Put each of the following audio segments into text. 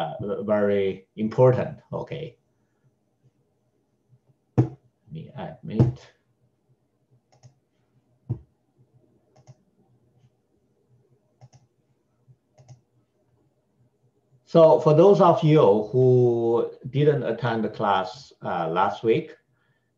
uh, very important. Okay. Let me admit. So for those of you who didn't attend the class uh, last week,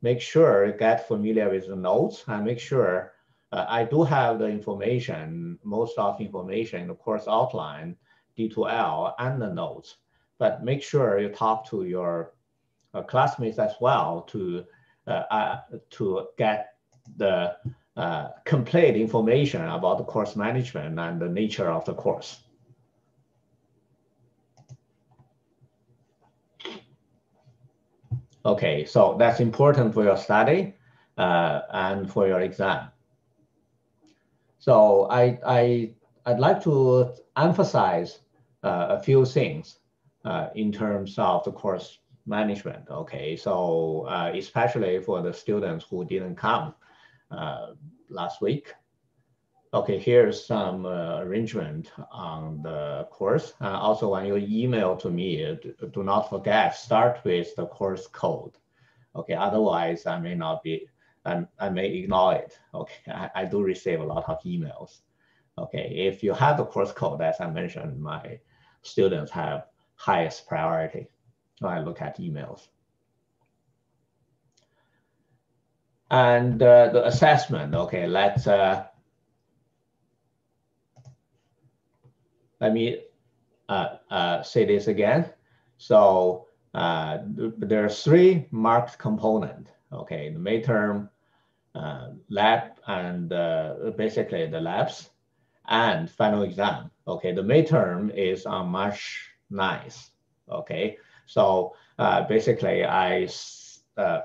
make sure get familiar with the notes and make sure uh, I do have the information, most of the information in the course outline, D2L and the notes, but make sure you talk to your uh, classmates as well to, uh, uh, to get the uh, complete information about the course management and the nature of the course. Okay, so that's important for your study uh, and for your exam. So I, I, I'd like to emphasize uh, a few things uh, in terms of the course management. Okay, so uh, especially for the students who didn't come uh, last week. Okay, here's some uh, arrangement on the course. Uh, also, when you email to me, do not forget, start with the course code. Okay, otherwise I may not be, I, I may ignore it. Okay, I, I do receive a lot of emails. Okay, if you have the course code, as I mentioned, my students have highest priority when I look at emails. And uh, the assessment, okay, let's uh, let me uh, uh, say this again. So uh, there are three marked component, okay, the midterm, uh, lab, and basically the labs, and final exam. Okay, the midterm is on March 9th, okay? So uh, basically I uh,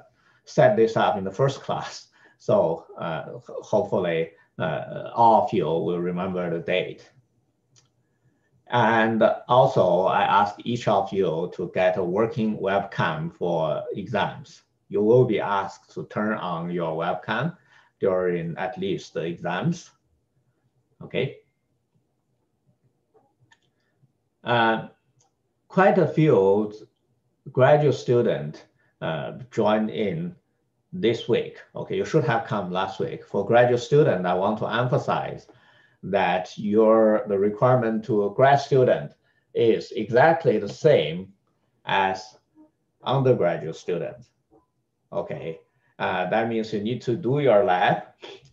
set this up in the first class. So uh, hopefully all of you will remember the date. And also, I ask each of you to get a working webcam for exams. You will be asked to turn on your webcam during at least the exams. Okay. Uh, quite a few graduate students uh, joined in this week. Okay, you should have come last week. For graduate student, I want to emphasize that your the requirement to a grad student is exactly the same as undergraduate student. Okay, uh, that means you need to do your lab,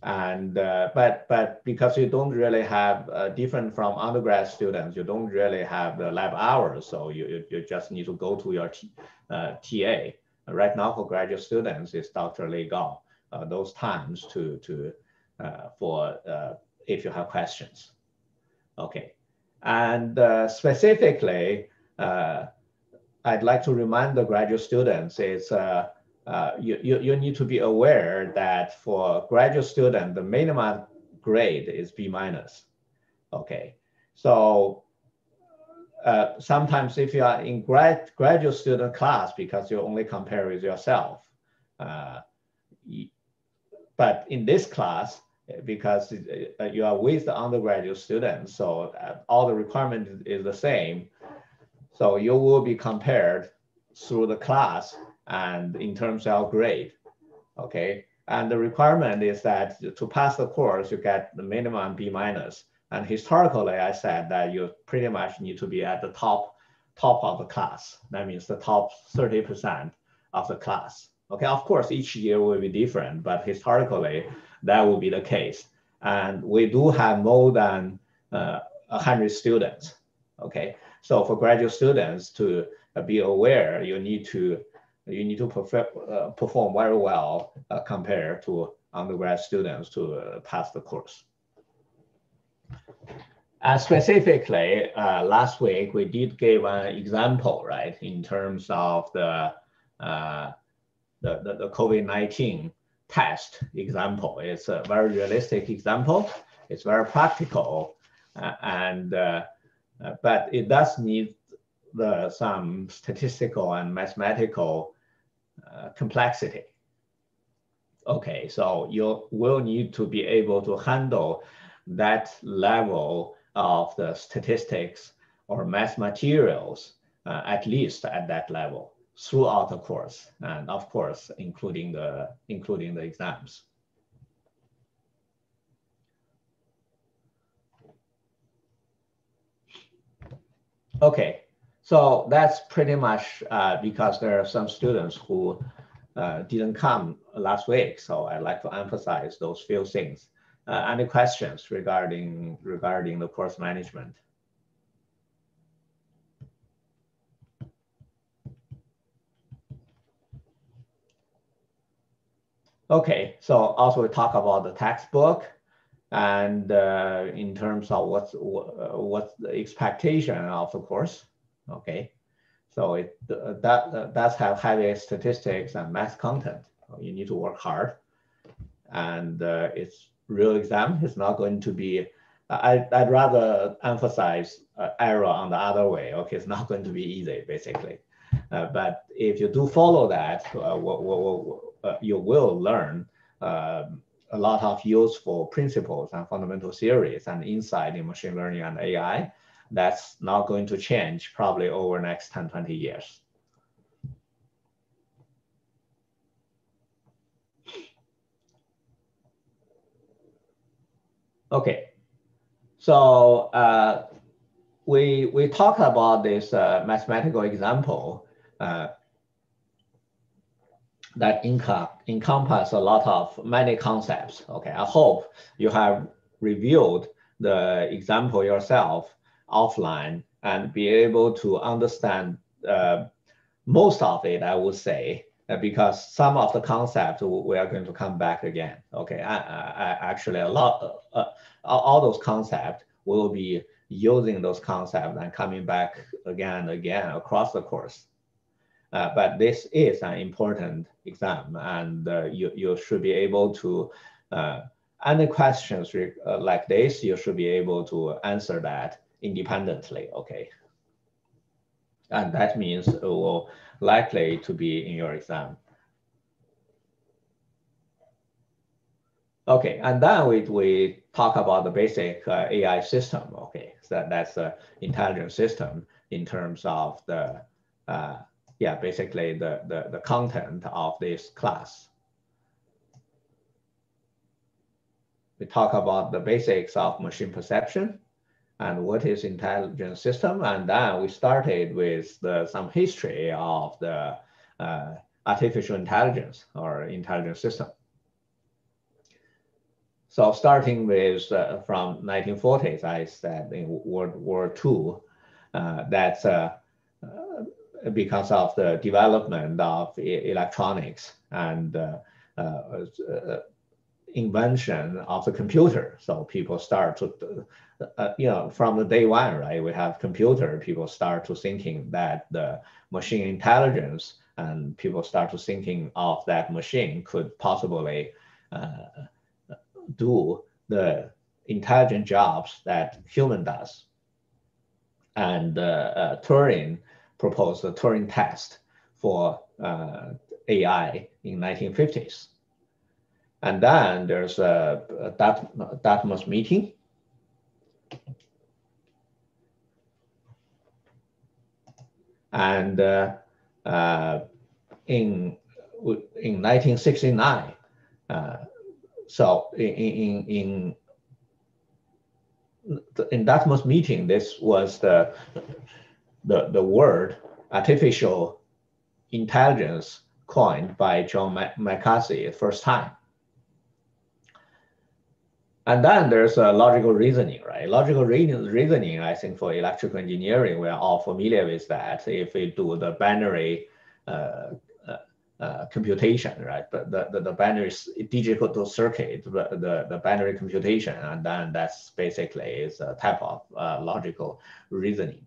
and uh, but but because you don't really have uh, different from undergrad students, you don't really have the lab hours, so you you, you just need to go to your T, TA. Uh, right now for graduate students, it's Dr. Lei Gao. Uh, those times to to uh, for if you have questions. Okay, and uh, specifically, uh, I'd like to remind the graduate students is uh, uh, you, you, you need to be aware that for graduate student, the minimum grade is B minus. Okay, so uh, sometimes if you are in grad, graduate student class because you only compare with yourself, uh, but in this class, because uh, you are with the undergraduate students, so uh, all the requirement is the same. So you will be compared through the class and in terms of grade, okay? And the requirement is that to pass the course, you get the minimum B minus. And historically, I said that you pretty much need to be at the top, top of the class. That means the top 30% of the class. Okay, of course, each year will be different, but historically, that will be the case. And we do have more than uh, 100 students. Okay, so for graduate students to be aware, you need to you need to perform, uh, perform very well uh, compared to undergrad students to uh, pass the course. And specifically, uh, last week we did give an example, right, in terms of the uh, the, the, the COVID-19 test example. It's a very realistic example. It's very practical, uh, and uh, uh, but it does need the some statistical and mathematical uh, complexity. Okay, so you will need to be able to handle that level of the statistics or math materials uh, at least at that level throughout the course, and of course, including the including the exams. Okay, so that's pretty much uh, because there are some students who uh, didn't come last week. So I'd like to emphasize those few things. Uh, any questions regarding regarding the course management? Okay, so also we talk about the textbook and uh, in terms of what's what's the expectation of the course. Okay, so it that that's have heavy statistics and math content. You need to work hard, and uh, it's real exam. It's not going to be. I I'd rather emphasize uh, error on the other way. Okay, it's not going to be easy basically. Uh, but if you do follow that, uh, uh, you will learn um, a lot of useful principles and fundamental theories and insight in machine learning and AI that's not going to change probably over next 10, 20 years. Okay, so uh, we we talked about this uh, mathematical example uh, that encompass a lot of many concepts. Okay, I hope you have reviewed the example yourself offline and be able to understand uh, most of it, I would say, uh, because some of the concepts we are going to come back again. Okay, I, I, actually a lot, uh, all those concepts will be using those concepts and coming back again and again across the course. Uh, but this is an important exam and uh, you, you should be able to, uh, any questions uh, like this, you should be able to answer that independently, okay? And that means it will likely to be in your exam. Okay, and then we, we talk about the basic uh, AI system, okay? So that's the intelligent system in terms of the uh, yeah, basically the, the, the content of this class. We talk about the basics of machine perception and what is intelligent system. And then we started with the, some history of the uh, artificial intelligence or intelligent system. So starting with uh, from 1940s, I said in World War II, uh, that's uh, because of the development of electronics and uh, uh, uh, invention of the computer. So people start to, uh, you know, from the day one, right? We have computer. People start to thinking that the machine intelligence, and people start to thinking of that machine could possibly uh, do the intelligent jobs that human does. And uh, Turing proposed the Turing test for uh, AI in 1950s. And then there's a, a Dartmouth meeting. And uh, uh, in, in 1969, uh, so in, in, in in Dartmouth meeting, this was the the, the word artificial intelligence coined by John McCarthy first time. And then there's a logical reasoning, right? Logical re reasoning, I think for electrical engineering, we're all familiar with that. If we do the binary uh, uh, uh, computation, right? But the, the, the binary digital circuit, the, the, the binary computation, and then that's basically is a type of uh, logical reasoning.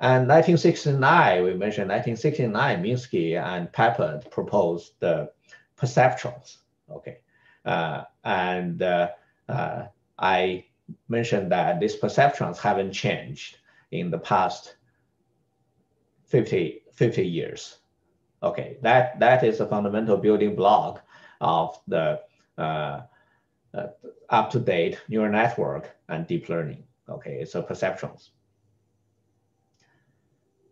And 1969, we mentioned 1969, Minsky and Papert proposed the perceptrons. Okay, and uh, uh, I mentioned that these perceptrons haven't changed in the past 50, 50 years. Okay, that, that is a fundamental building block of the uh, uh, up-to-date neural network and deep learning. Okay, it's a perceptrons.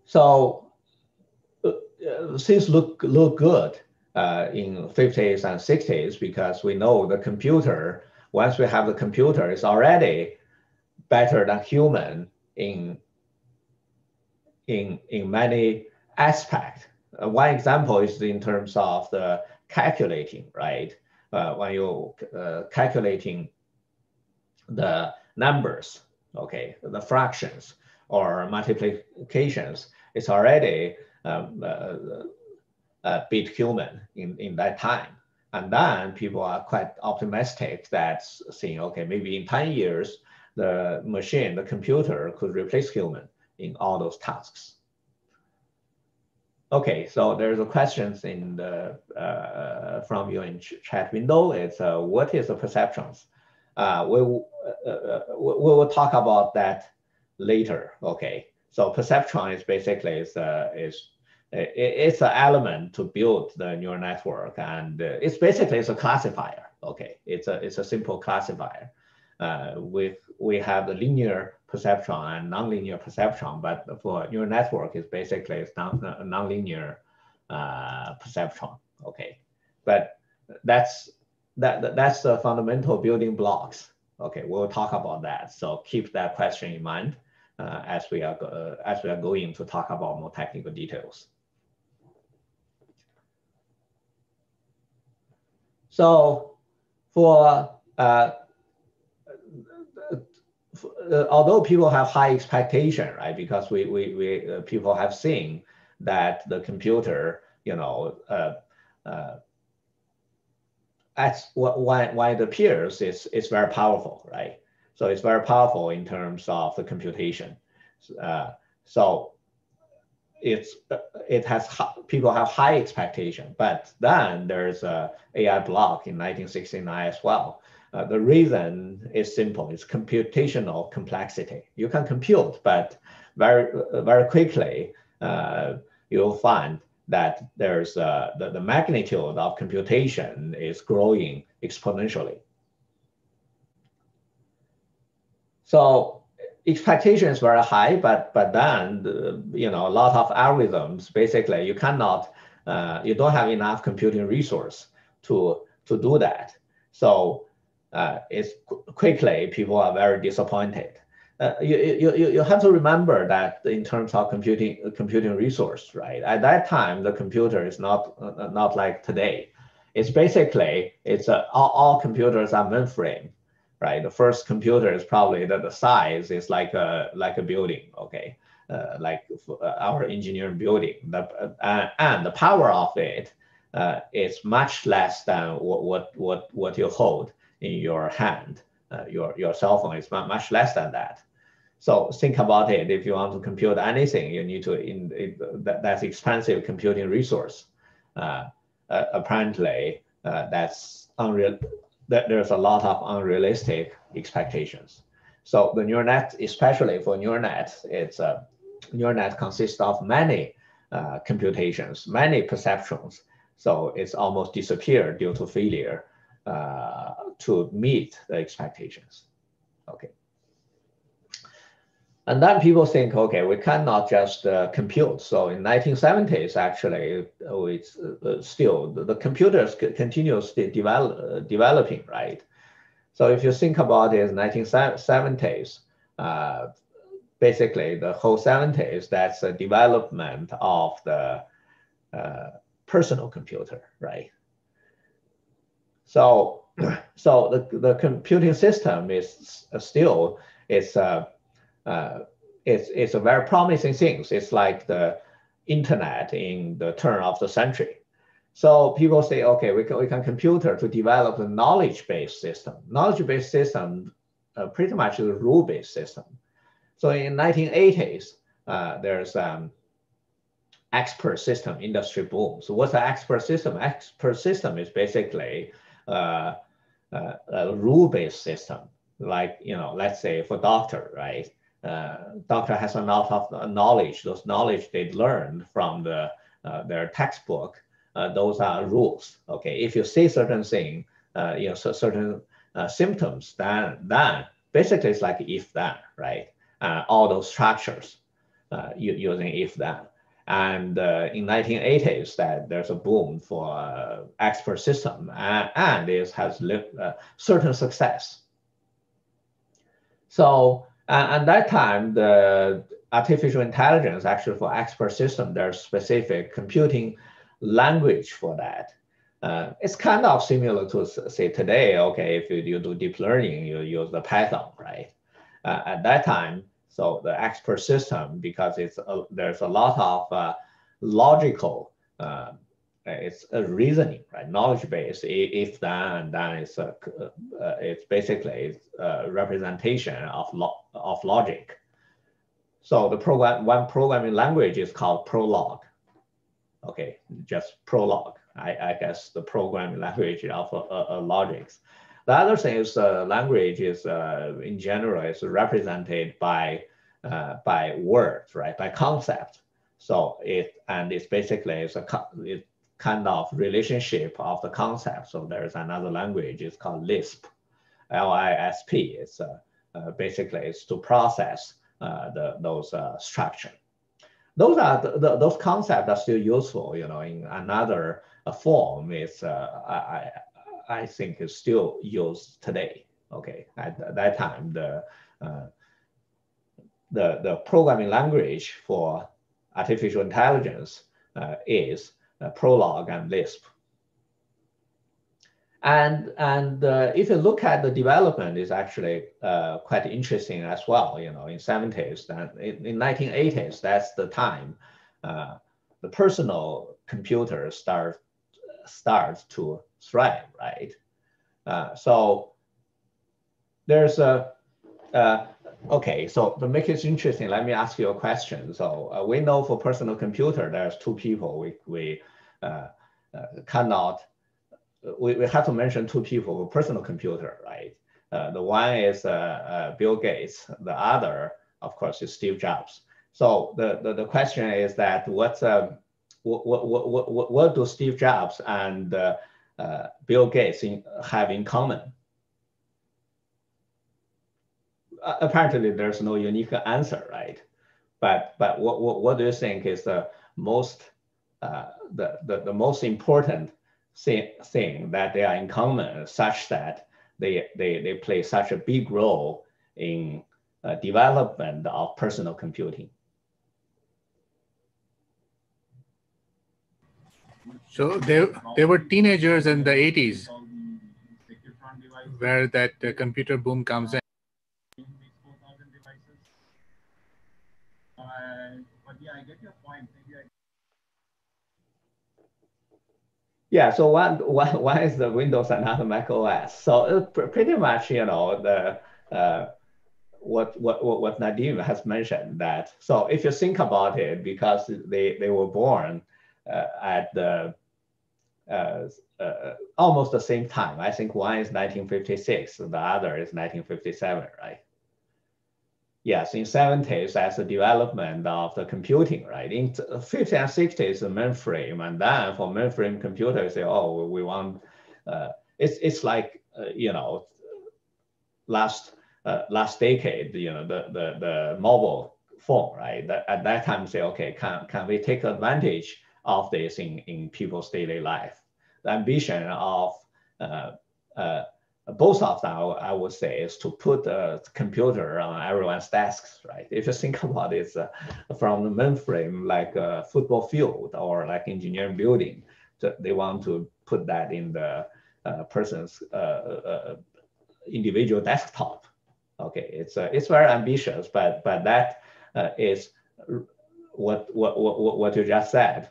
so uh, things look look good uh, in 50s and 60s because we know the computer. Once we have the computer, is already better than human in in in many aspects. Uh, one example is in terms of the calculating, right? Uh, when you uh, calculating the numbers, okay, the fractions or multiplications, it's already um, uh, beat human in, in that time. And then people are quite optimistic that saying, okay, maybe in 10 years, the machine, the computer could replace human in all those tasks. Okay, so there's a questions in the uh, from you in ch chat window. It's uh, what is the perceptions? Uh, we, uh, uh, we will talk about that later. Okay, so perceptron is basically is uh, is it's an element to build the neural network, and it's basically it's a classifier. Okay, it's a it's a simple classifier. with we have the linear perceptron and nonlinear perceptron, but for neural network, it's basically it's non, nonlinear uh, perceptron. Okay, but that's that that's the fundamental building blocks. Okay, we'll talk about that. So keep that question in mind uh, as we are uh, as we are going to talk about more technical details. So for uh, uh, although people have high expectation, right? Because we we, we uh, people have seen that the computer, you know, uh, as when when it appears, it's it's very powerful, right? So it's very powerful in terms of the computation. Uh, so it's it has people have high expectation, but then there's a AI block in 1969 as well uh, the reason is simple. It's computational complexity. You can compute, but very, very quickly, uh, you'll find that there's uh, the, the magnitude of computation is growing exponentially. So expectation is very high, but but then you know a lot of algorithms basically you cannot uh, you don't have enough computing resource to to do that. So uh, it's quickly people are very disappointed. Uh, you, you, you have to remember that in terms of computing computing resource, right? At that time, the computer is not uh, not like today. It's basically it's uh, all, all computers are mainframe, right? The first computer is probably that the size is like a like a building, okay, uh, like uh, our engineering building. The, uh, and the power of it is much less than what what what, what you hold in your hand. Uh, your, your cell phone is much less than that. So think about it. If you want to compute anything, you need to, in, in that, that's expensive computing resource. Uh, uh, apparently, uh, that's unreal. That there's a lot of unrealistic expectations. So the neural net, especially for neural net, it's a uh, neural net consists of many uh, computations, many perceptrons. So it's almost disappeared due to failure uh, to meet the expectations. Okay. And then people think, okay, we cannot just uh, compute. So in 1970s, actually, uh, it's uh, still the, the, computers continuously develop, uh, developing, right? So if you think about it, 1970s, uh, basically the whole 70s, that's a development of the uh, personal computer, right? So, so the, the computing system is still it's a uh, it's it's a very promising thing. It's like the internet in the turn of the century. So people say, okay, we can we can computer to develop a knowledge-based system. Knowledge-based system uh, pretty much a rule-based system. So in 1980s, uh, there's um, expert system industry boom. So what's an expert system? Expert system is basically uh, uh, a rule-based system, like, you know, let's say for doctor, right? Uh, doctor has a lot of knowledge. Those knowledge they learned from the their textbook. those are rules. Okay, if you see certain thing, you know, so certain symptoms, then then basically it's like if then, right? all those structures. using if then. And uh, in 1980s, that there's a boom for uh, expert system, and, and it has lived, uh, certain success. So at that time, the artificial intelligence actually for expert system, there's specific computing language for that. Uh, it's kind of similar to say today, okay, if you, you do deep learning, you use the Python, right? Uh, at that time, so the expert system, because it's a, there's a lot of uh, logical, uh, it's a reasoning, right? Knowledge base. If then, then it's a, uh, it's basically a representation of lo of logic. So the program one programming language is called Prolog. Okay, just Prolog. I, I guess the programming language of uh, uh, logics. The other thing is uh, language is uh, in general is represented by uh, by words, right? By concepts. So it and it's basically it's a it kind of relationship of the concept. So there's another language. It's called Lisp, L-I-S-P. It's uh, uh, basically it's to process uh, the those uh, structure. Those are the, the, those concepts are still useful. You know, in another uh, form, it's I I think is still used today. Okay, at that time, the uh, the the programming language for artificial intelligence uh, is uh, Prolog and Lisp. And and uh, if you look at the development, is actually uh, quite interesting as well. You know, in 70s and in, in 1980s, that's the time uh, the personal computer start starts to thrive, right? Uh, so there's a, uh, okay, so to make it interesting, let me ask you a question. So uh, we know for personal computer, there's two people we, we cannot, we, we have to mention two people for personal computer, right? Uh, the one is Bill Gates, the other, of course, is Steve Jobs. So the, the, the question is that what's, um, what, what, what, what, what do Steve Jobs and uh, Bill Gates in, have in common? Uh, apparently, there's no unique answer, right? But but what, what, what do you think is the most uh, the, the, the most important thing, thing that they are in common such that they, they, they play such a big role in uh, development of personal computing? So they, they were teenagers in the 80s where that uh, computer boom comes in. Yeah, so one, one, one is the Windows and not Mac OS. So pretty much, you know, the uh, what, what, what Nadim has mentioned that, so if you think about it, because they, they were born uh, at the uh, uh, almost the same time. I think one is 1956, the other is 1957, right? Yes, in 70s, as the development of the computing, right? In 50s and 60s, the mainframe, and then for mainframe computers, say, oh, we want, uh, it's, it's like, uh, you know, last, uh, last decade, you know, the, the, the mobile phone, right? That, at that time, say, okay, can, can we take advantage of this in, in people's daily life? the ambition of uh, uh, both of them, I would say, is to put a computer on everyone's desks, right? If you think about it, uh, from the mainframe, like a football field or like engineering building, they want to put that in the uh, person's uh, uh, individual desktop. Okay, it's it's very ambitious, but but that is what what what what you just said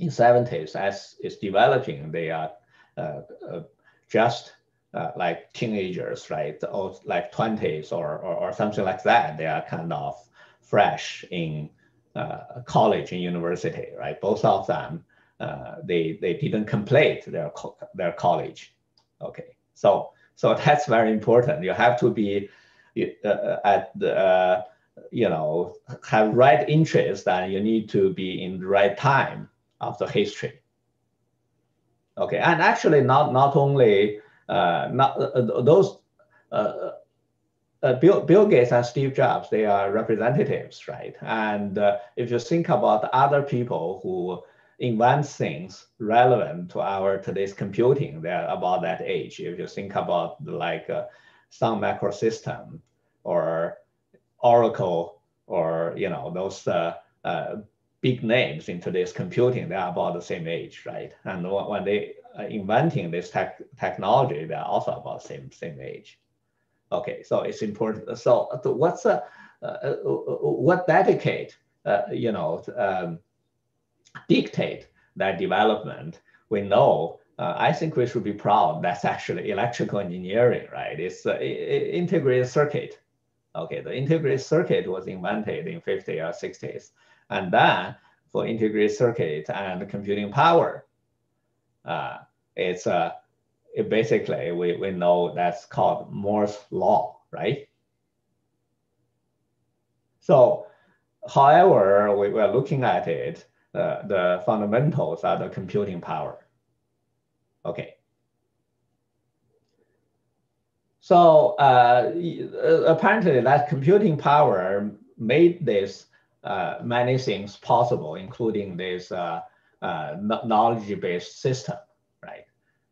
in 70s as it's developing, they are uh, uh, just uh, like teenagers, right? Or like 20s or, or, or, something like that. They are kind of fresh in uh, college and university, right? Both of them, uh, they, they didn't complete their, co their college. Okay, so, so that's very important. You have to be uh, at the, you know, have right interest and you need to be in the right time of the history. Okay, and actually not not only uh, not uh, those uh, uh, Bill, Bill Gates and Steve Jobs, they are representatives, right? And uh, if you think about other people who invent things relevant to our today's computing, they're about that age. If you think about like uh, Sun Microsystem or Oracle or you know those uh, uh, big names in today's computing, they are about the same age, right? And when they are inventing this tech technology, they're also about the same same age. Okay, so it's important. So what's a, uh, uh, what dedicate, uh, you know, um, dictate that development? We know. Uh, I think we should be proud. That's actually electrical engineering, right? It's uh, integrated circuit. Okay, the integrated circuit was invented in 50 or 60s, and then for integrated circuit and computing power, uh, it's a it basically we, we know that's called Moore's law, right? So, however, we were looking at it, uh, the fundamentals are the computing power. Okay. So uh, apparently that computing power made this uh, many things possible, including this uh, uh knowledge-based system. Right?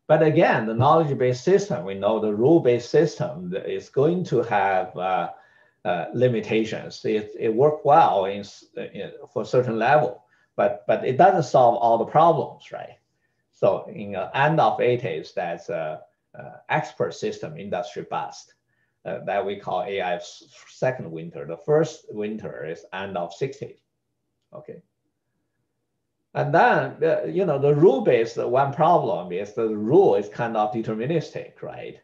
But again, the knowledge-based system, we know the rule-based system is going to have uh, uh, limitations. It, it works well in, in, for a certain level, but, but it doesn't solve all the problems, right? So in the end of 80s, that's a expert system industry bust uh, that we call AI's second winter. The first winter is end of 60s, okay? And then, uh, you know, the rule-based one problem is the rule is kind of deterministic, right?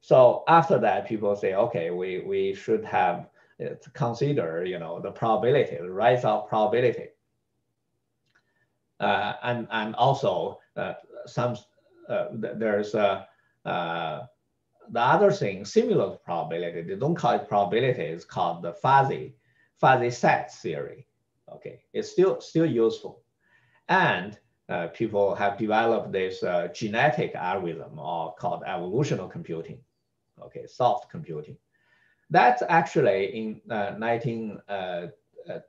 So after that, people say, okay, we, we should have uh, consider, you know, the probability, the rise of probability. Uh, and, and also uh, some, uh, there's a, uh, the other thing similar to probability, they don't call it probability, it's called the fuzzy, fuzzy set theory. Okay, it's still, still useful. And uh, people have developed this uh, genetic algorithm or called evolutional computing, okay, soft computing. That's actually in uh, 19, uh, uh,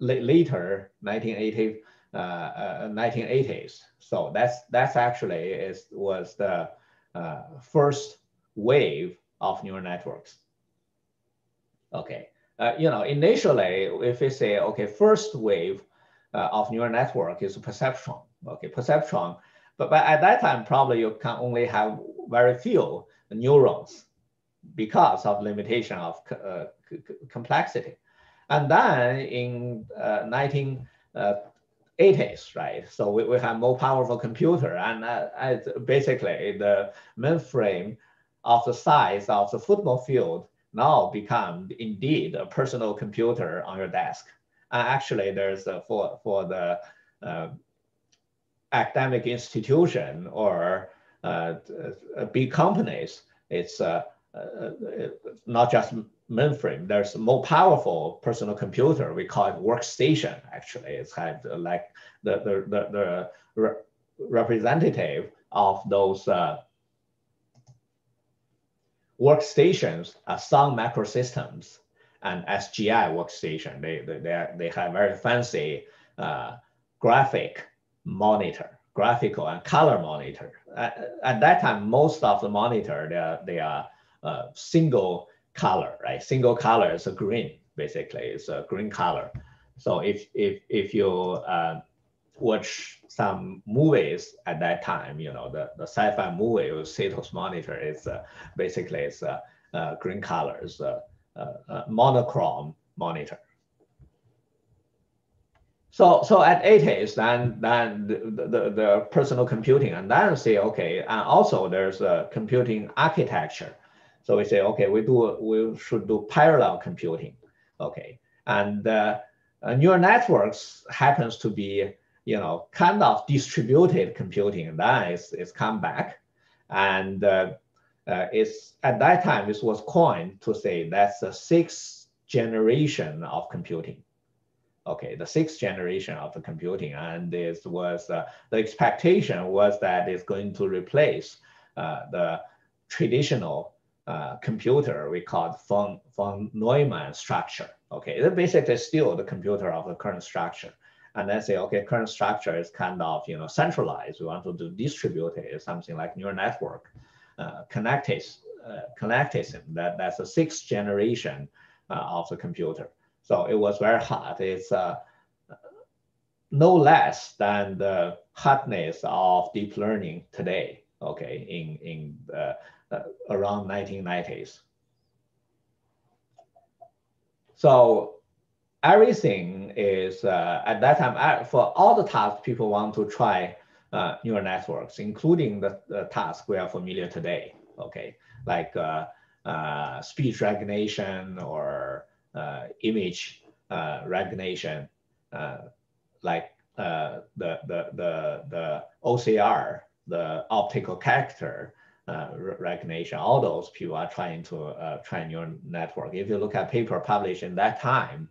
later 1980, 1980s. Uh, so that's, that's actually is, was the uh, first wave of neural networks. Okay, uh, you know, initially, if we say, okay, first wave uh, of neural network is perceptron, okay, perceptron, but, but at that time, probably you can only have very few neurons because of limitation of uh, complexity. And then in uh, 19 uh, 80s, right? So we, we have more powerful computer and uh, basically the mainframe of the size of the football field now become indeed a personal computer on your desk. And actually there's a, for, for the uh, academic institution or uh, uh big companies, it's uh, uh, not just mainframe. There's a more powerful personal computer. We call it workstation. Actually, it's kind of like the the the, the re representative of those uh, workstations are Sun Microsystems and SGI workstation. They, they, they, they have very fancy uh, graphic monitor, graphical and color monitor. At, at, that time, most of the monitor, they are, they are uh, single color, right? Single color is a green, basically, it's a green color. So if, if, if you uh, watch some movies at that time, you know, the, the sci-fi movie with CETOS monitor is uh, basically it's uh, uh, green colors. Monochrome monitor. So, so at 80s, then, then the, the, the, personal computing, and then say, okay, and also there's a computing architecture. So we say, okay, we do we should do parallel computing, okay, and uh, neural networks happens to be, you know, kind of distributed computing, and then it's, it's come back, and uh, uh, it's at that time this was coined to say that's the sixth generation of computing. Okay, the sixth generation of the computing, and this was uh, the expectation was that it's going to replace uh, the traditional uh, computer we call von, von Neumann structure. Okay, it's basically still the computer of the current structure. And then say, okay, current structure is kind of you know centralized. We want to do distributed, something like neural network, uh, connected, uh, connectism. That that's the sixth generation uh, of the computer. So it was very hot. It's uh, no less than the hotness of deep learning today. Okay, in in uh, uh, around 1990s. So everything is uh, at that time for all the tasks people want to try uh, neural networks, including the, the tasks we are familiar today. Okay, like uh, uh speech recognition or uh, image uh, recognition, like the, the the the OCR, the optical character uh, recognition, all those people are trying to uh, train your network. If you look at paper published in that time,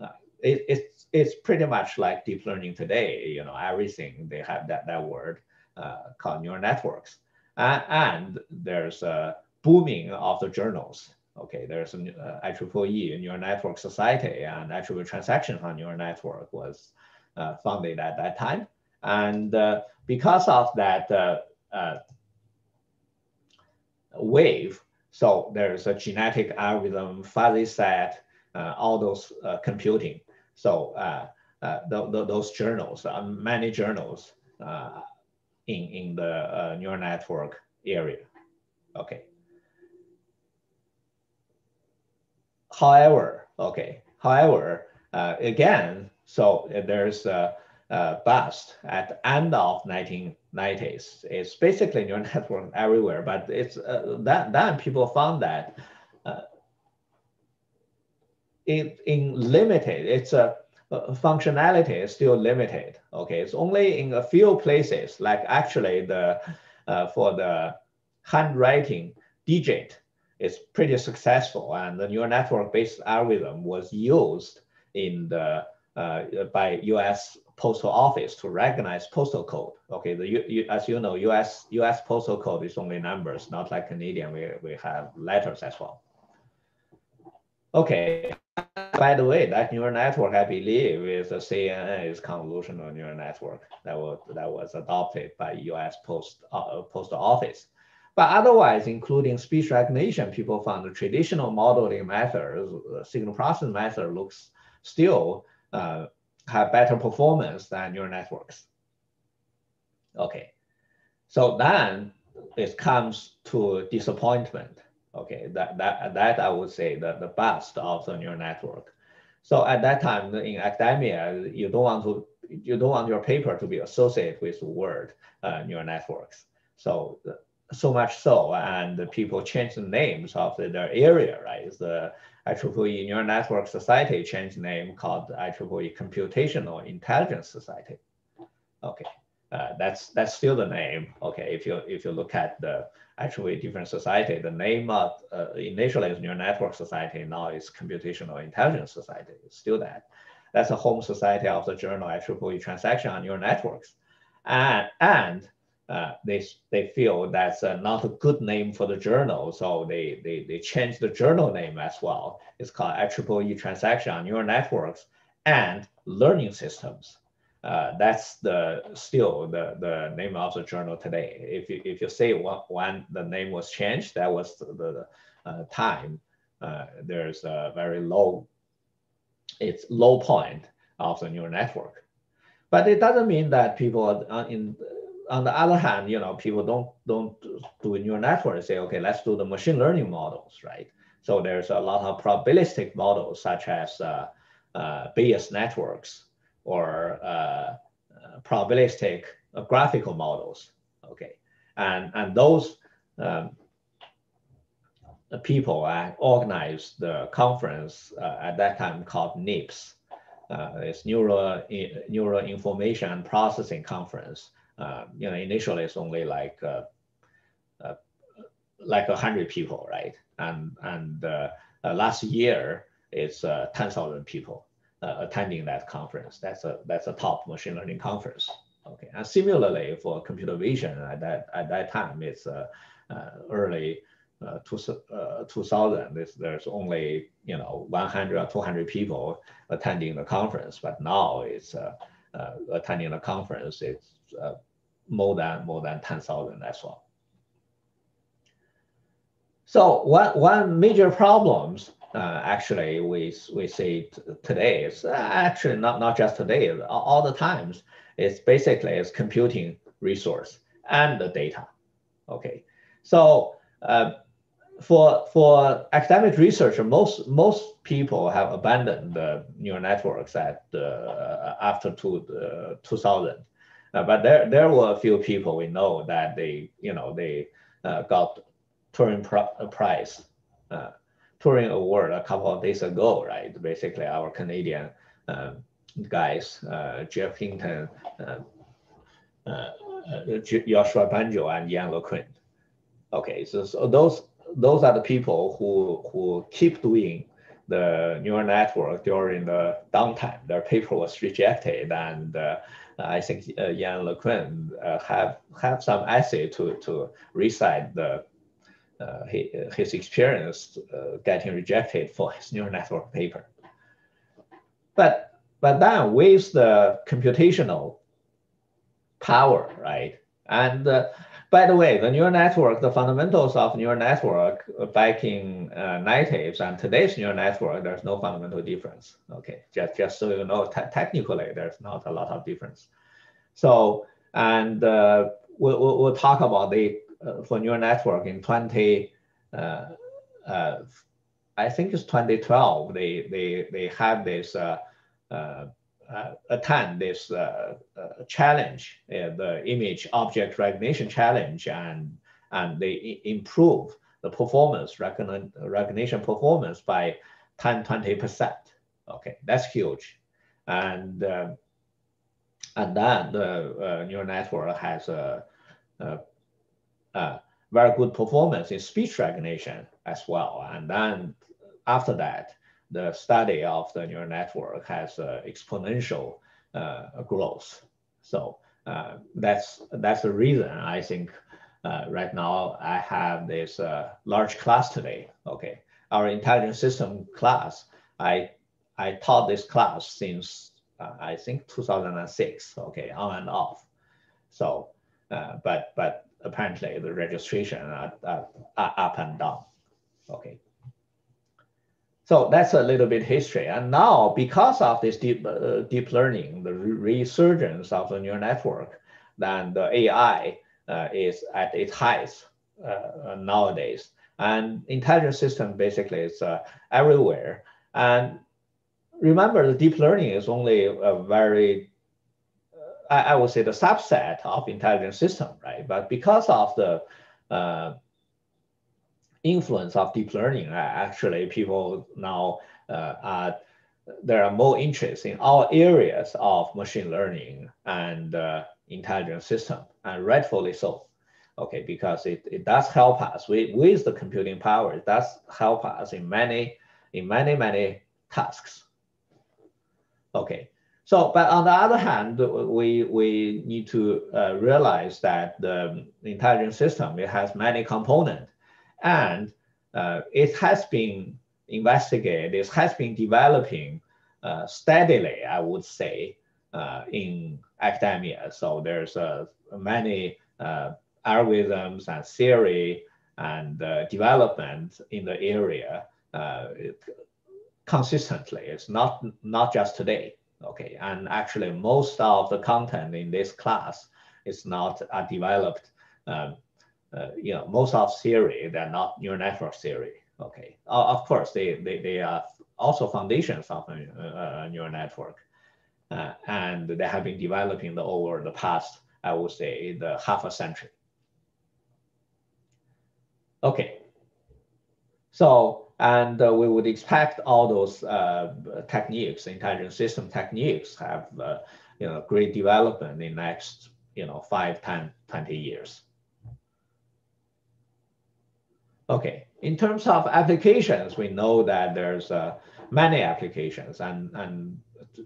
uh, it, it's, it's pretty much like deep learning today, you know, everything, they have that, that word uh, called neural networks. and there's a booming of the journals. Okay, there's an uh, IEEE Neural Network Society and IEEE transactions on Neural Network was uh, founded at that time. And uh, because of that uh, wave. So there's a genetic algorithm, fuzzy set, uh, all those uh, computing. So uh, uh the, the, those journals, uh, many journals uh, in, in the neural network area. Okay. However, okay, however, again, so there's a, a bust at the end of 1990s. It's basically neural network everywhere, but it's uh, that then people found that uh, it in limited. It's a, a functionality is still limited. Okay, it's only in a few places, like actually the uh, for the handwriting digit is pretty successful, and the neural network based algorithm was used in the uh, by U.S postal office to recognize postal code. Okay, the you, as you know, U.S. U.S. postal code is only numbers, not like Canadian. We we have letters as well. Okay. By the way, that neural network, I believe, is a CNN is convolutional neural network that was that was adopted by U.S. Post uh, Postal Office. But otherwise, including speech recognition, people found the traditional modeling methods, signal processing method looks still uh, have better performance than neural networks. Okay, so then it comes to disappointment. Okay, that, that, that I would say that the best of the neural network. So at that time in academia, you don't want to you don't want your paper to be associated with the word uh, neural networks. So so much so, and the people change the names of the, their area, right? The IEEE Neural Network Society changed name called IEEE Computational Intelligence Society. Okay, uh, that's that's still the name. Okay, if you if you look at the IEEE different society, the name of uh, initially is Neural Network Society, now it's Computational Intelligence Society. It's still that. That's a home society of the journal IEEE Transaction on Neural Networks, and and uh, they, they feel that's uh, not a good name for the journal, so they, they, they changed the journal name as well. It's called IEEE Transaction on Neural Networks and Learning Systems. Uh, that's the still the, the name of the journal today. If you, if you say when, when the name was changed, that was the, the uh, time. Uh, there's a very low, it's low point of the neural network. But it doesn't mean that people are in on the other hand, you know, people don't don't do neural networks. Say, okay, let's do the machine learning models, right? So there's a lot of probabilistic models such as uh, uh, Bayes networks or uh, uh probabilistic uh, graphical models. Okay, and and those um, people uh, organized the conference at that time called NIPS. it's Neural Neural Information Processing Conference uh, you know, initially it's only like uh, uh, like a hundred people, right? And and uh, uh, last year it's uh, ten thousand people attending that conference. That's a that's a top machine learning conference. Okay, and similarly for computer vision at that at that time it's early uh, two, uh, 2000, there's, there's only, you know, 100 or 200 people attending the conference, but now it's uh, attending the conference, it's more than, more than 10,000 as well. So one, one major problems uh, actually we, we see today is uh, actually not, not just today, all the times, it's basically it's computing resource and the data. Okay, so uh, for for academic research, most most people have abandoned the neural networks at uh, after two, uh, 2000. Uh, but there there were a few people we know that they you know they uh, got Turing uh, Prize, uh, Turing Award a couple of days ago, right? Basically, our Canadian guys, Geoff Hinton, Yoshua Bengio, and Yann LeCun. Okay, so, so those those are the people who who keep doing the neural network during the downtime. Their paper was rejected, and uh, I think uh, Yann LeCun uh, have have some essay to to recite the uh, his, his experience uh, getting rejected for his neural network paper. But but then with the computational power, right, and uh, by the way, the neural network, the fundamentals of neural network back in uh, 90s and today's neural network, there's no fundamental difference. Okay, just, just so you know, technically, there's not a lot of difference. So, and uh, we'll, we'll, talk about the, uh, for neural network in 20, uh, uh, I think it's 2012, they, they, they have this uh, uh, attend this uh, uh, challenge, the image object recognition challenge, and and they improve the performance recognition performance by 10 20 percent. Okay, that's huge, and and then the neural network has a, a, a very good performance in speech recognition as well, and then after that the study of the neural network has uh, exponential uh, growth. So uh, that's that's the reason I think uh, right now I have this uh, large class today. Okay, our intelligent system class. I I taught this class since uh, I think 2006. Okay, on and off. So, but but apparently the registration are, are, are up and down. Okay. So that's a little bit history. And now, because of this deep, uh, deep learning, the resurgence of the neural network, then the AI uh, is at its highest uh, nowadays. And intelligent system basically is uh, everywhere. And remember, the deep learning is only a very, uh, I, I, would say, the subset of intelligent system, right? But because of the uh, influence of deep learning, actually people now uh, are, there are more interest in all areas of machine learning and uh, intelligent system, and rightfully so. Okay, because it, it does help us with, with the computing power, it does help us in many, in many, many tasks. Okay, so, but on the other hand, we, we need to uh, realize that the intelligent system, it has many components and uh, it has been investigated, it has been developing uh, steadily, I would say, uh, in academia. So there's uh, many uh, algorithms and theory and uh, development in the area consistently. It's not, not just today. Okay, and actually most of the content in this class is not developed um, uh, you know, most of theory, they're not neural network theory. Okay, uh, of course, they, they, they are also foundations of a, neural network. Uh, and they have been developing the, over the past, I would say, the half a century. Okay, so, and uh, we would expect all those uh, techniques, intelligent system techniques have, uh, you know, great development in next, you know, 5, 10, 20 years. Okay, in terms of applications, we know that there's uh, many applications, and and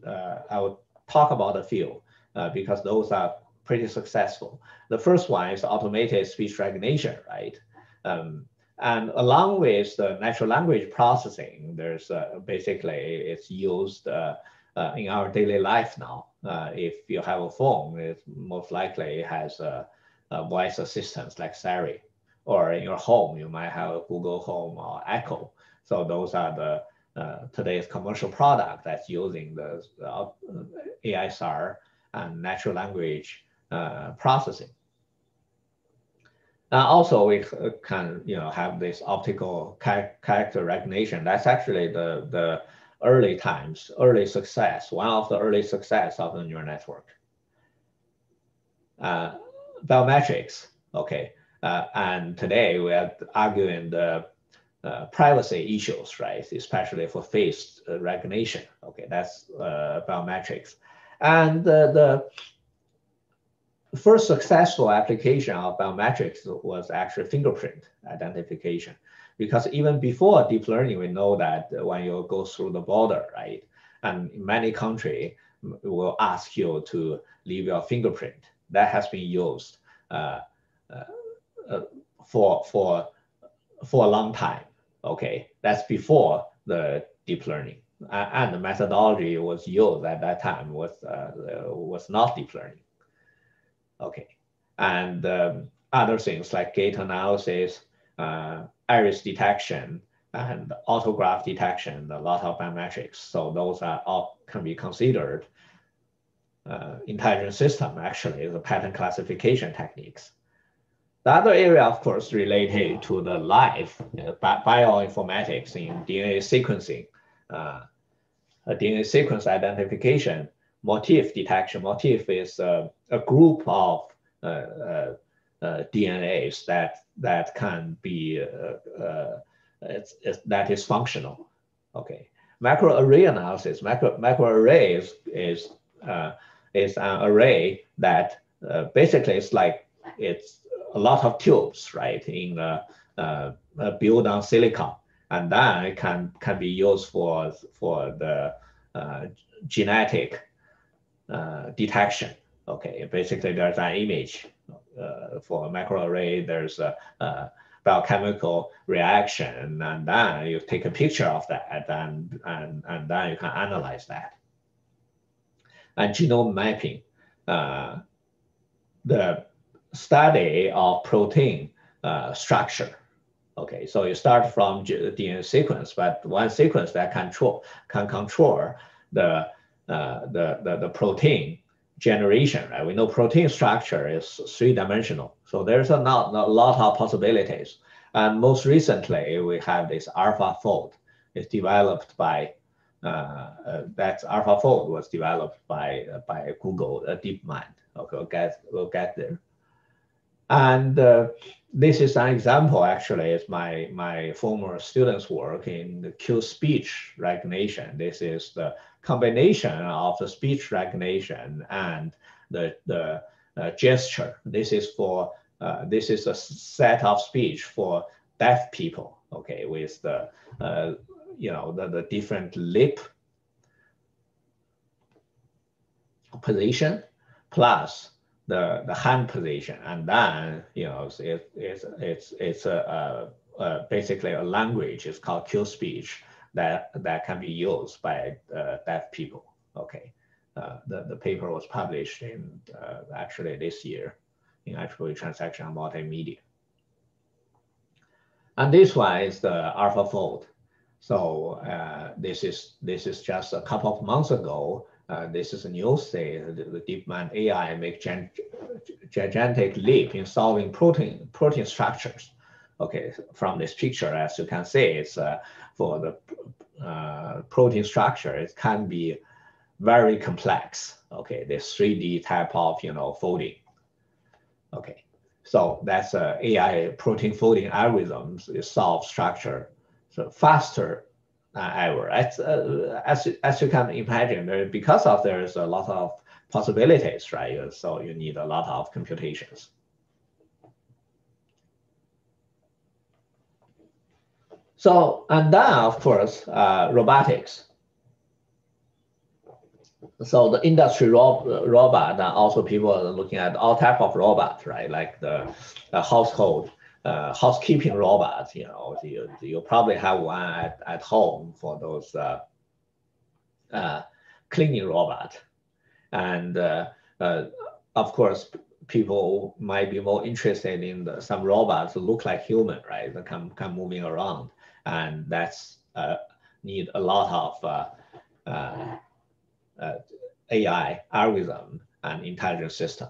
uh, I will talk about a few uh, because those are pretty successful. The first one is automated speech recognition, right? Um, and along with the natural language processing, there's uh, basically it's used uh, uh, in our daily life now. If you have a phone, it most likely has a, a, voice assistant like Siri, or in your home you might have a Google Home or Echo. So those are the uh, today's commercial product that's using the uh, ASR and natural language processing. Uh, also, we can you know have this optical character recognition. That's actually the the early times, early success, one of the early success of the neural network. Uh, biometrics, okay, uh, and today we are arguing the uh, privacy issues, right? Especially for face recognition. Okay, that's uh, biometrics, and the first successful application of biometrics was actually fingerprint identification. Because even before deep learning, we know that when you go through the border, right, and many countries will ask you to leave your fingerprint. That has been used uh, uh, uh, for for for a long time. Okay, that's before the deep learning, and the methodology was used at that time was uh, was not deep learning. Okay, and um, other things like gait analysis, uh, iris detection, and autograph detection, a lot of biometrics. So those are all can be considered uh, intelligent system, actually, the pattern classification techniques. The other area, of course, related to the life, uh, bioinformatics in DNA sequencing, uh, DNA sequence identification, motif detection. Motif is uh, a group of uh, uh, uh DNAs that that can be it's, it's, that is functional. Okay, macroarray analysis. Macro macroarray is is is an array that basically it's like it's a lot of tubes, right, in uh, uh, built on silicon, and then it can can be used for for the uh, genetic uh, detection. Okay, basically there's an image uh, for a microarray, there's a, a, biochemical reaction, and then you take a picture of that, and, and, and then you can analyze that. And genome mapping, uh, the study of protein uh, structure. Okay, so you start from DNA sequence, but one sequence that control can control the uh, the, the, the protein generation, right? We know protein structure is three-dimensional. So there's a, not, a lot of possibilities. And most recently, we have this AlphaFold. It's developed by, uh, uh, that AlphaFold was developed by, uh, by Google uh, DeepMind. Okay, we'll get, we'll get there. And uh, this is an example, actually, is my, my former students' work in the Cued Speech recognition. This is the combination of the speech recognition and the, the uh, gesture. This is for, uh, this is a set of speech for deaf people, okay, with the, uh, you know, the, the different lip position plus the, the hand position. And then, you know, it, it's, it's, it's a, a, a basically a language. It's called Cued Speech that, that can be used by uh, deaf people. Okay. Uh, the, the paper was published in uh, actually this year in IEEE Transaction Multimedia. And this one is the AlphaFold. So uh, this is this is just a couple of months ago uh, this is a new state. The, the DeepMind AI make gigantic leap in solving protein protein structures. Okay, from this picture, as you can see, it's uh, for the uh, protein structure. It can be very complex. Okay, this 3D type of you know folding. Okay, so that's uh, AI protein folding algorithms. It solve structure so faster ever. As, uh, as, as you can imagine, because of there's a lot of possibilities, right? So you need a lot of computations. So, and then of course, uh, robotics. So the industry ro robot, and also people are looking at all type of robots, right? Like the, the household uh, housekeeping robots. You know, you, you probably have one at, at home for those uh, uh, cleaning robot. And uh, uh, of course, people might be more interested in the, some robots that look like human, right? That can, can moving around. And that's uh, need a lot of AI algorithm and intelligent system.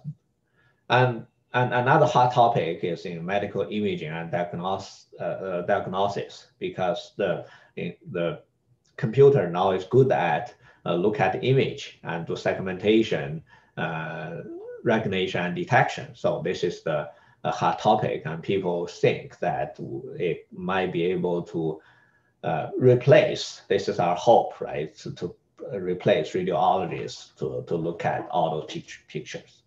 And and another hot topic is in medical imaging and diagnosis, uh, uh, diagnosis because the the computer now is good at uh, look at image and do segmentation, uh, recognition, and detection. So this is the hot topic, and people think that it might be able to uh, replace. This is our hope, right? To, to replace radiologists to, to look at all those pictures.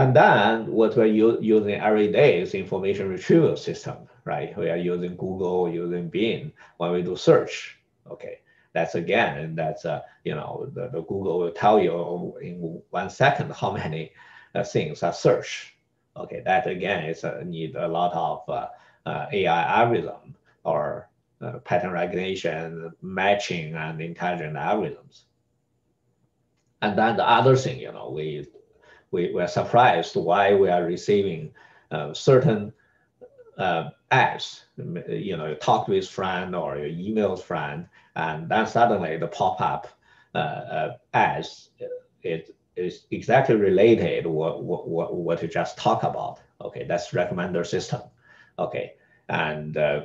And then what we're using every day is information retrieval system, right? We are using Google, using Bing when we do search. Okay, that's again, and that's uh, you know the, the Google will tell you in one second how many uh, things are searched. Okay, that again is uh, need a lot of uh, uh AI algorithm or uh, pattern recognition, matching, and intelligent algorithms. And then the other thing, you know, we we were surprised why we are receiving uh, certain uh, ads. You know, you talk with friend or you email friend, and then suddenly the pop-up uh, uh ads it is exactly related what, what, what you just talk about. Okay, that's recommender system. Okay, and uh,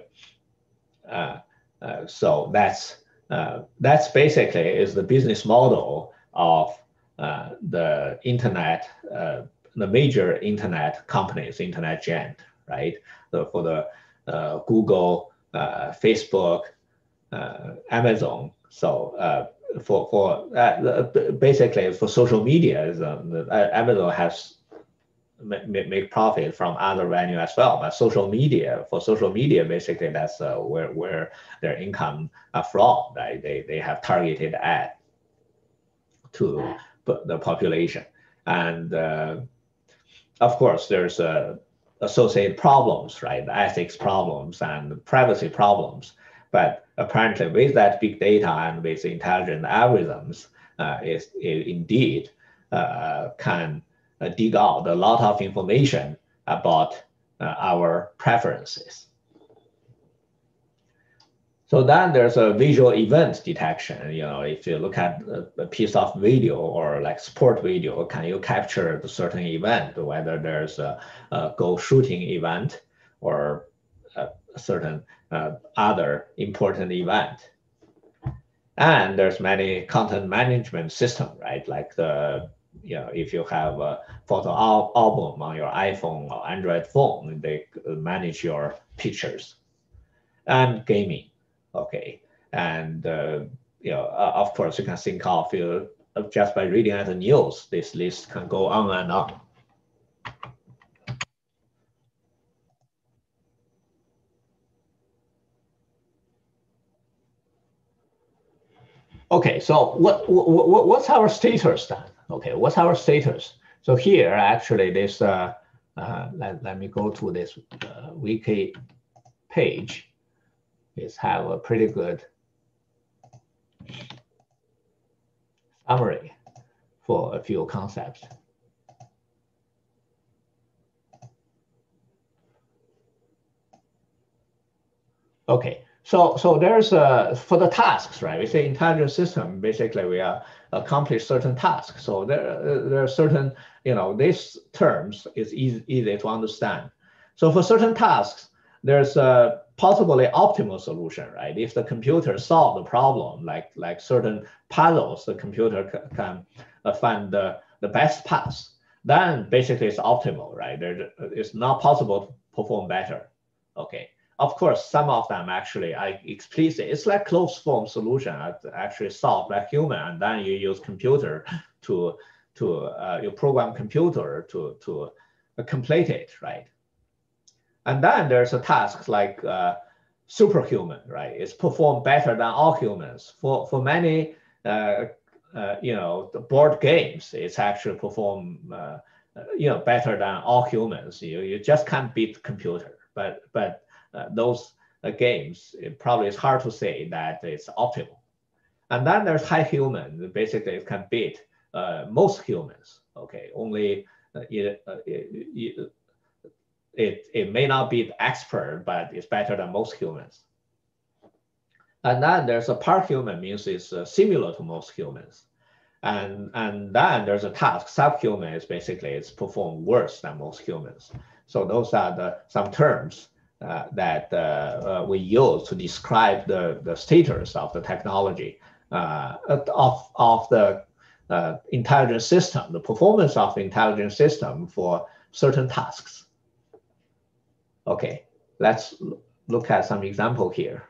uh, uh, so that's uh, that's basically is the business model of uh, the internet, uh, the major internet companies, internet giant, right? So for the uh, Google, Facebook, Amazon. So for for basically for social media, um, Amazon has make, make profit from other revenue as well. But social media, for social media, basically that's uh, where, where their income are from, right? They, they have targeted ad to the population. And uh, of course, there's uh, associated problems, right? Ethics problems and privacy problems. But apparently, with that big data and with intelligent algorithms, uh, is, it indeed uh, can uh, dig out a lot of information about uh, our preferences. So then there's a visual event detection. You know, if you look at a, piece of video or like sport video, can you capture the certain event, whether there's a, a goal shooting event or a certain uh, other important event? And there's many content management system, right? Like the, you know, if you have a photo al album on your iPhone or Android phone, they manage your pictures and gaming Okay, and uh, you know, uh, of course, you can think of you uh, just by reading at the news. This list can go on and on. Okay, so what, what what's our status then? Okay, what's our status? So here, actually, this uh, uh, let, let me go to this uh, wiki page is have a pretty good summary for a few concepts. Okay, so so there's a for the tasks, right? We say intelligent system. Basically, we are accomplish certain tasks. So there uh, there are certain you know these terms is easy easy to understand. So for certain tasks, there's a possibly optimal solution, right? If the computer solve the problem, like like certain puzzles, the computer can uh, find the, the best path, then basically it's optimal, right? There, it's not possible to perform better. Okay. Of course, some of them actually are explicit. It's like closed form solution I actually solved like human, and then you use computer to to uh, you program computer to to uh, complete it, right? And then there's a task like uh, superhuman, right? It's performed better than all humans. For, for many, uh, uh, you know, the board games, it's actually performed uh, you know, better than all humans. You, you just can't beat computer. But, but uh, those uh, games, it probably it's hard to say that it's optimal. And then there's high human. Basically, it can beat uh, most humans. Okay, only uh, it, uh, it, it, it may not be the expert, but it's better than most humans. And then there's a part human means it's uh, similar to most humans. And, and then there's a task, subhuman is basically it's performed worse than most humans. So those are the some terms uh, that uh, uh we use to describe the, the status of the technology uh, of, of the uh, intelligent system, the performance of the intelligent system for certain tasks. Okay, let's look at some example here.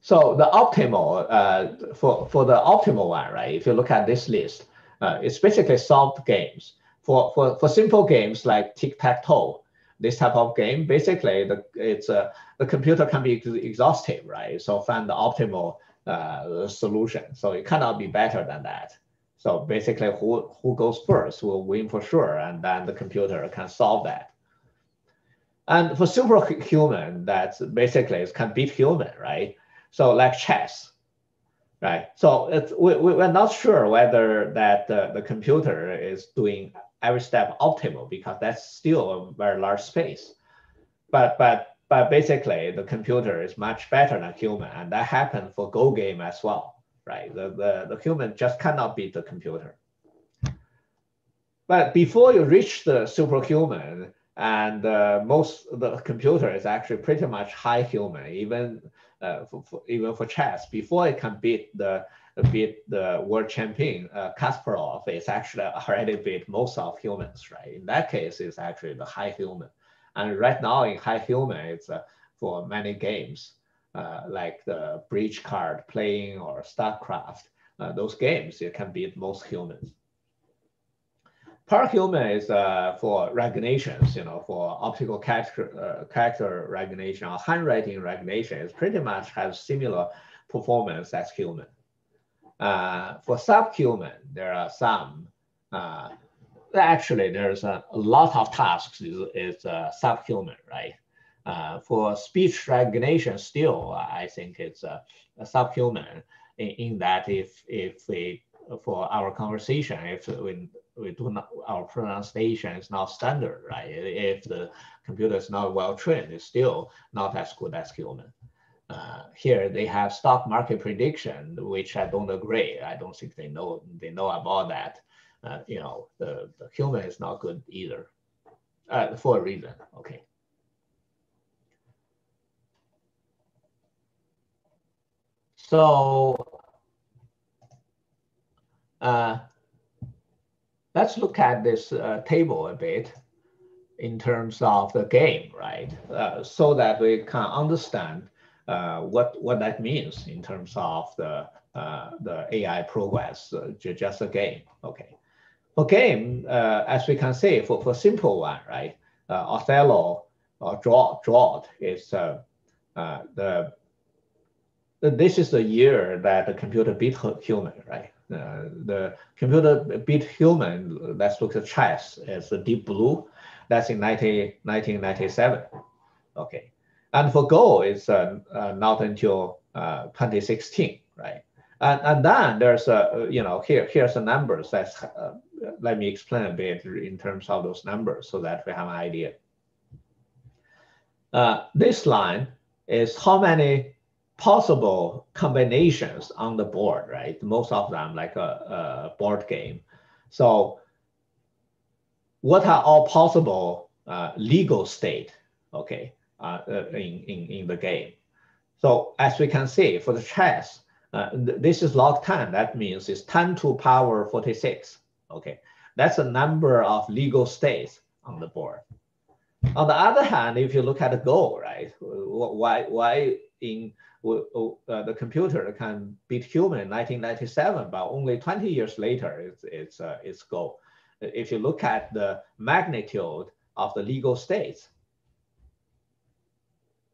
So the optimal, uh, for, for the optimal one, right, if you look at this list, uh, it's basically solved games. For, for, for simple games like tic-tac-toe, this type of game, basically the, it's uh, the computer can be exhaustive, right? So find the optimal uh, solution. So it cannot be better than that. So basically who, who goes first will win for sure, and then the computer can solve that. And for superhuman, that's basically it can beat human, right? So like chess, right? So it's, we, we're not sure whether that uh, the computer is doing every step optimal because that's still a very large space. But, but, but basically the computer is much better than human and that happened for Go game as well, right? The, the, the human just cannot beat the computer. But before you reach the superhuman, and uh, most the computer is actually pretty much high human, even uh, for, for, even for chess, before it can beat the beat the world champion uh, Kasparov, it's actually already beat most of humans, right? In that case, it's actually the high human. And right now in high human, it's uh, for many games uh, like the bridge card playing or StarCraft. Uh, those games, it can beat most humans. Parhuman is uh, for recognitions, you know, for optical character, uh, character recognition or handwriting recognition. It pretty much has similar performance as human. Uh, for subhuman, there are some, actually there's a, a, lot of tasks is, is uh, subhuman, right? Uh, for speech recognition, still, I think it's a, subhuman in, in that if, if we, for our conversation, if we we do not, our pronunciation is not standard, right? If the computer is not well trained, it's still not as good as human. Uh, here they have stock market prediction, which I don't agree. I don't think they know they know about that. Uh, you know, the, the human is not good either, uh, for a reason. Okay. So, uh, let's look at this uh, table a bit in terms of the game, right? Uh, so that we can understand uh, what, what that means in terms of the, uh, the AI progress, uh, just a game, okay. For game, as we can see, for, for simple one, right? Othello or draw, drought is the, this is the year that the computer beat human, right? Uh, the computer beat human, let's look at chess, it's a deep blue. That's in 19, 1997. Okay. And for Go, it's uh, uh, not until uh, 2016, right? And, and then there's a, you know, here here's the numbers. That's, uh, let me explain a bit in terms of those numbers so that we have an idea. Uh, this line is how many possible combinations on the board, right? Most of them like a, a board game. So what are all possible uh, legal state, okay, uh, uh in, in, in the game? So as we can see for the chess, uh, th this is log 10. That means it's 10 to power 46, okay? That's the number of legal states on the board. On the other hand, if you look at the Go, right, why, why in uh, the computer can beat human in 1997, but only 20 years later, it's, it's, uh, it's Go. If you look at the magnitude of the legal states,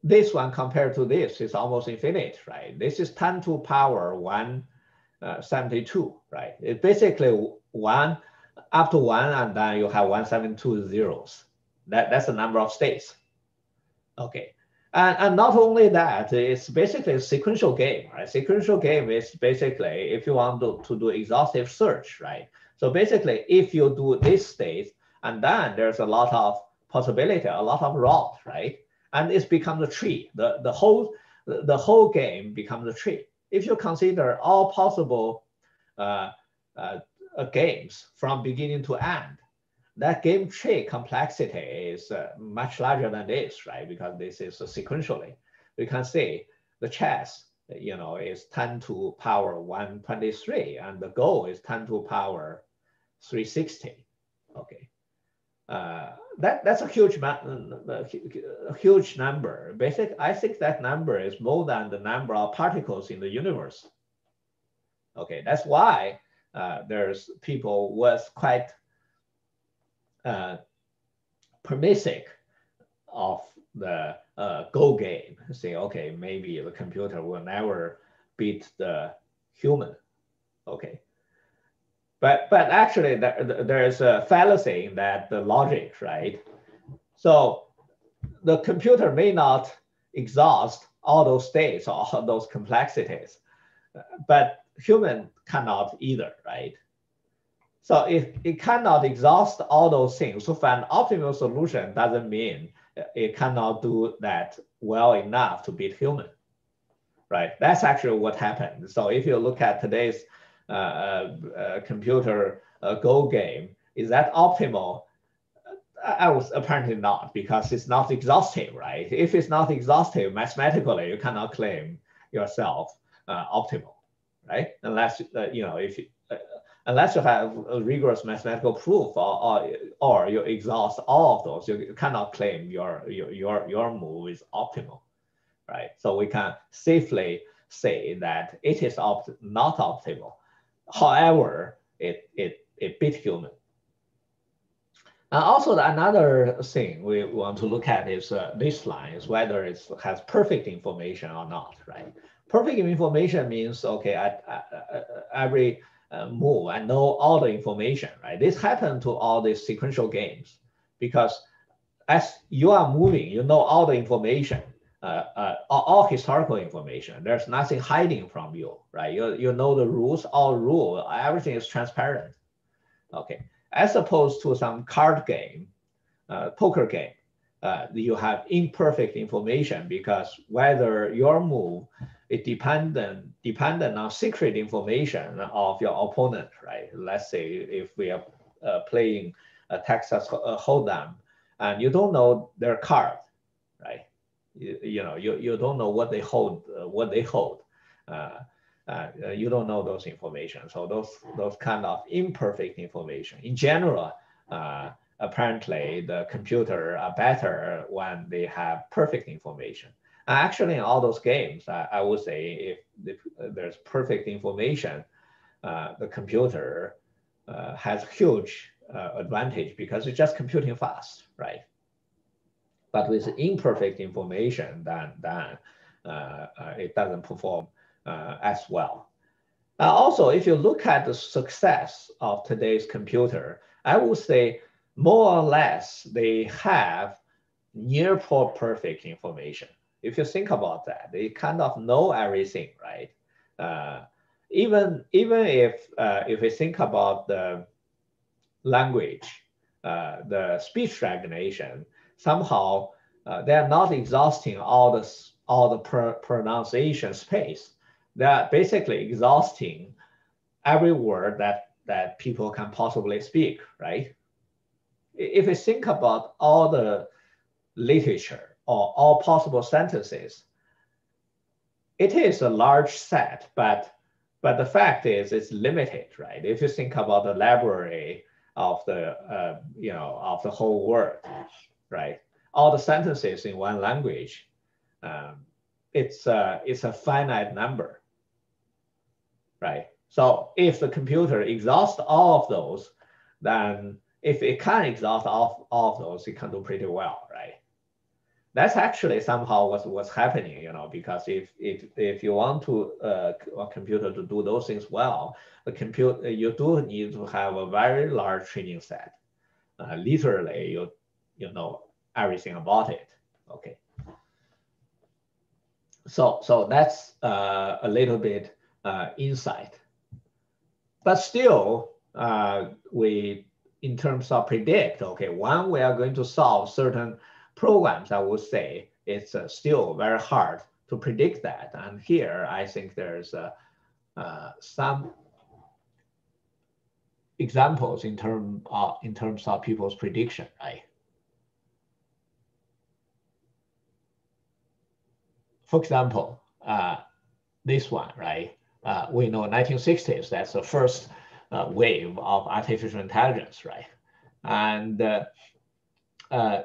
this one compared to this is almost infinite, right? This is 10 to power one uh, 72, right? It's basically one up to one, and then you have 172 zeros. That, that's the number of states. Okay. And, and not only that, it's basically a sequential game, right? Sequential game is basically if you want to, to do exhaustive search, right? So basically, if you do this state, and then there's a lot of possibility, a lot of route, right? And it becomes a tree. The, the whole the whole game becomes a tree. If you consider all possible uh, uh, uh, games from beginning to end, that game tree complexity is uh, much larger than this, right? Because this is sequentially. We can see the chess, you know, is 10 to power 123, and the Go is 10 to power 360. Okay. Uh, that that's a huge a huge number. Basically, I think that number is more than the number of particles in the universe. Okay, that's why uh, there's people was quite uh, permissive of the uh, Go game. Say, okay, maybe the computer will never beat the human. Okay. But, but actually, there, there's a fallacy in that the logic, right? So the computer may not exhaust all those states all those complexities, but human cannot either, right? So if it cannot exhaust all those things, so an optimal solution doesn't mean it cannot do that well enough to beat human, right? That's actually what happened. So if you look at today's uh, uh, uh computer uh, Go game, is that optimal? I was apparently not because it's not exhaustive, right? If it's not exhaustive, mathematically, you cannot claim yourself uh, optimal, right? Unless, uh, you know, if unless you have a rigorous mathematical proof or, or, or, you exhaust all of those, you cannot claim your, your, your, your move is optimal, right? So we can safely say that it is opt not optimal. However, it, it, it beat human. And also another thing we want to look at is uh, this line is whether it has perfect information or not, right? Perfect information means, okay, at, at, at every uh, move, I know all the information, right? This happened to all these sequential games because as you are moving, you know all the information, uh, uh, all, historical information. There's nothing hiding from you, right? You, you know the rules, all rule, everything is transparent. Okay, as opposed to some card game, uh, poker game, uh, you have imperfect information because whether your move is dependent dependent on secret information of your opponent, right? Let's say if we are uh, playing a Texas uh, Hold'em and you don't know their card, right? You, you know, you, you don't know what they hold, uh, what they hold. Uh, uh, you don't know those information. So those those kind of imperfect information. In general, uh, apparently the computer are better when they have perfect information. Actually, in all those games, I, I would say if, if, there's perfect information, uh, the computer uh, has huge uh, advantage because it's just computing fast, right? But with imperfect information, then, then uh, it doesn't perform uh, as well. Uh, also, if you look at the success of today's computer, I would say more or less they have near perfect information. If you think about that, they kind of know everything, right? Uh, even even if uh, if we think about the language, uh, the speech recognition, somehow uh, they are not exhausting all the all the pr pronunciation space they're basically exhausting every word that that people can possibly speak, right? If you think about all the literature or all possible sentences, it is a large set, but but the fact is it's limited, right? If you think about the library of the uh, you know of the whole world, right? All the sentences in one language, um, it's uh, it's a finite number right? So if the computer exhausts all of those, then if it can exhaust all, all of those, it can do pretty well, right? That's actually somehow what's what's happening, you know, because if if if you want to uh, a computer to do those things well, the computer you do need to have a very large training set. Uh, literally, you you know everything about it. Okay. So so that's uh, a little bit uh, insight, but still uh, we in terms of predict. Okay, when we are going to solve certain programs, I would say it's uh, still very hard to predict that. And here, I think there's uh, uh, some examples in, term, uh, in terms of people's prediction, right? For example, this one, right? Uh, we know 1960s, that's the first uh, wave of artificial intelligence, right? And uh,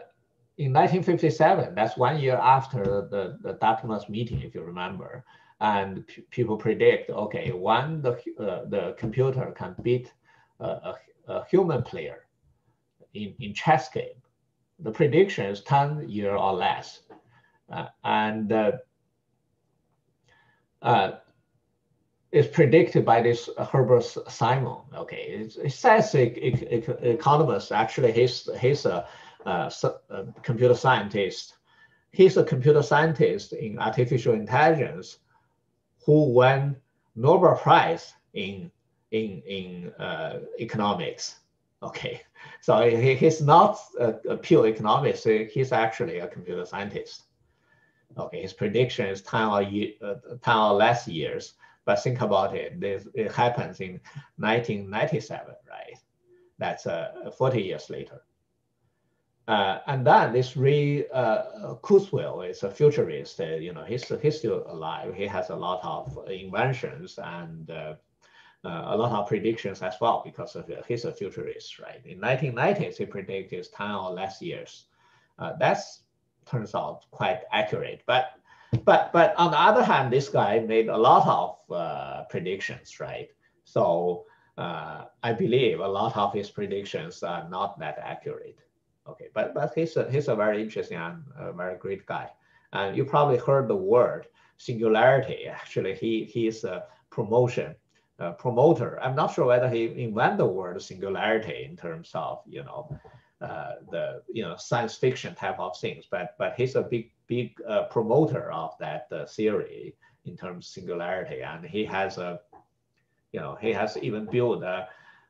in 1957, that's one year after the, the Dartmouth meeting, if you remember, and people predict, okay, when the, uh, the computer can beat a, a, human player in, in chess game, the prediction is 10 year or less. Uh, and uh, uh, it's predicted by this Herbert Simon. Okay, it, it says economist actually he's he's a uh, a computer scientist. He's a computer scientist in artificial intelligence who won Nobel Prize in in in uh, economics. Okay, so he, he's not a, a, pure economist. He's actually a computer scientist. Okay, his prediction is 10 or, year, uh, 10 or less years. But think about it. This, it happens in 1997, right? That's uh, 40 years later. Uh, and then this Ray uh, Kurzweil is a futurist. Uh, you know, he's he's still alive. He has a lot of inventions and uh, uh, a lot of predictions as well because of, he's a futurist, right? In 1990s, he predicted 10 or less years. Uh, that turns out quite accurate. But but but on the other hand, this guy made a lot of predictions, right? So I believe a lot of his predictions are not that accurate. Okay, but but he's a, he's a very interesting and a very great guy. And you probably heard the word singularity. Actually, he he's a promotion uh, promoter. I'm not sure whether he invented the word singularity in terms of you know uh, the you know science fiction type of things, but but he's a big big uh, promoter of that uh, theory in terms of singularity, and he has a you know he has even built a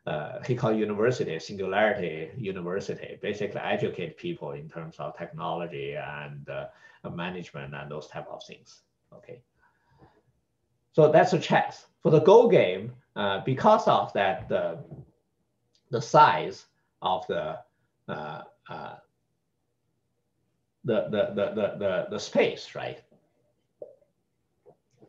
uh, he called university singularity university, basically educate people in terms of technology and uh, management and those type of things. Okay. So that's a chess. For the Go game, uh, because of that, the, the size of the, uh, uh, the, the, the, the, the, the space, right?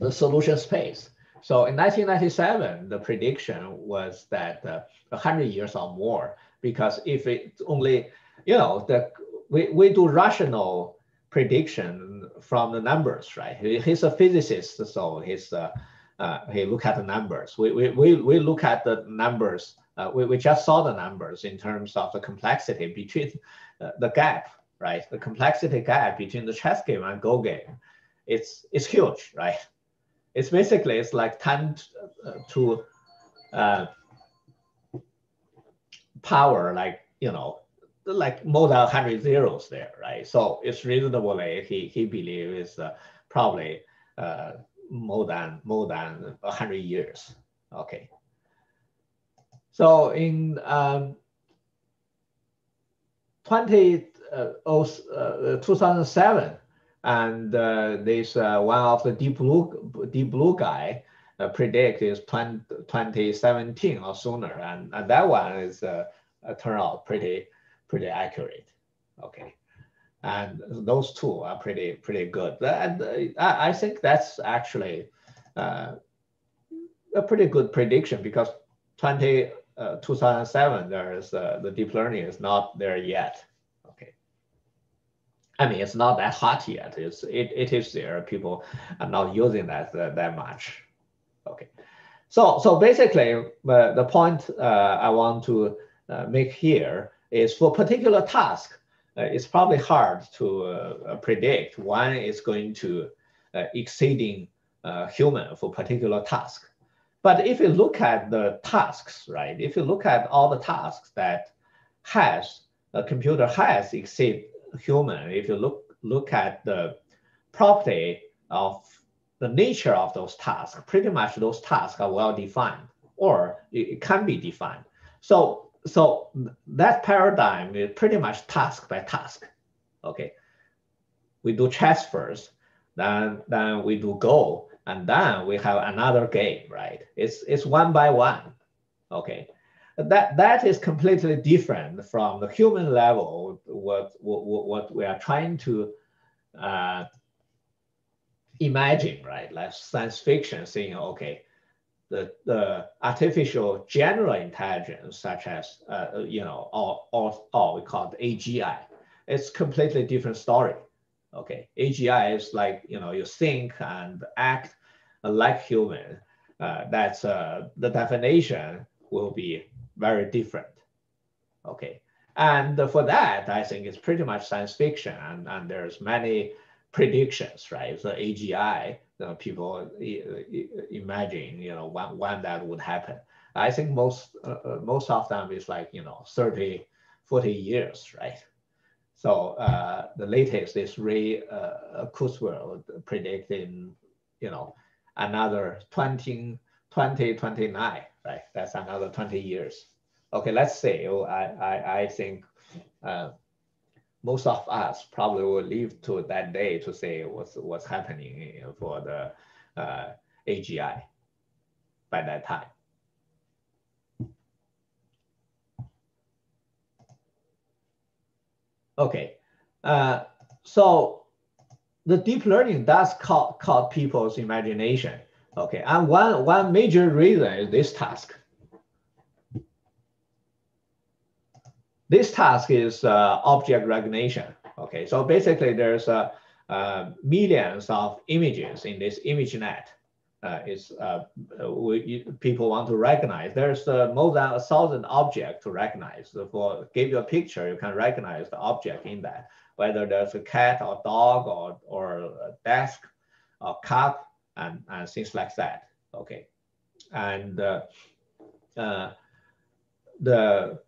The solution space so in 1997, the prediction was that uh, 100 years or more, because if it only, you know, the, we, we do rational prediction from the numbers, right? He's a physicist, so he's, uh, uh, he look at the numbers. We, we, we, we look at the numbers. Uh, we, we just saw the numbers in terms of the complexity between uh, the gap, right? The complexity gap between the chess game and Go game. It's, it's huge, right? It's basically it's like 10 to uh, power like you know like more than 100 zeros there right? So it's reasonably he he believes uh, probably uh, more than more than 100 years. Okay. So in um, 20 uh, uh 2007 and uh, this uh, one of the deep blue deep blue guy uh, predict is 20, 2017 or sooner, and, and that one is uh, turn out pretty pretty accurate. Okay, and those two are pretty pretty good. And uh, I, I think that's actually uh, a pretty good prediction because 20 uh, 2007 there's uh, the deep learning is not there yet. I mean, it's not that hot yet. It's it, it is there. People are not using that uh, that much. Okay, so so basically, uh, the point uh, I want to uh, make here is for particular task, uh, it's probably hard to uh, predict when it's going to uh, exceeding human for particular task. But if you look at the tasks, right? If you look at all the tasks that has a computer has exceed human, if you look look at the property of the nature of those tasks, pretty much those tasks are well defined or it can be defined. So, so that paradigm is pretty much task by task. Okay, we do chess first, then then we do Go, and then we have another game, right? It's it's one by one. Okay, that that is completely different from the human level. What what, what we are trying to uh, imagine, right? Like science fiction, saying, okay, the, the artificial general intelligence, such as, uh, you know, or, or, or we call it AGI, it's completely different story. Okay, AGI is like, you know, you think and act like human. Uh, that's uh, the definition will be very different. Okay, and for that, I think it's pretty much science fiction, and, and there's many predictions, right? The AGI, you people imagine, you know, when, when that would happen. I think most uh, uh, most of them is like, you know, 30, 40 years, right? So uh, the latest is Ray uh, Kurzweil predicting, you know, another 20, 2029, right? That's another 20 years. Okay, let's say, oh, I, I, I think uh, most of us probably will live to that day to say what's what's happening for the uh, AGI by that time. Okay, uh, so the deep learning does caught, caught people's imagination. Okay, and one, one major reason is this task. This task is uh, object recognition. Okay, so basically there's uh, uh, millions of images in this ImageNet. Uh, is uh, we, people want to recognize. There's uh, more than a thousand objects to recognize. So for give you a picture, you can recognize the object in that, whether there's a cat or dog or, or a desk or cup and, and things like that. Okay, and uh, uh, the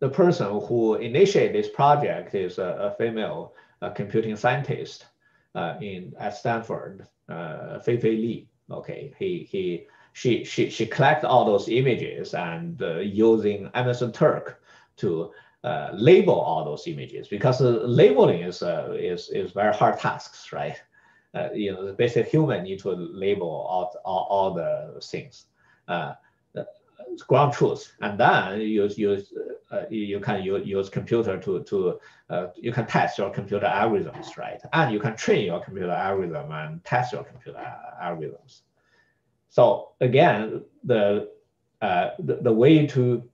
the person who initiated this project is a, a female a computing scientist uh, in at Stanford, uh, Fei Fei Li. Okay, he he she she she collected all those images and uh, using Amazon Turk to uh, label all those images because labeling is uh, is is very hard tasks, right? Uh, you know, the basic human need to label all all, all the things. Uh, ground truth, and then you use uh, you can use, use computer to to uh, you can test your computer algorithms, right? And you can train your computer algorithm and test your computer algorithms. So again, the uh, the, the way to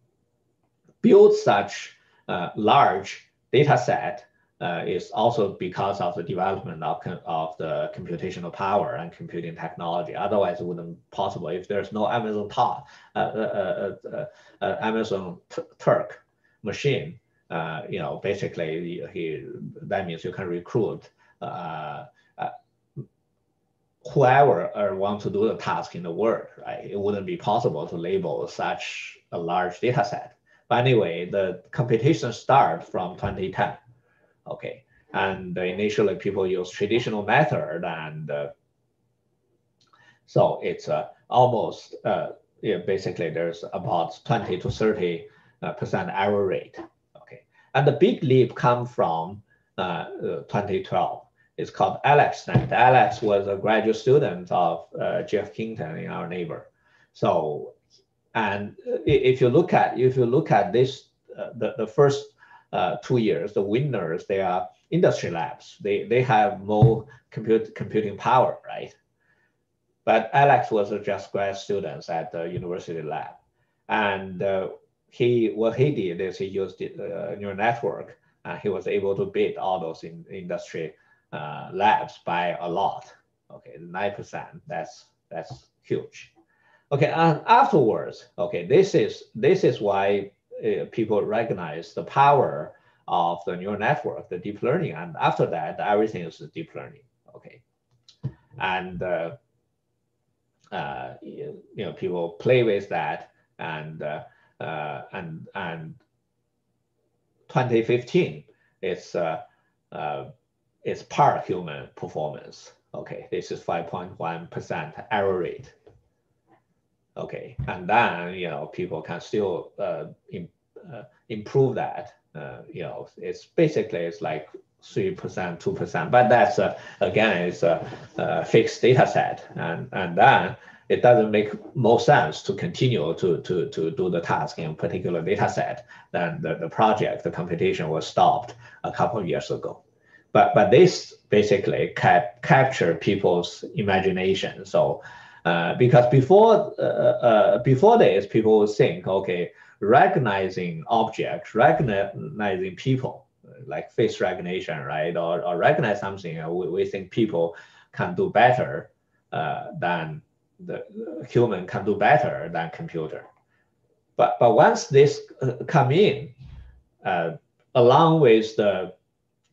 build such uh, large data set uh, is also because of the development of, of the computational power and computing technology. Otherwise, it wouldn't be possible if there's no Amazon top, uh, uh, uh, uh Amazon Turk machine. you know, basically, he, that means you can recruit whoever want to do the task in the world, right? It wouldn't be possible to label such a large data set. But anyway, the competition start from 2010 Okay, and initially people use traditional method, and uh, so it's uh, almost uh, yeah, basically there's about 20 to 30 uh, percent error rate. Okay, and the big leap come from uh, 2012. It's called Alex. And Alex was a graduate student of uh, Geoff Hinton in our neighbor. So, and if you look at if you look at this, the, the first uh, two years, the winners, they are industry labs. They, they have more compute, computing power, right? But Alex was a just grad student at the university lab. And uh, he, what he did is he used a uh, neural network and he was able to beat all those in, industry uh, labs by a lot. Okay, 9%, that's, that's huge. Okay, and afterwards, okay, this is, this is why people recognize the power of the neural network, the deep learning, and after that, everything is deep learning. Okay, and uh, uh, you, know people play with that, and uh, uh and and 2015 it's uh, uh, it's part human performance. Okay, this is 5.1 percent error rate. Okay, and then you know people can still in, improve that uh, you know, it's basically it's like three percent, two percent, but that's uh, again it's a, a, fixed data set, and and then it doesn't make more sense to continue to to to do the task in a particular data set. Then the, the project, the computation was stopped a couple of years ago. But but this basically cap capture people's imagination. So. Uh, because before uh, uh, before this, people think, okay, recognizing objects, recognizing people, like face recognition, right? Or, or recognize something, uh, we, we think people can do better uh, than the human can do better than computer. But, but once this uh, come in, uh, along with the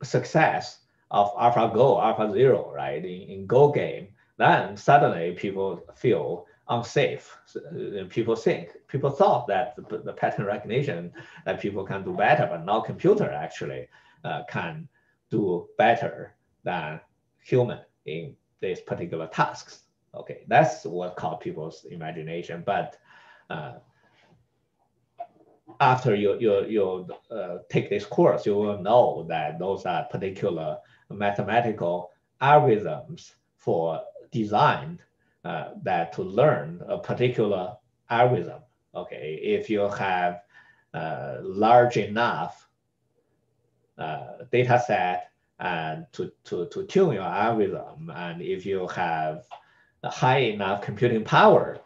success of AlphaGo, AlphaZero, right, in, in Go game, then suddenly people feel unsafe. Uh, people think, people thought that the, the, pattern recognition that people can do better, but now computer actually uh, can do better than human in these particular tasks. Okay, that's what caught people's imagination. But uh, after you you you uh, take this course, you will know that those are particular mathematical algorithms for designed uh, that to learn a particular algorithm. Okay, if you have uh, large enough uh, data set and to, to, to tune your algorithm, and if you have high enough computing power,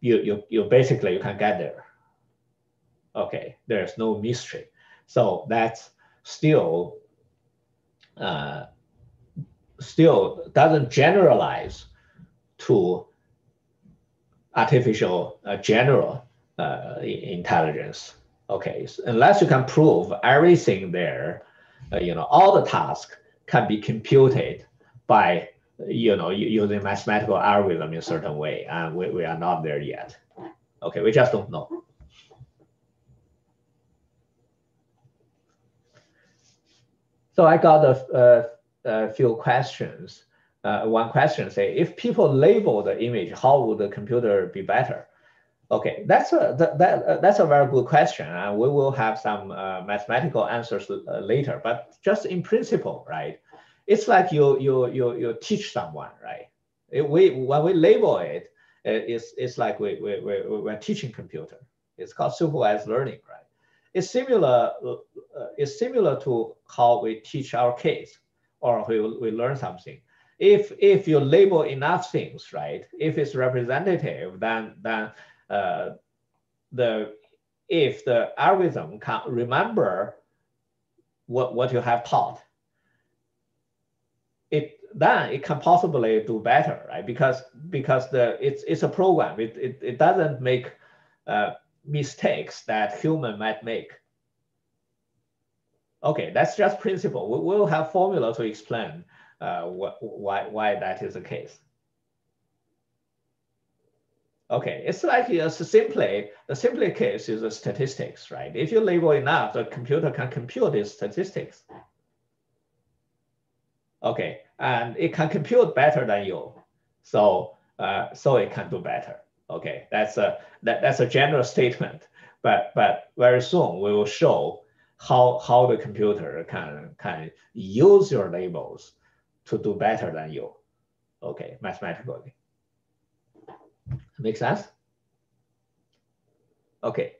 you, you, you basically you can get there. Okay, there's no mystery. So that's still uh, still doesn't generalize to artificial uh, general uh, intelligence. Okay, so unless you can prove everything there, uh, you know, all the tasks can be computed by, you know, using mathematical algorithm in a certain way, and we, we are not there yet. Okay, we just don't know. So I got a, a, a few questions uh, one question say, if people label the image, how would the computer be better? Okay, that's a that, that uh, that's a very good question, and we will have some uh, mathematical answers uh, later. But just in principle, right? It's like you you you you teach someone, right? It, we when we label it, it's it's like we we we we're teaching computer. It's called supervised learning, right? It's similar. Uh, it's similar to how we teach our kids, or we we learn something if if you label enough things, right? If it's representative, then then uh, the if the algorithm can remember what what you have taught, it then it can possibly do better, right? Because because the it's it's a program. It it, it doesn't make uh, mistakes that human might make. Okay, that's just principle. We will have formula to explain uh, wh why, why that is the case. Okay, it's like a simply, the simply case is a statistics, right? If you label enough, the computer can compute these statistics. Okay, and it can compute better than you. So, uh, so it can do better. Okay, that's a, that, that's a general statement, but, but very soon we will show how, how the computer can, can use your labels to do better than you. Okay, mathematically. Make sense? Okay.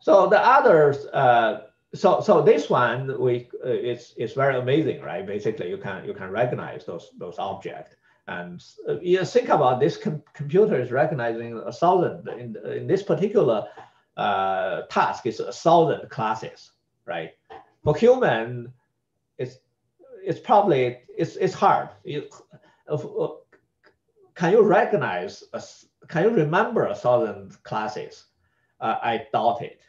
So the others, uh, so so this one we uh, it's it's very amazing, right? Basically, you can you can recognize those those objects, and uh, you think about this com computer is recognizing a thousand in in this particular uh, task is a thousand classes, right? For human, it's it's probably it's it's hard. You, can you recognize? A, can you remember a thousand classes? Uh, I doubt it.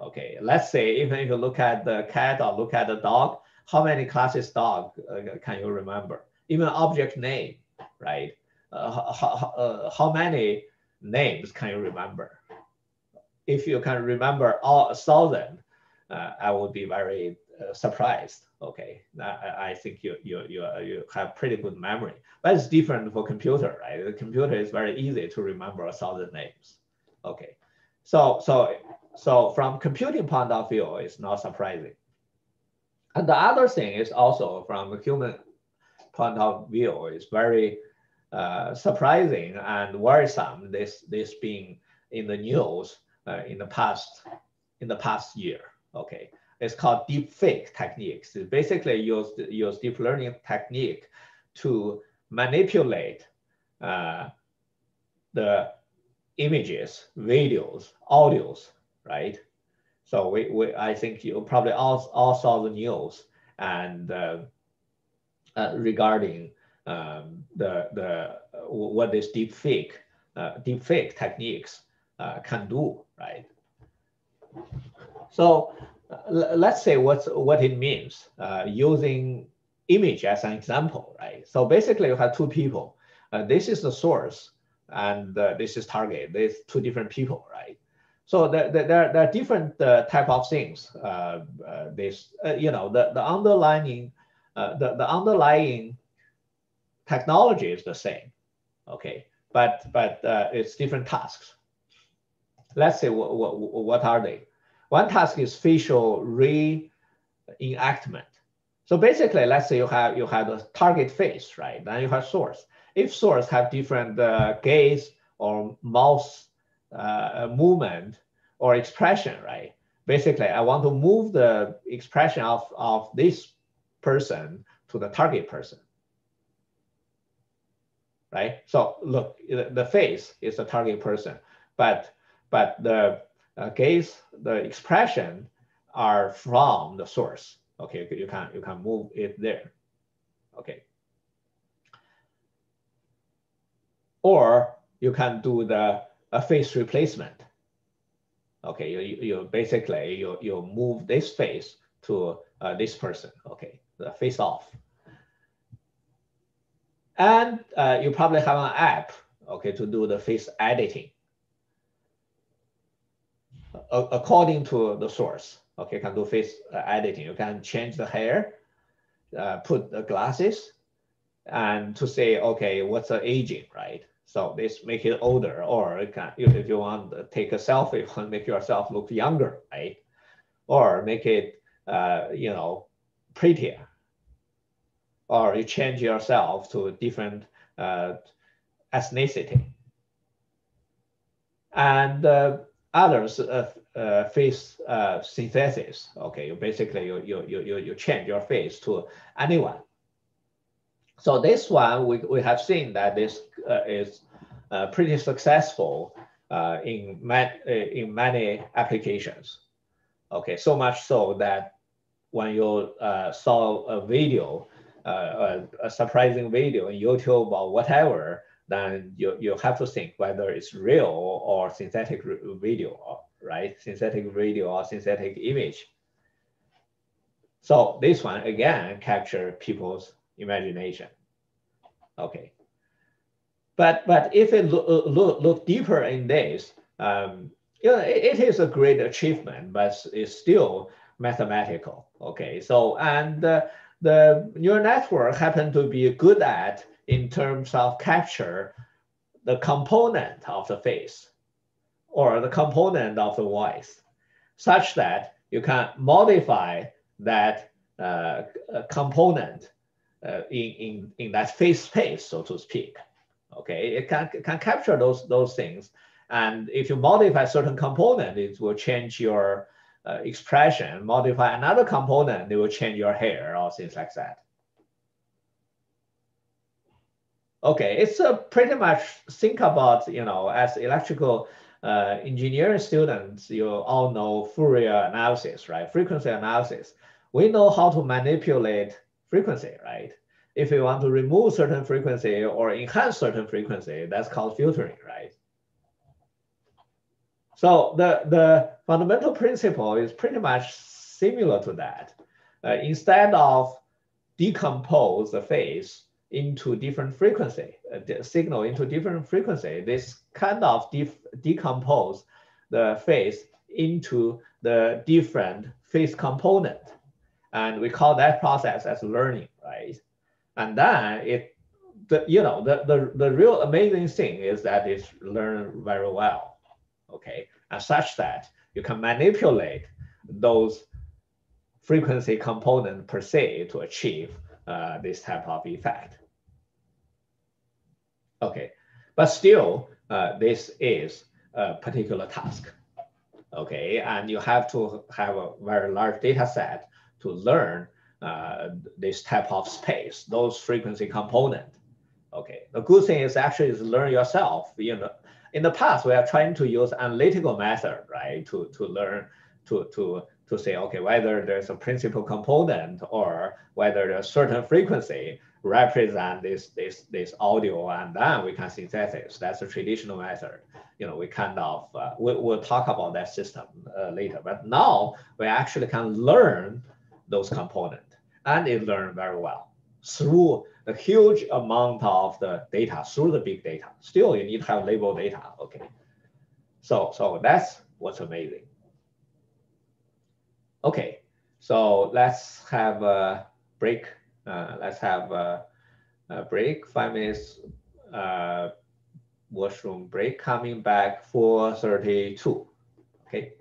Okay, let's say even if you look at the cat or look at the dog, how many classes dog uh, can you remember? Even object name, right? Uh, how, uh, how many names can you remember? If you can remember all a thousand, uh, I would be very uh, surprised. Okay, I, I think you, you, you, you have pretty good memory, but it's different for computer, right? The computer is very easy to remember a thousand names. Okay, so, so, so from computing point of view, it's not surprising. And the other thing is also from a human point of view, it's very uh, surprising and worrisome. This this being in the news uh, in the past in the past year. Okay, it's called deep fake techniques. It basically use use deep learning technique to manipulate uh, the images, videos, audios, right? So we, we I think you probably all, all saw the news and uh, uh, regarding um, the the what this deep fake uh, deep fake techniques uh, can do, right? So let's say what's what it means uh, using image as an example, right? So basically, you have two people. Uh, this is the source, and uh, this is target. There's two different people, right? So there, there, there are different uh, type of things. Uh, uh, this, you know, the, the underlying, the, the underlying technology is the same, okay? But, but it's different tasks. Let's say what, what, what are they? One task is facial reenactment. So basically, let's say you have you have a target face, right? Then you have source. If source have different uh, gaze or mouth uh, movement or expression, right? Basically, I want to move the expression of, of this person to the target person, right? So look, the face is the target person, but but the uh, gaze, the expression are from the source. Okay, you can you can move it there. Okay. Or you can do the face replacement. Okay, you, you basically you, you move this face to uh, this person. Okay, the face off. And uh, you probably have an app, okay, to do the face editing according to the source. Okay, you can do face uh, editing. You can change the hair, uh, put the glasses, and to say, okay, what's the aging, right? So this make it older, or it can, if you want to take a selfie, you want make yourself look younger, right? Or make it, uh, you know, prettier. Or you change yourself to a different uh, ethnicity. And uh, others uh, uh, face uh, synthesis. Okay, you basically you, you, you, you change your face to anyone. So this one, we, we have seen that this uh, is pretty successful in, uh, in many applications. Okay, so much so that when you saw a video, a, a, surprising video in YouTube or whatever, then you, you have to think whether it's real or synthetic video, right? Synthetic video or synthetic image. So this one, again, capture people's imagination. Okay. But, but if it look, look, look deeper in this, um, you know, it, it is a great achievement, but it's still mathematical. Okay, so and uh, the neural network happen to be good at in terms of capture the component of the face or the component of the voice, such that you can modify that uh, component uh, in, in, in that face space, so to speak. Okay, it can, can capture those, those things. And if you modify certain component, it will change your uh, expression. Modify another component, it will change your hair or things like that. Okay, it's a pretty much think about, you know, as electrical uh, engineering students, you all know Fourier analysis, right? Frequency analysis. We know how to manipulate frequency, right? If we want to remove certain frequency or enhance certain frequency, that's called filtering, right? So the, the fundamental principle is pretty much similar to that. Uh, instead of decompose the phase into different frequency, uh, signal into different frequency, this kind of decompose the phase into the different phase component. And we call that process as learning, right? And then it, the, you know, the, the, the real amazing thing is that it's learned very well, okay? And such that you can manipulate those frequency component per se to achieve uh, this type of effect. Okay, but still, uh, this is a particular task. Okay, and you have to have a very large data set to learn uh, this type of space, those frequency component. Okay, the good thing is actually is learn yourself. You know, in the past we are trying to use analytical method, right, to to learn to to to say okay whether there's a principal component or whether a certain frequency represent this this this audio and then we can synthesize. That's a traditional method. You know, we kind of uh, we, will talk about that system uh, later. But now we actually can learn those components and it learn very well through the huge amount of the data through the big data. Still, you need to have label data. Okay, so so that's what's amazing. Okay, so let's have a break uh, let's have a, a, break, five minutes uh, washroom break, coming back 4.32, okay?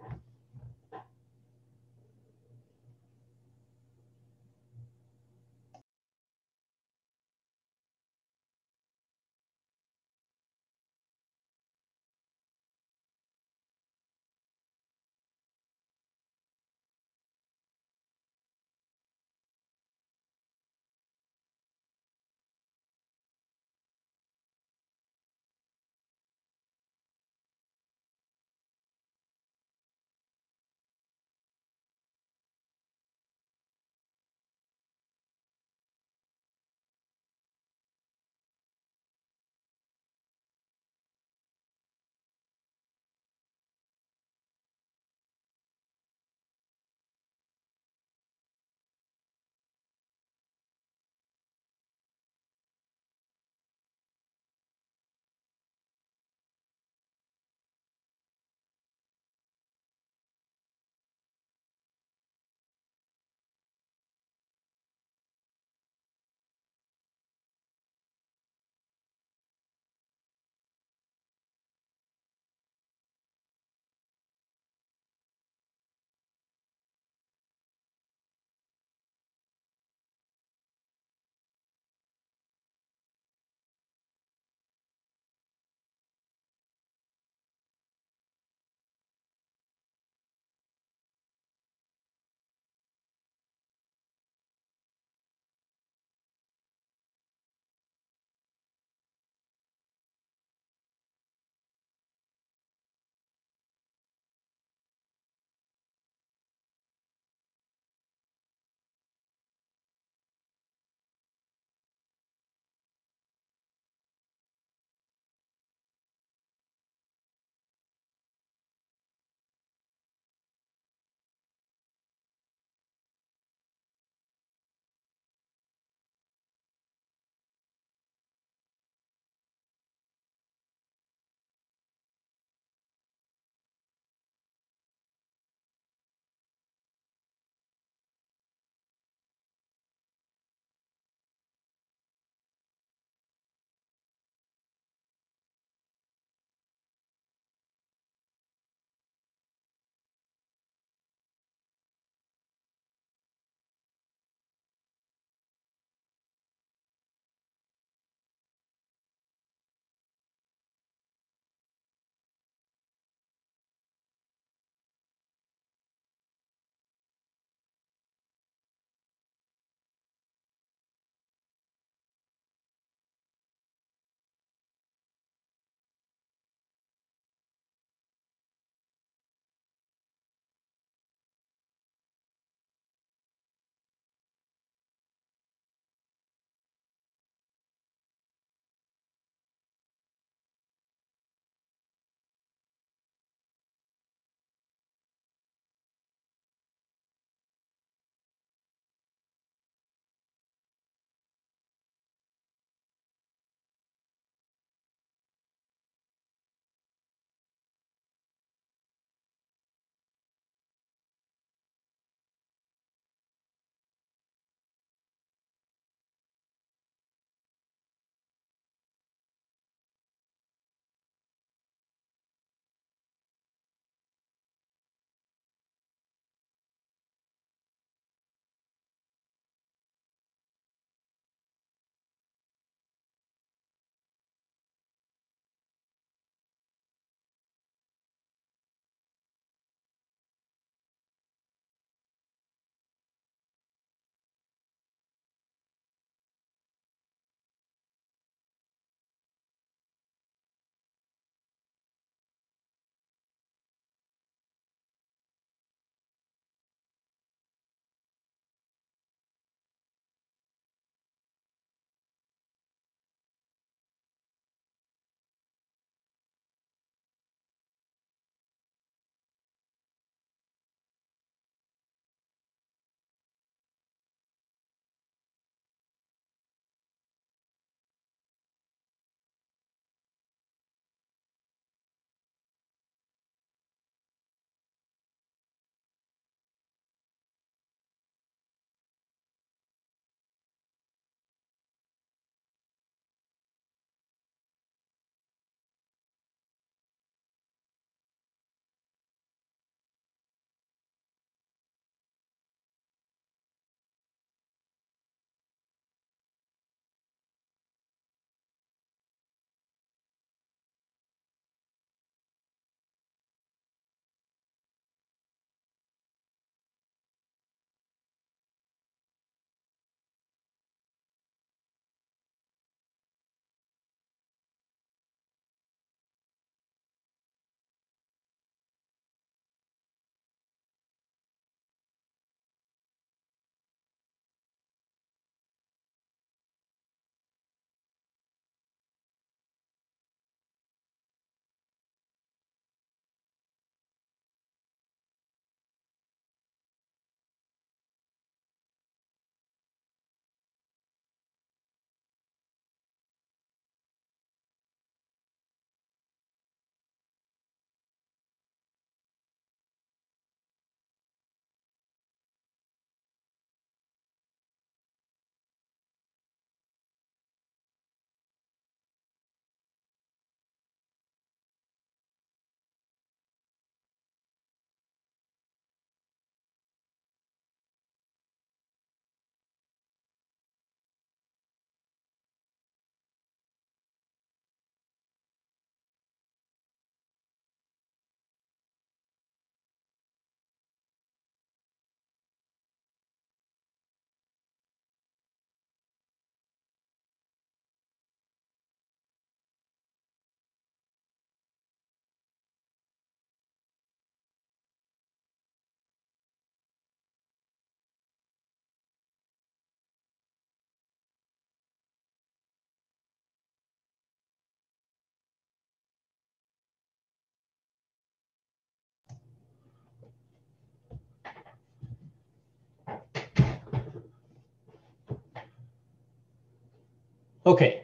Okay,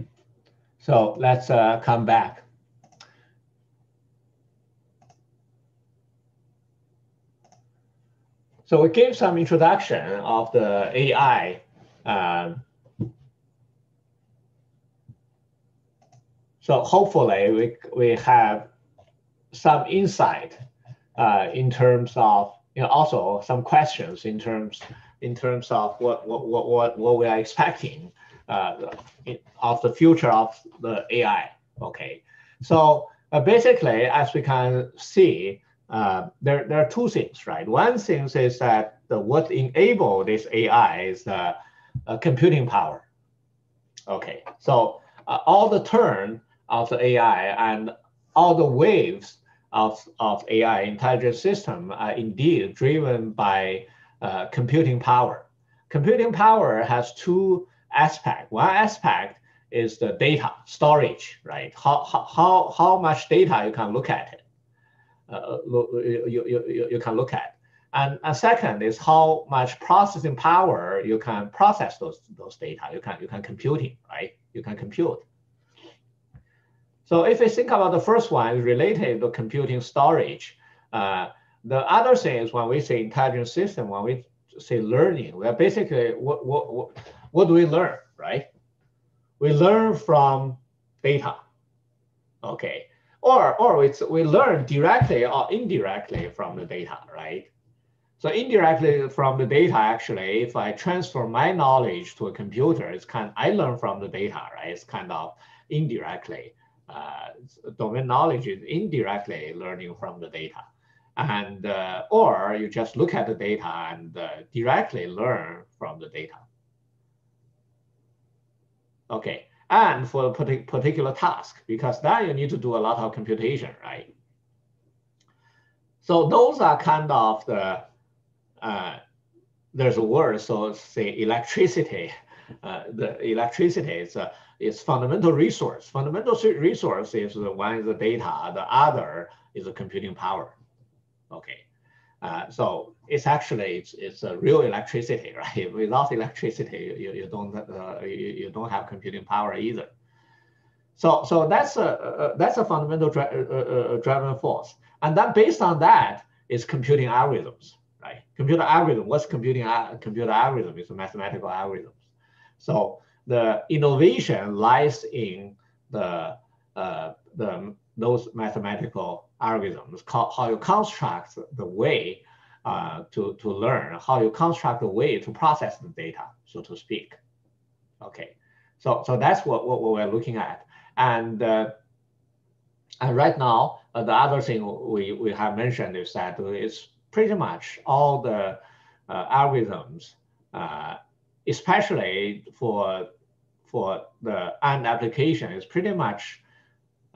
so let's uh, come back. So we gave some introduction of the AI. Uh, so hopefully we, we have some insight uh, in terms of you know, also some questions in terms in terms of what what what what we are expecting of the future of the AI. Okay, so uh, basically, as we can see, uh, there there are two things, right? One thing is that the, what enable this AI is uh, computing power. Okay, so uh, all the turn of the AI and all the waves of, of AI intelligent system are indeed driven by uh, computing power. Computing power has two aspects. One aspect is the data storage, right? How, how, how much data you can look at it. Uh, you, you, you, you can look at. And, and second is how much processing power you can process those, those data. You can, you can computing, right? You can compute. So if we think about the first one related to computing storage, uh, the other thing is when we say intelligent system, when we say learning, we are basically what, what, what, what do we learn, right? We learn from data, okay? Or, or it's, we learn directly or indirectly from the data, right? So indirectly from the data, actually, if I transfer my knowledge to a computer, it's kind, of, I learn from the data, right? It's kind of indirectly uh, domain knowledge is indirectly learning from the data. And, uh, or you just look at the data and uh, directly learn from the data. Okay, and for a partic particular task, because then you need to do a lot of computation, right? So those are kind of the, uh, there's a word, so say electricity. Uh, the electricity is uh, is fundamental resource. Fundamental resource is the one is the data, the other is the computing power. Okay. Uh, so it's actually it's, it's a real electricity, right? Without electricity, you, you don't uh, you, you don't have computing power either. So so that's a, that's a fundamental dri uh, uh, uh, driving force, and then based on that is computing algorithms, right? Computer algorithm. What's computing? computer algorithm is a mathematical algorithm. So the innovation lies in the, uh, the those mathematical algorithms, how you construct the way uh, to, to learn, how you construct the way to process the data, so to speak. Okay, so, so that's what, what we're looking at. And, uh, and right now, uh, the other thing we, we have mentioned is that it's pretty much all the uh, algorithms, uh, especially for for the end application is pretty much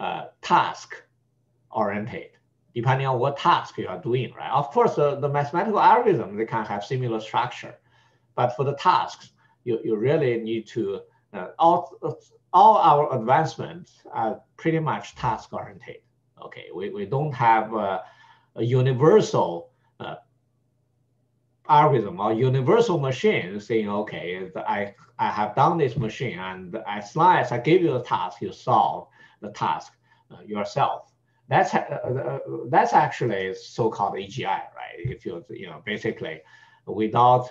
uh, task oriented, depending on what task you are doing, right? Of course, uh, the mathematical algorithm, they can have similar structure, but for the tasks, you, you really need to, uh, all, all our advancements are pretty much task oriented. Okay, we, we don't have a, a universal uh, algorithm or universal machine saying, okay, I, I have done this machine and as long as I give you a task, you solve the task uh, yourself. That's, uh, uh, that's actually so-called AGI, right? If you, you know, basically without,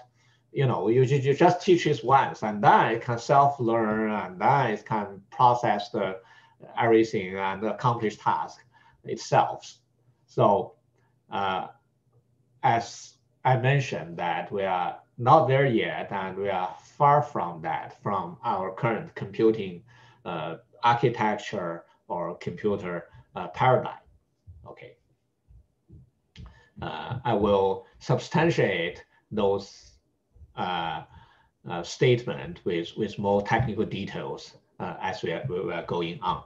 you know, you, you just teach it once and then it can self-learn and then it can process the everything and accomplish task itself. So uh, as I mentioned that we are not there yet, and we are far from that from our current computing uh, architecture or computer uh, paradigm. Okay. Uh, I will substantiate those uh, uh, statements with, with more technical details uh, as we are, we are going on.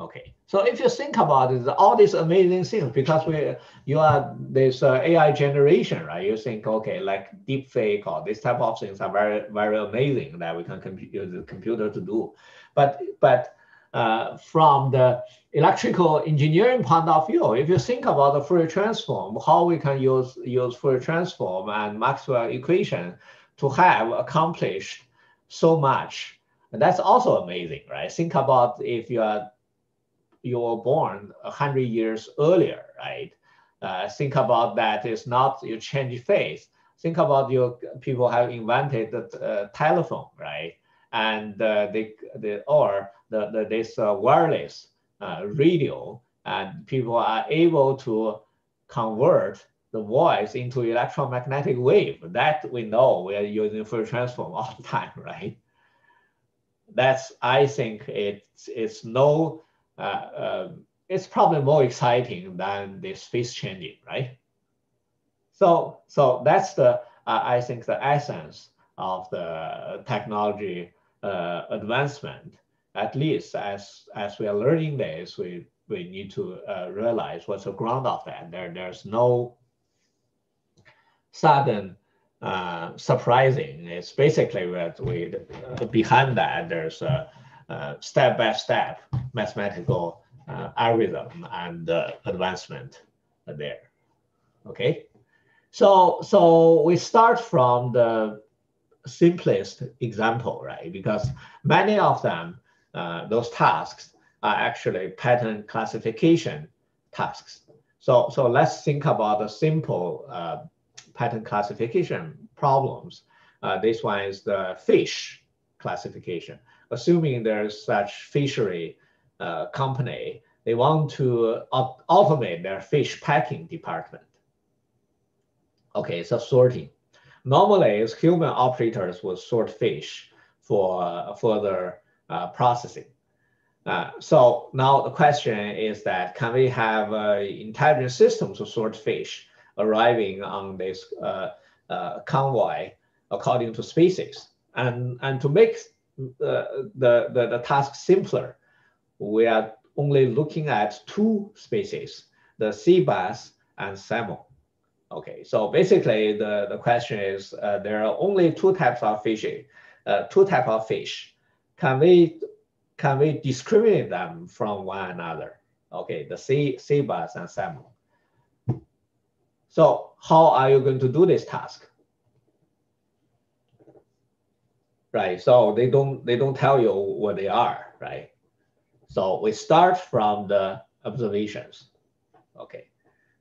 Okay, so if you think about it, all these amazing things, because we you are this uh, AI generation, right? You think, okay, like deep fake or this type of things are very very amazing that we can use the computer to do, but but uh, from the electrical engineering point of view, if you think about the Fourier transform, how we can use use Fourier transform and Maxwell equation to have accomplished so much And that's also amazing, right? Think about if you are you were born a hundred years earlier, right? Uh, think about that. It's not you change face. Think about your people have invented the uh, telephone, right? And uh, they, they or the, the this uh, wireless uh, radio, and people are able to convert the voice into electromagnetic wave. That we know we are using Fourier transform all the time, right? That's I think it's it's no uh, um, it's probably more exciting than this space changing, right? So so that's the uh, I think the essence of the technology uh, advancement. At least as as we are learning this, we we need to uh, realize what's the ground of that. There there's no sudden uh, surprising. It's basically what we uh, behind that there's a, step-by-step mathematical uh, algorithm and uh, advancement there. Okay, so so we start from the simplest example, right? Because many of them, uh, those tasks are actually pattern classification tasks. So so let's think about the simple uh, pattern classification problems. Uh, this one is the fish classification. Assuming there's such fishery uh, company, they want to automate their fish packing department. Okay, so sorting. Normally, human operators would sort fish for uh, further uh, processing. Uh, so now the question is that can we have an intelligent systems to sort fish arriving on this uh, uh, convoy according to species. And, and to make the, the, the, the task simpler, we are only looking at two species, the sea bass and salmon. Okay, so basically the, the question is uh, there are only two types of fish, uh, two types of fish. Can we can we discriminate them from one another? Okay, the sea, sea bass and salmon. So how are you going to do this task? Right, so they don't they don't tell you what they are, right? So we start from the observations. Okay,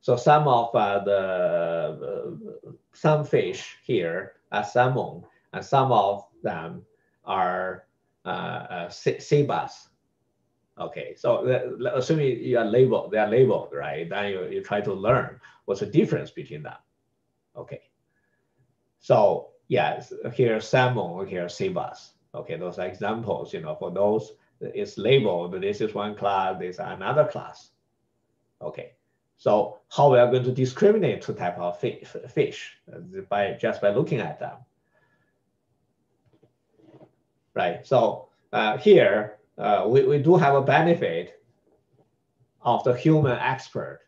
so some of uh, the uh, some fish here are salmon, and some of them are uh, uh, sea bass. Okay, so assuming you are labeled, they are labeled, right? Then you, you try to learn what's the difference between them. Okay, so yes, here salmon, here sea bass. Okay, those are examples, you know, for those it's labeled, this is one class, this is another class. Okay, so how we are going to discriminate two type of fish, fish by just by looking at them. Right, so uh, here uh, we, we do have a benefit of the human expert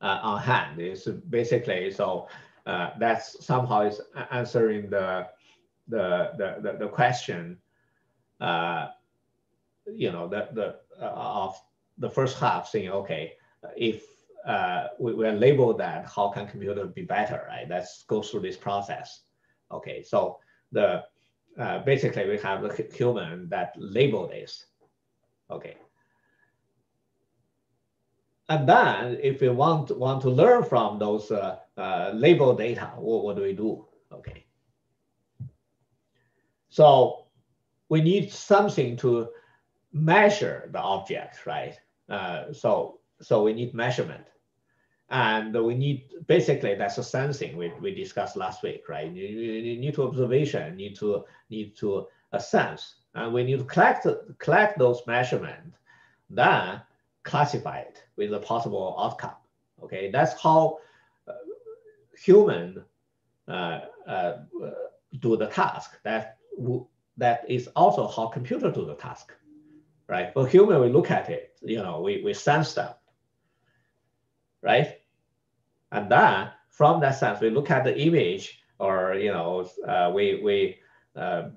uh, on hand. It's basically so uh, that's somehow is answering the the the the, the question. Uh, you know the the uh, of the first half saying okay if uh, we, we label that how can computer be better right let's go through this process okay so the uh, basically we have the human that label this. Okay. And then if we want, want to learn from those uh, uh, label data, what, what do we do? Okay. So we need something to measure the object, right? Uh, so, so we need measurement. And we need, basically that's a sensing we, we discussed last week, right? You, you need to observation, need to, need to a sense. And we need to collect, collect those measurements, then classify it with a possible outcome. Okay, that's how uh, human uh, uh, do the task. That that is also how computer do the task, right? For human, we look at it, you know, we, we sense them, right? And then from that sense, we look at the image or, you know, uh, we, we uh,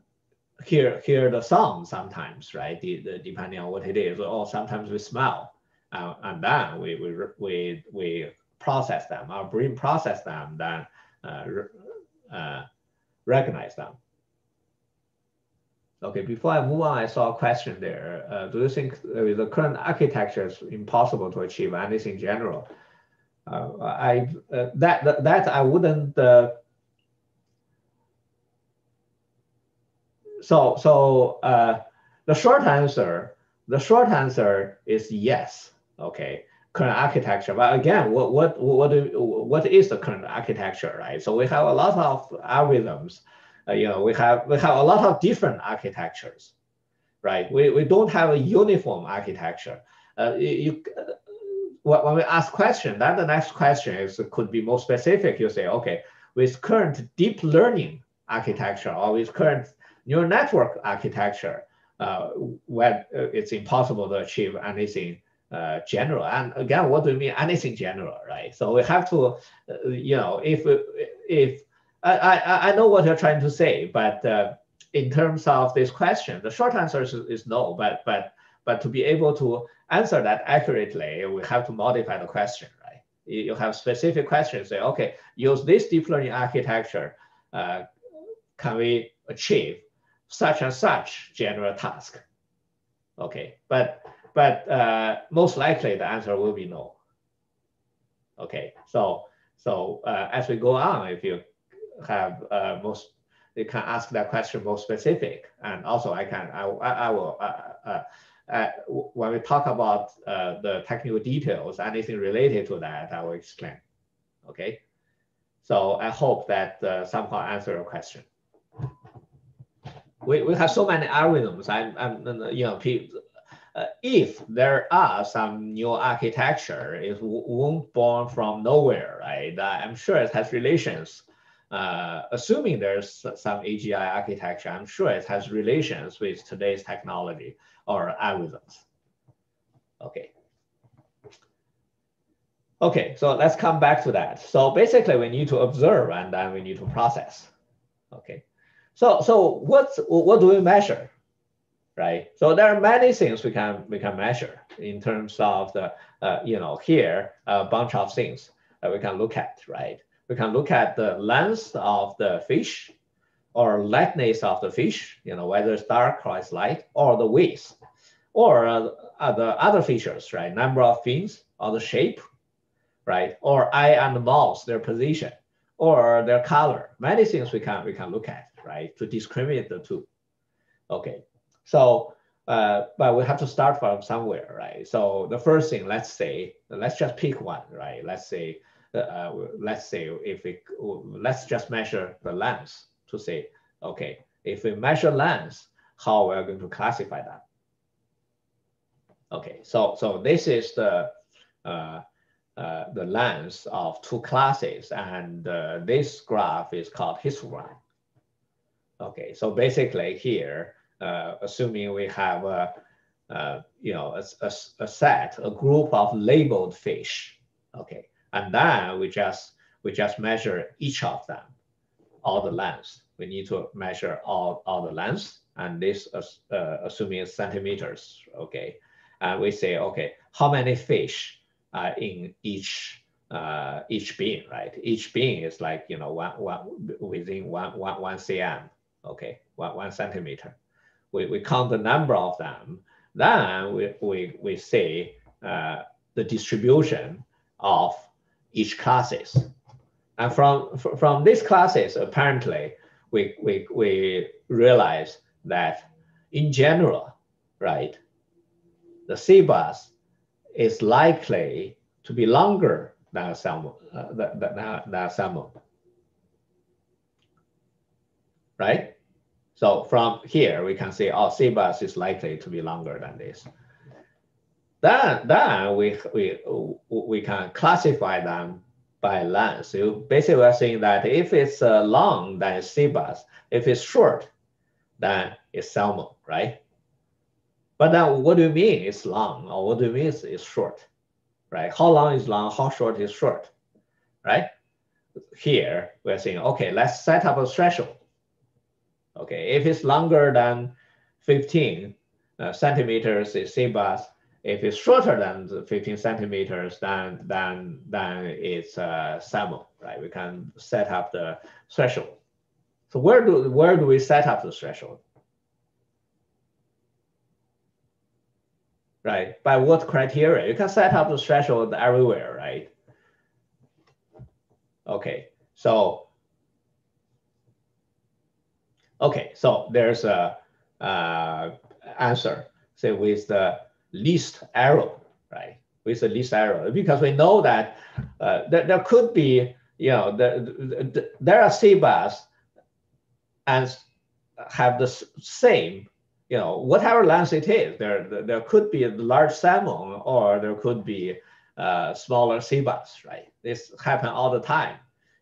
hear, hear the sound sometimes, right? The, the, depending on what it is, or sometimes we smell. Uh, and then we, we, we, we process them, our brain process them, then uh, uh, recognize them. Okay, before I move on, I saw a question there. Uh, do you think uh, the current architecture is impossible to achieve anything in general? Uh, I uh, that, that, that I wouldn't. Uh, so so uh, the short answer the short answer is yes. Okay, current architecture. But again, what what what what is the current architecture, right? So we have a lot of algorithms. Uh, you know, we have we have a lot of different architectures, right? We we don't have a uniform architecture. Uh, you, uh, when we ask question, then the next question is could be more specific. You say, okay, with current deep learning architecture or with current neural network architecture, uh, when uh, it's impossible to achieve anything uh, general. And again, what do you mean anything general, right? So we have to, uh, you know, if if I, I, know what you're trying to say, but uh, in terms of this question, the short answer is, is no. But but but to be able to answer that accurately, we have to modify the question, right? You have specific questions. Say, okay, use this deep learning architecture. Uh, can we achieve such and such general task? Okay, but but uh, most likely the answer will be no. Okay, so so uh, as we go on, if you have uh, most, you can ask that question more specific, and also I can I I, will. Uh, uh, uh, when we talk about the technical details, anything related to that, I will explain. Okay, so I hope that somehow answer your question we, we have so many algorithms. I'm, I'm you know, uh, if there are some new architecture, it won't born from nowhere, right? Uh, I'm sure it has relations. Uh, assuming there's some AGI architecture, I'm sure it has relations with today's technology or algorithms. Okay. Okay, so let's come back to that. So basically we need to observe and then we need to process. Okay. So, so what's, what do we measure? right? So there are many things we can we can measure in terms of the uh, you know here a bunch of things that we can look at, right? We can look at the length of the fish, or lightness of the fish, you know whether it's dark or it's light, or the width, or uh, the other features, right? Number of fins, or the shape, right? Or eye and mouth, their position, or their color. Many things we can we can look at, right, to discriminate the two. Okay, so, uh, but we have to start from somewhere, right? So the first thing, let's say, let's just pick one, right? Let's say, uh, let's say if we, let's just measure the length to say, okay, if we measure length, how we're going to classify that? Okay, so so this is the uh, uh, the length of two classes, and uh, this graph is called histogram. Okay, so basically here uh, assuming we have a, uh, you know, a, a, a, set, a group of labeled fish, okay, and then we just we just measure each of them, all the lengths. We need to measure all, all the lengths, and this uh, assuming centimeters, okay, and we say, okay, how many fish are in each uh, each bin, right? Each bin is like you know one one within one one one cm, okay, one one centimeter we, we count the number of them, then we, we, we see uh, the distribution of each classes. And from, from these classes, apparently, we, we, we realize that in general, right, the bass is likely to be longer than salmon, uh, than, than, than salmon, right? So from here, we can see, oh, bass is likely to be longer than this. Then, then we, we, we can classify them by length. So basically, we're saying that if it's uh, long, then it's sea. If it's short, then it's salmon, right? But then what do you mean it's long? Or what do you mean it's short, right? How long is long? How short is short, right? Here, we're saying, okay, let's set up a threshold. Okay, if it's longer than 15 uh, centimeters, it's sea. If it's shorter than 15 centimeters, then, then, then it's uh, salmon, right? We can set up the threshold. So where do, where do we set up the threshold? Right, by what criteria? You can set up the threshold everywhere, right? Okay, so, okay, so there's a uh, answer. Say with the least error, right? With the least error, because we know that uh, there, there could be, you know, the, the, the, there are sea bass and have the same, you know, whatever length it is, there, there could be a large salmon or there could be uh, smaller sea bass, right? This happen all the time.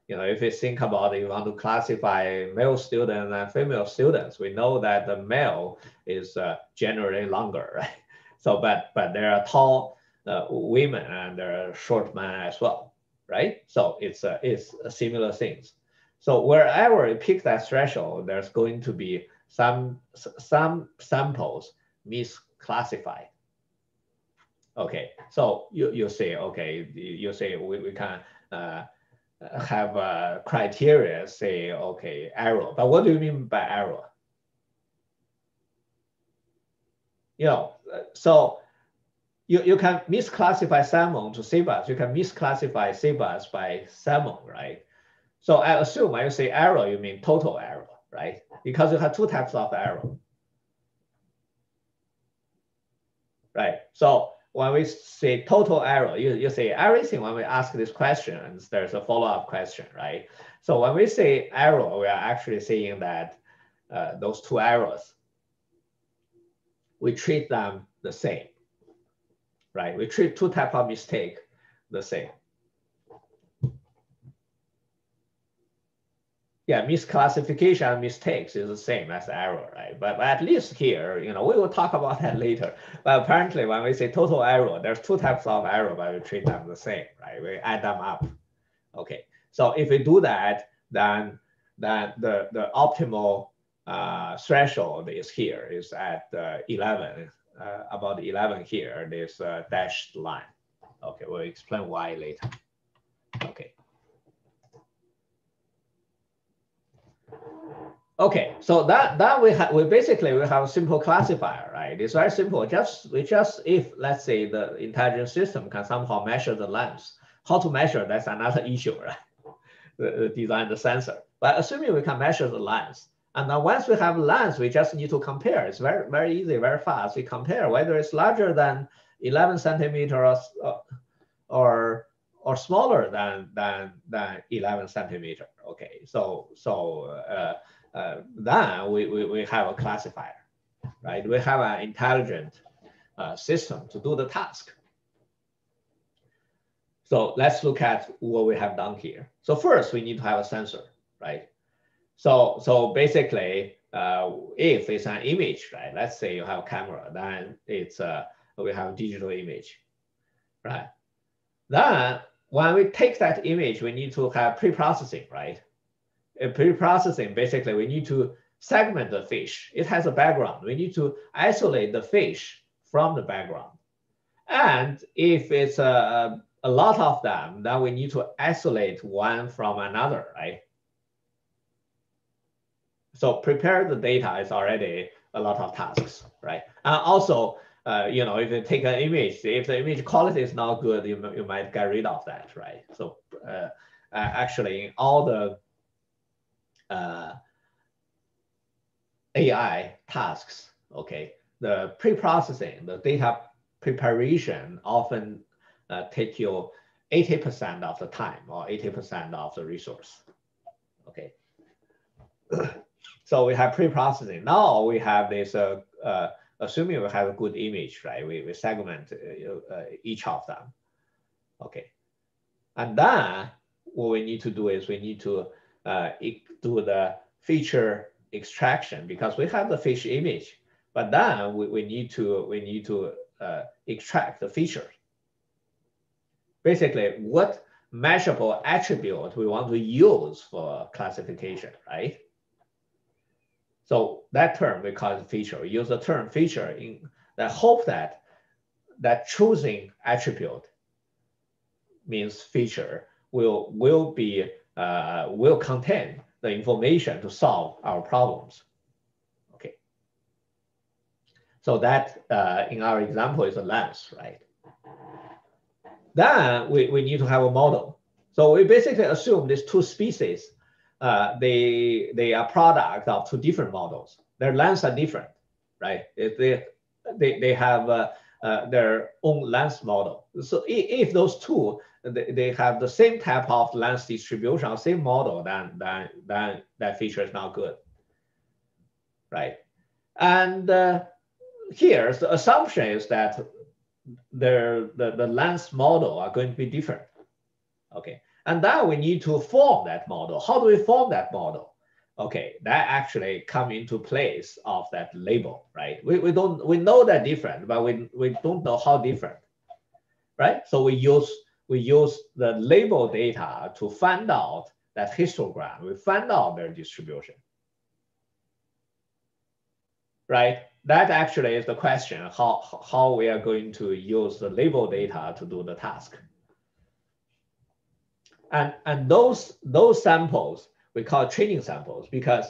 You know, if you think about it, you want to classify male students and female students, we know that the male is uh, generally longer, right? So, but but there are tall uh, women and there are short men as well, right? So it's uh, it's similar things. So wherever you pick that threshold, there's going to be some some samples misclassified. Okay, so you, you say, okay, you say we, we can uh, have a criteria, say, okay, error. But what do you mean by error? You know, so you, you can misclassify salmon to seabass. You can misclassify seabass by salmon, right? So I assume when you say error, you mean total error, right? Because you have two types of error. Right. So when we say total error, you, you say everything when we ask this question, there's a follow-up question, right? So when we say error, we are actually saying that uh, those two errors, we treat them the same, right? We treat two types of mistake the same. yeah, misclassification mistakes is the same as error, right? But, but, at least here, you know, we will talk about that later. But apparently when we say total error, there's two types of error, but we treat them the same, right? We add them up. Okay, so if we do that, then, then the, the optimal uh, threshold is here, is at uh, 11, uh, about 11 here, this uh, dashed line. Okay, we'll explain why later. Okay. Okay, so that that we have we basically we have a simple classifier, right? It's very simple. Just we just if let's say the intelligent system can somehow measure the length, how to measure that's another issue, right? the, design the sensor. But assuming we can measure the length, and then once we have length, we just need to compare. It's very very easy, very fast. We compare whether it's larger than 11 centimeters or, or or smaller than than than 11 centimeter. Okay, so so. Uh, uh, then we, we, we have a classifier, right? We have an intelligent uh, system to do the task. So let's look at what we have done here. So first, we need to have a sensor, right? So, so basically, uh, if it's an image, right? Let's say you have a camera, then it's uh, we have digital image, right? Then when we take that image, we need to have pre-processing, right? In pre-processing, basically, we need to segment the fish. It has a background. We need to isolate the fish from the background. And if it's a, a lot of them, then we need to isolate one from another, right? So prepare the data is already a lot of tasks, right? And also, uh, you know, if you take an image, if the image quality is not good, you, you might get rid of that, right? So uh, actually, in all the uh, AI tasks, okay, the pre-processing, the data preparation often uh, take you 80% of the time or 80% of the resource, okay. So we have pre-processing. Now we have this, uh, uh, assuming we have a good image, right? We, we segment uh, uh, each of them, okay. And then what we need to do is we need to uh, do the feature extraction because we have the fish image, but then we, we need to we need to uh, extract the feature. Basically, what measurable attribute we want to use for classification, right? So that term we call it feature. We use the term feature in the hope that that choosing attribute means feature will will be uh, will contain the information to solve our problems. Okay. So that uh, in our example is a lens, right? Then we, we need to have a model. So we basically assume these two species, uh, they, they are product of two different models. Their lengths are different, right? They, they, they have uh, uh, their own length model. So if, if those two, they, they have the same type of length distribution, same model, then, then, then that feature is not good, right? And uh, here, the assumption is that the, the, the length model are going to be different. Okay, and then we need to form that model. How do we form that model? Okay, that actually come into place of that label, right? We, we don't we know that different, but we, we don't know how different, right? So we use we use the label data to find out that histogram. We find out their distribution, right? that actually is the question, how, how we are going to use the label data to do the task. And, and those, those samples, we call training samples because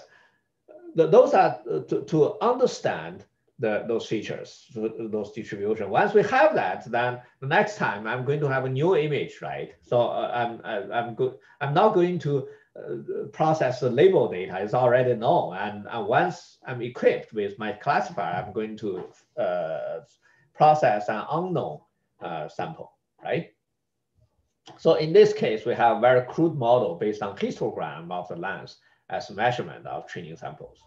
the, those are to, to understand the, those features, those distribution. Once we have that, then the next time I'm going to have a new image, right? So uh, I'm, I'm, good, I'm not going to uh, process the label data It's already known. And, and once I'm equipped with my classifier, I'm going to uh, process an unknown uh, sample, right? So in this case, we have a very crude model based on histogram of the lens as measurement of training samples.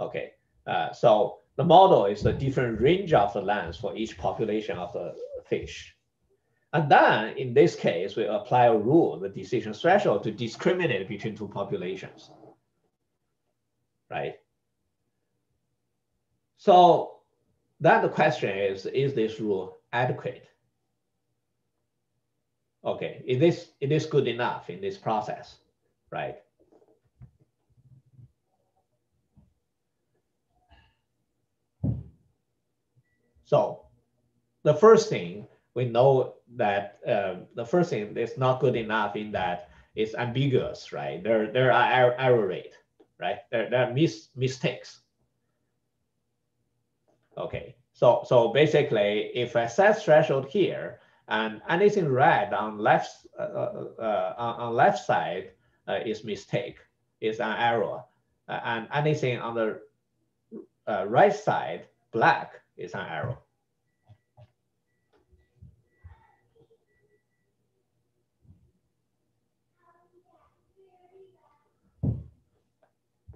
Okay, uh, so the model is a different range of the lens for each population of the fish. And then in this case, we apply a rule, the decision threshold to discriminate between two populations, right? So then the question is, is this rule adequate? Okay, is this, is good enough in this process, right? So the first thing we know that uh, the first thing is not good enough in that it's ambiguous, right? There, there are error, error rate, right? There, there are mis mistakes. Okay, so, so basically, if I set threshold here and anything red on left uh, uh, uh on left side uh, is mistake, is an error, uh, and anything on the right side black is an error.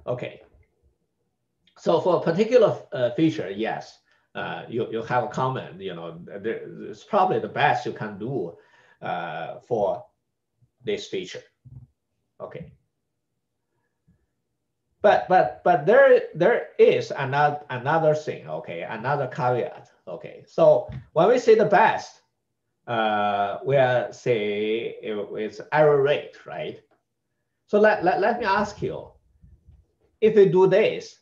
Okay. So for a particular uh, feature, yes, uh, you, you have a comment, you know, it's probably the best you can do uh, for this feature. Okay. But but but there there is another another thing, okay, another caveat. Okay. So when we say the best, uh, we are say it, it's error rate, right? So let, let, let me ask you, if we do this,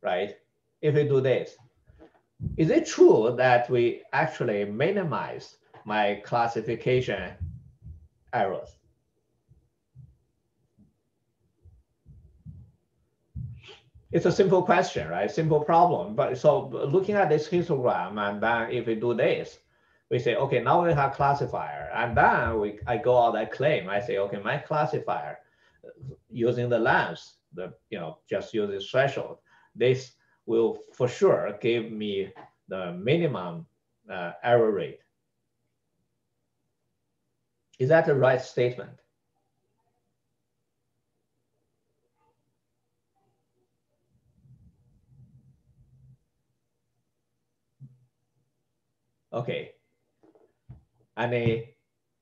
right? If we do this, is it true that we actually minimize my classification errors? It's a simple question, right? Simple problem. But so looking at this histogram, and then if we do this, we say, okay, now we have classifier. And then we, I go out that claim. I say, okay, my classifier using the lens the you know just use this threshold, this will for sure give me the minimum uh, error rate. Is that the right statement? Okay. Any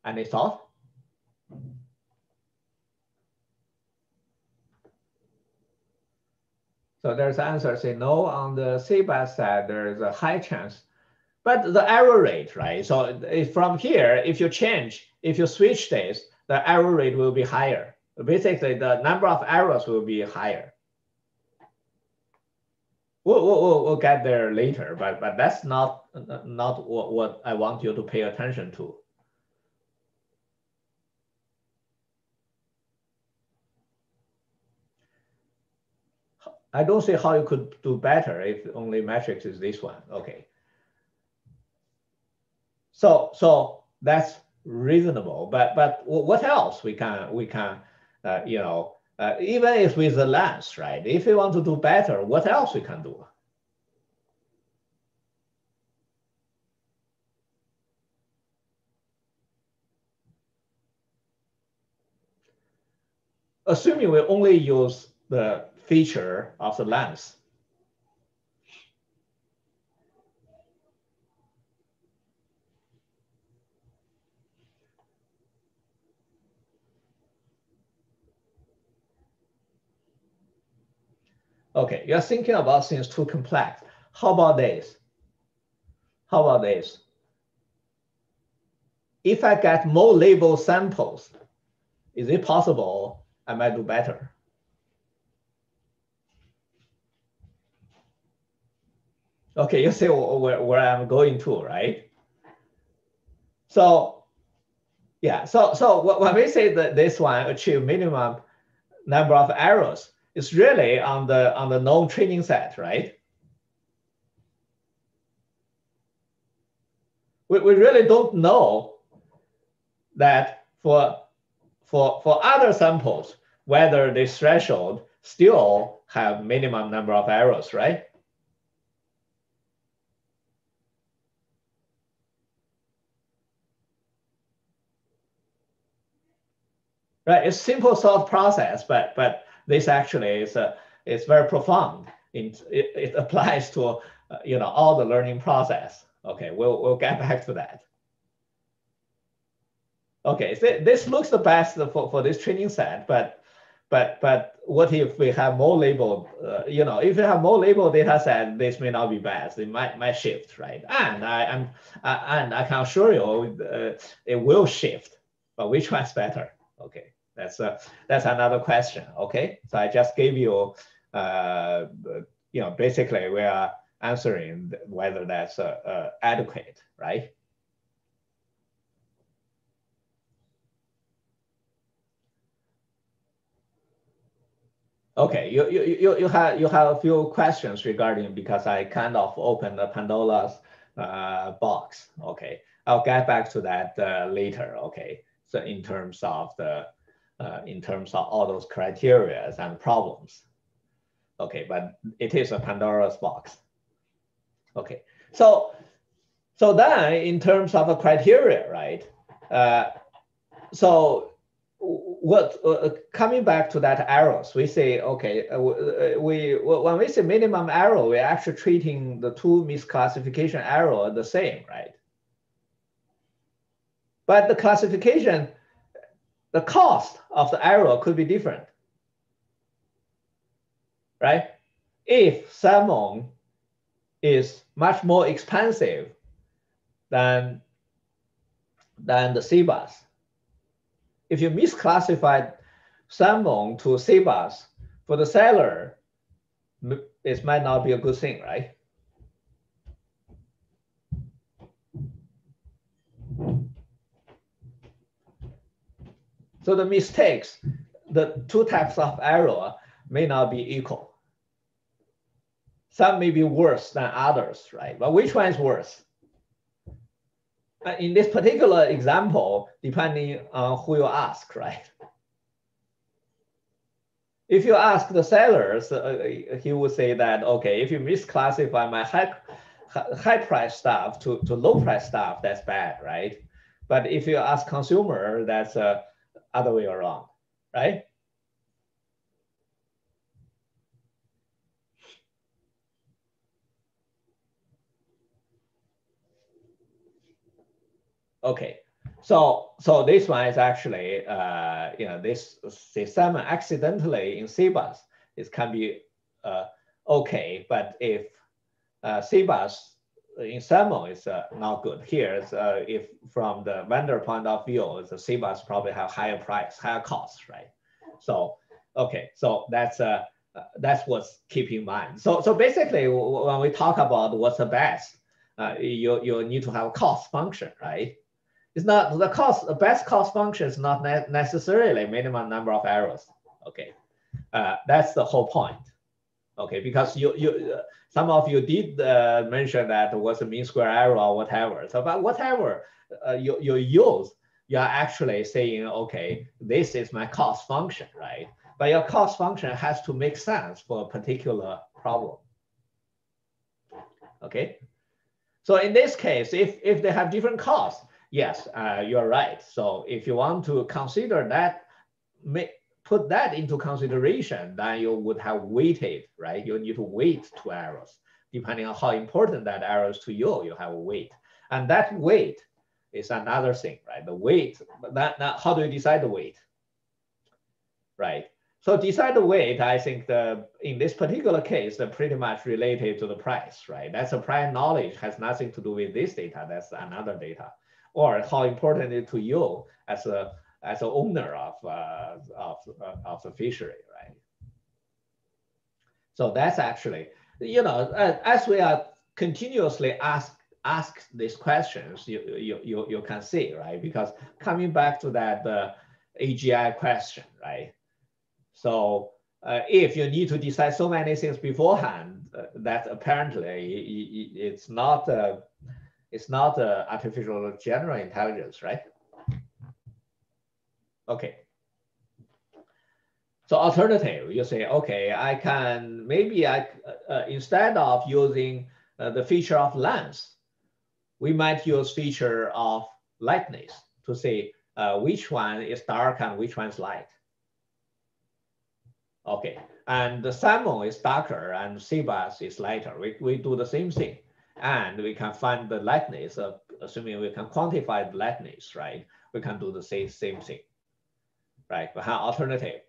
any thought? So there's answer say no on the seabass side, there is a high chance. But the error rate, right? So from here, if you change, if you switch this, the error rate will be higher. Basically, the number of errors will be higher. We'll, we'll, we'll get there later, but, but that's not, not what, what I want you to pay attention to. I don't see how you could do better if only matrix is this one. Okay. So so that's reasonable. But but what else we can we can uh, you know uh, even if with the lens, right? If we want to do better, what else we can do? Assuming we only use the feature of the lens, Okay, you're thinking about things too complex. How about this? How about this? If I get more label samples, is it possible I might do better? Okay, you see where, where I'm going to, right? So, yeah, so so when we say that this one achieve minimum number of errors, it's really on the on the known training set, right? We, we really don't know that for for for other samples whether this threshold still have minimum number of errors, right? Right, it's simple thought process, but but this actually is, uh, is very profound. It, it, applies to uh, you know all the learning process. Okay, we'll, we'll get back to that. Okay, so this looks the best for, for this training set, but but but what if we have more labeled, uh, you know, if we have more labeled data set, this may not be best. It might might shift, right? And I am uh, and I can assure you uh, it will shift, but which one's better? Okay. That's a, that's another question. Okay, so I just gave you, uh, you know, basically we are answering whether that's uh, uh, adequate, right? Okay, you, you, you, you, have, you have a few questions regarding because I kind of opened the Pandora's uh, box. Okay, I'll get back to that uh, later. Okay, so in terms of the uh, in terms of all those criteria and problems. Okay, but it is a Pandora's box. Okay, so so then in terms of a criteria, right? Uh, so what uh, coming back to that errors, we say okay, uh, uh we when we say minimum error, we're actually treating the two misclassification error the same, right? But the classification the cost of the error could be different, right? If salmon is much more expensive than, than the sea bass, if you misclassified salmon to sea bass for the seller, it might not be a good thing, right? So the mistakes, the two types of error may not be equal. Some may be worse than others, right? But which one is worse? Uh, in this particular example, depending on who you ask, right? If you ask the sellers, uh, he will say that, okay, if you misclassify my high, high price stuff to, to low price stuff, that's bad, right? But if you ask consumer, that's uh, other way around, right? Okay, so so this one is actually uh, you know this salmon accidentally in bass it can be uh, okay, but if uh, bass in salmon is uh, not good. Here, uh, if from the vendor point of view, the bass probably have higher price, higher cost, right? So, okay, so that's uh, that's what's keep in mind. So, so basically, when we talk about what's the best, uh, you you need to have a cost function, right? It's not the cost. The best cost function is not ne necessarily minimum number of errors. Okay, uh, that's the whole point. Okay, because you you uh, some of you did uh, mention that was a mean square error or whatever. So, but whatever uh, you you use, you are actually saying, okay, this is my cost function, right? But your cost function has to make sense for a particular problem. Okay. So in this case, if, if they have different costs, yes, uh, you're right. So if you want to consider that, make, put that into consideration, then you would have weighted, right? You need to weight two errors. Depending on how important that error is to you, you have a weight. And that weight is another thing, right? The weight, that, that, how do you decide the weight? Right. So decide the weight, I think the in this particular case, they're pretty much related to the price, right? That's a prior knowledge has nothing to do with this data. That's another data, or how important it to you as a as an owner of uh, of uh, of the fishery, right? So that's actually you know as we are continuously ask ask these questions, you you you you can see right because coming back to that uh, AGI question, right? So uh, if you need to decide so many things beforehand, uh, that apparently it's not uh, it's not uh, artificial general intelligence, right? Okay. So alternative, you say, okay, I can maybe I uh, uh, instead of using the feature of length, we might use feature of lightness to say which one is dark and which one is light. Okay, and the salmon is darker and sea bass is lighter. We, we do the same thing. And we can find the lightness, uh, assuming we can quantify the lightness, right? We can do the same, same thing, right? Have alternative.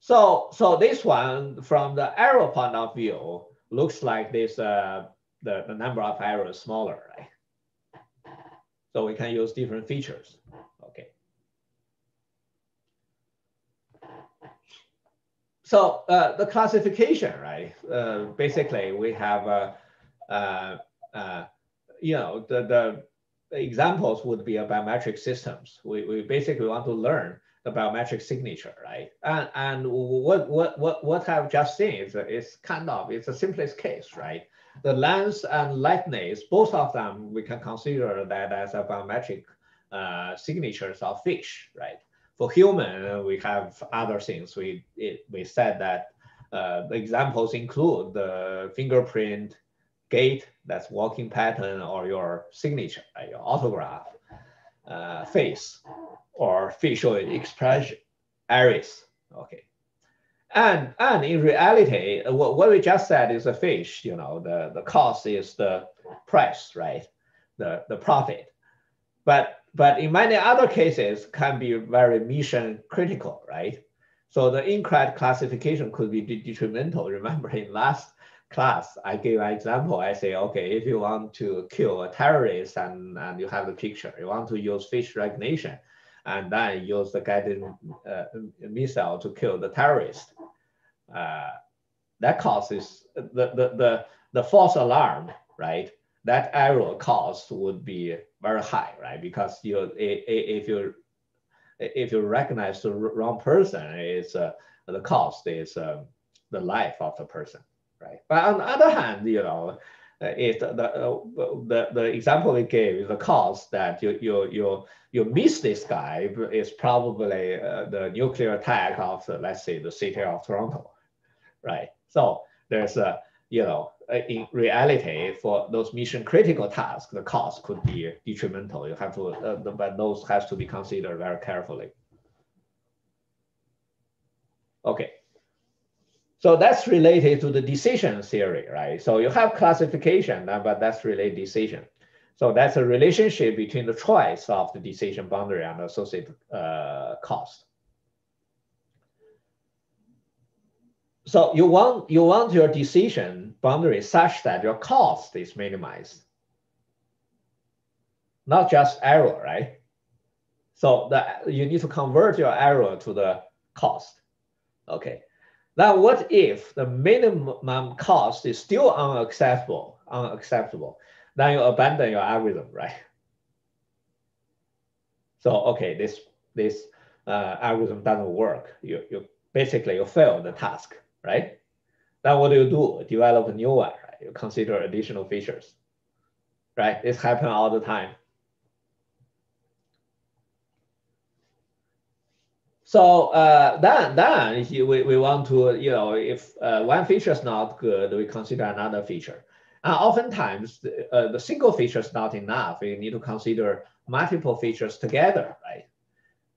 So, so this one, from the error point of view, looks like this, uh, the, the number of errors smaller, right? So we can use different features. Okay. So uh, the classification, right? Uh, basically, we have, uh, uh, uh, you know, the, the examples would be a biometric systems. We, we basically want to learn the biometric signature, right? And, and what, what, what, what I've just seen is, is kind of, it's the simplest case, right? The length and lightness, both of them, we can consider that as a biometric uh, signatures of fish, right? For human, we have other things. We it, we said that uh, examples include the fingerprint, gait, that's walking pattern, or your signature, your autograph, uh, face, or facial expression, iris. Okay. And, and in reality, what, what we just said is a fish, you know, the, the cost is the price, right? The, the profit. But but in many other cases can be very mission critical, right? So the incorrect classification could be detrimental. Remember in last class, I give an example. I say, okay, if you want to kill a terrorist and, and you have the picture, you want to use face recognition and then use the guided uh, missile to kill the terrorist. Uh, that causes the, the, the, the false alarm, right? That error cost would be very high, right? Because you if you if you recognize the wrong person, it's uh, the cost is uh, the life of the person, right? But on the other hand, you know, it the the the example we gave is the cost that you you you you miss this guy is probably uh, the nuclear attack of the, let's say the city of Toronto, right? So there's a you know uh, in reality, for those mission critical tasks, the cost could be detrimental. You have to, uh, but those has to be considered very carefully. Okay. So that's related to the decision theory, right? So you have classification, uh, but that's related decision. So that's a relationship between the choice of the decision boundary and associated uh, cost. So you want you want your decision boundary such that your cost is minimized, not just error, right? So that you need to convert your error to the cost. Okay. Now, what if the minimum cost is still unacceptable? Unacceptable. Then you abandon your algorithm, right? So okay, this this uh, algorithm doesn't work. You you basically you fail the task right? Then what do you do? Develop a new one, right? You consider additional features, right? This happens all the time. So uh, then, then we, we want to, you know, if uh, one feature is not good, we consider another feature. And oftentimes, the, uh, the single feature is not enough. We need to consider multiple features together, right?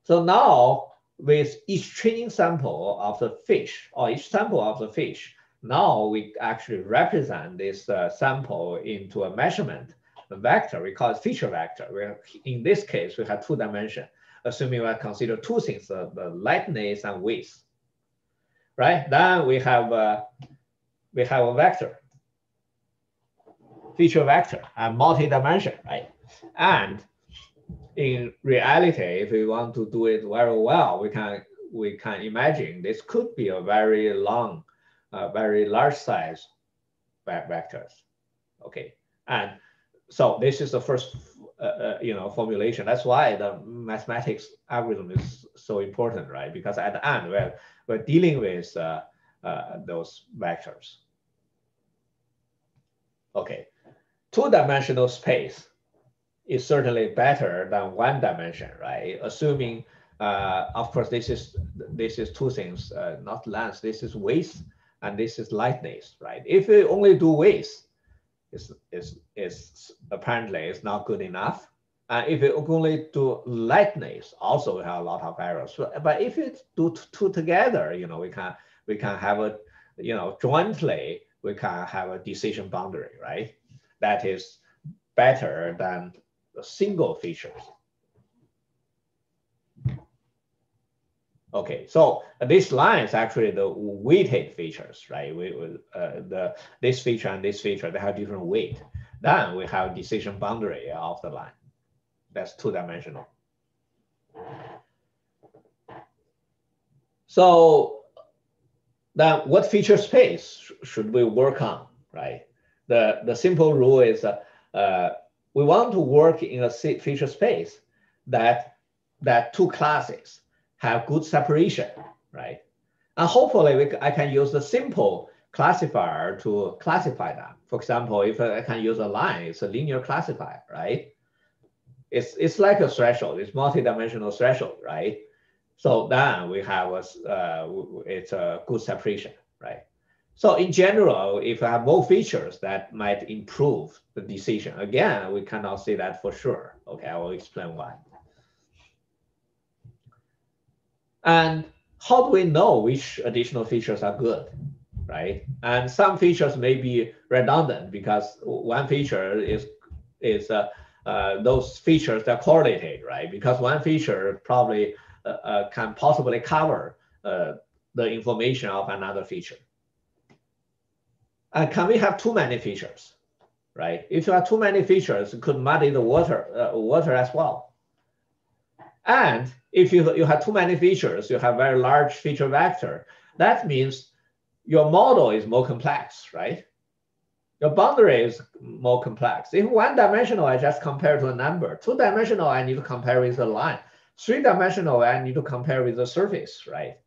So now, with each training sample of the fish, or each sample of the fish, now we actually represent this uh, sample into a measurement vector. We call it feature vector. We, in this case, we have two dimensions assuming we consider two things, uh, the lightness and width, right? Then we have, uh, we have a vector, feature vector and multi-dimension, right? And in reality, if we want to do it very well, we can we can imagine this could be a very long, uh, very large size vectors. Okay, and so this is the first uh, uh, you know, formulation. That's why the mathematics algorithm is so important, right? Because at the end, we're, we're dealing with uh, uh, those vectors. Okay, two-dimensional space is certainly better than one dimension, right? Assuming, uh, of course, this is this is two things, uh, not length. This is width and this is lightness, right? If we only do width, is, is, is apparently is not good enough. And if you only do lightness, also we have a lot of errors. But if you do two together, you know, we can we can have a, you know, jointly we can have a decision boundary, right? That is better than the single features. Okay, so this line is actually the weighted features, right? We, uh, the this feature and this feature they have different weight. Then we have decision boundary of the line. That's two dimensional. So then what feature space should we work on, right? The, the simple rule is uh, we want to work in a feature space that, that two classes have good separation, right? And hopefully we, I can use a simple classifier to classify them. For example, if I can use a line, it's a linear classifier, right? It's, it's like a threshold, it's multi-dimensional threshold, right? So then we have a, uh, it's a good separation, right? So in general, if I have more features that might improve the decision, again, we cannot say that for sure. Okay, I will explain why. And how do we know which additional features are good, right? And some features may be redundant because one feature is, is uh, uh, those features that correlated, right? Because one feature probably uh, uh can possibly cover uh, the information of another feature. And can we have too many features, right? If you have too many features, it could muddy the water, uh, water as well. And if you, you have too many features, you have very large feature vector, that means your model is more complex, right? Your boundary is more complex. If one dimensional, I just compare to a number. Two dimensional, I need to compare with a line. Three dimensional, I need to compare with a surface, right?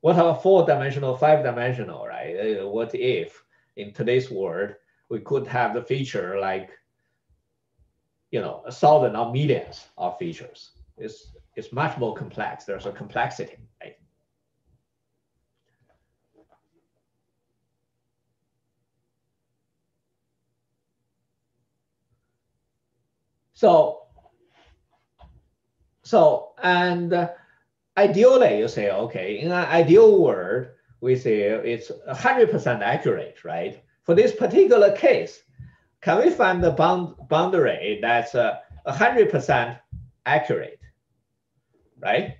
What about four dimensional, five dimensional, right? Uh, what if in today's world, we could have the feature like, you know, a thousand or millions of features. It's is much more complex. There's a complexity, right? So, so and uh, ideally, you say, okay, in an ideal world, we say it's 100% accurate, right? For this particular case, can we find the bound boundary that's uh, 100% accurate? Right?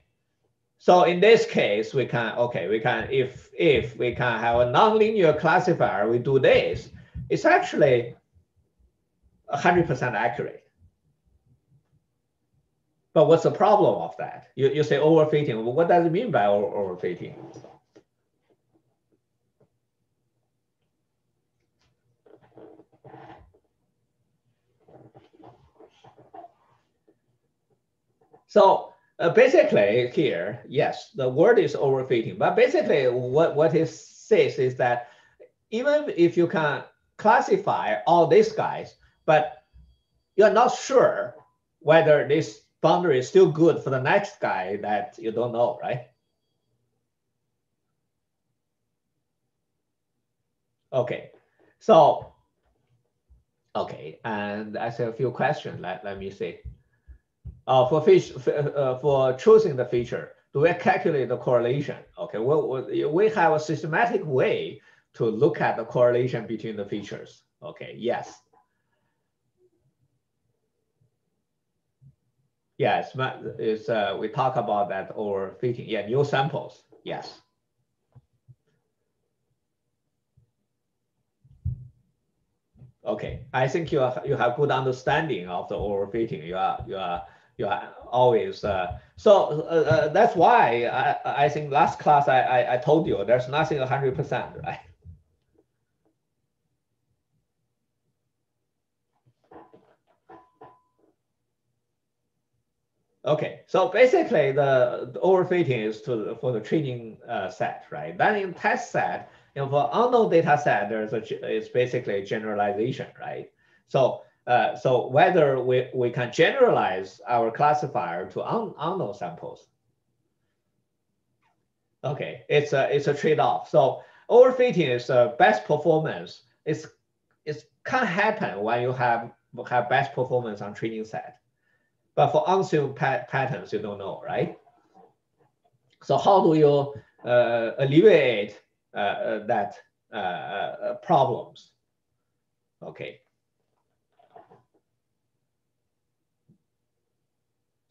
So in this case, we can, okay, we can, if, if we can have a nonlinear classifier, we do this, it's actually 100% accurate. But what's the problem of that? You, you say overfitting. Well, what does it mean by overfitting? So uh, basically here, yes, the word is overfitting, but basically what, what it says is that even if you can classify all these guys, but you're not sure whether this boundary is still good for the next guy that you don't know, right? Okay, so, okay, and I see a few questions, let, let me see. Uh, for, fish, uh, for choosing the feature, do we calculate the correlation? Okay, well, we have a systematic way to look at the correlation between the features. Okay, yes. Yes, it's, uh, we talk about that overfitting. Yeah, new samples. Yes. Okay, I think you are, you have good understanding of the overfitting. You are you are you are always uh, so uh, uh, that's why I, I think last class I, I, I told you there's nothing hundred percent right. Okay, so basically the, the overfitting is to for the training uh, set, right? Then in test set, you know, for unknown data set, there's a it's basically a generalization, right? So uh, so whether we, we can generalize our classifier to un, unknown samples. Okay, it's a it's a trade-off. So overfitting is the best performance. It's it can happen when you have have best performance on training set but for unsealed pat patterns, you don't know, right? So how do you uh, alleviate uh, uh that uh, problems? Okay.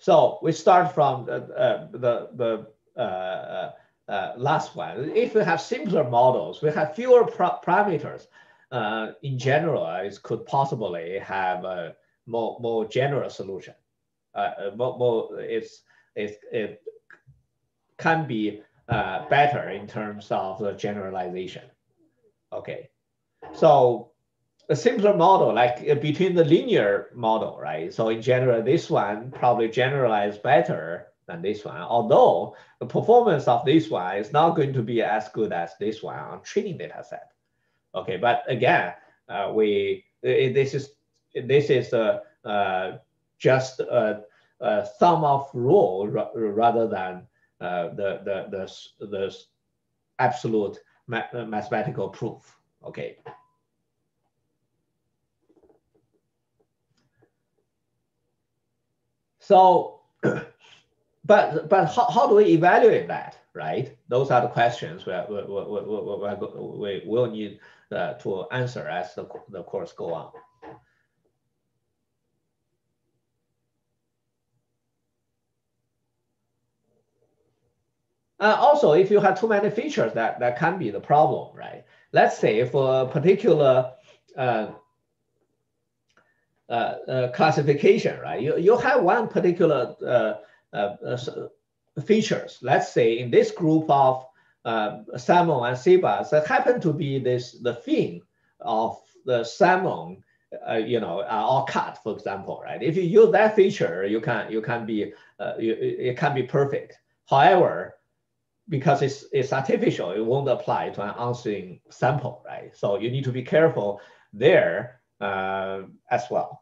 So we start from the, uh, the, the uh, uh, last one. If we have simpler models, we have fewer parameters. in general, it could possibly have a more, more general solution uh, more, more it's, it's, it can be uh, better in terms of the generalization. Okay, so a simpler model, like uh, between the linear model, right? So in general, this one probably generalized better than this one, although the performance of this one is not going to be as good as this one on training data set. Okay, but again, uh, we this is this is a uh, just a, a sum of rule rather than uh, the, the, the, the absolute mathematical proof. Okay. So, but but how, how do we evaluate that, right? Those are the questions we, we, we, we, we will need uh, to answer as the, the course go on. Uh, also, if you have too many features, that, that can be the problem, right? Let's say for a particular uh, classification, right? You, you have one particular uh, uh, features. Let's say in this group of salmon and sea that happen to be this the fin of the salmon uh, you know, uh, all cut, for example, right? If you use that feature, you can you can be uh, you, it can be perfect. However, because it's, it's artificial, it won't apply to an unseen sample, right? So you need to be careful there uh, as well.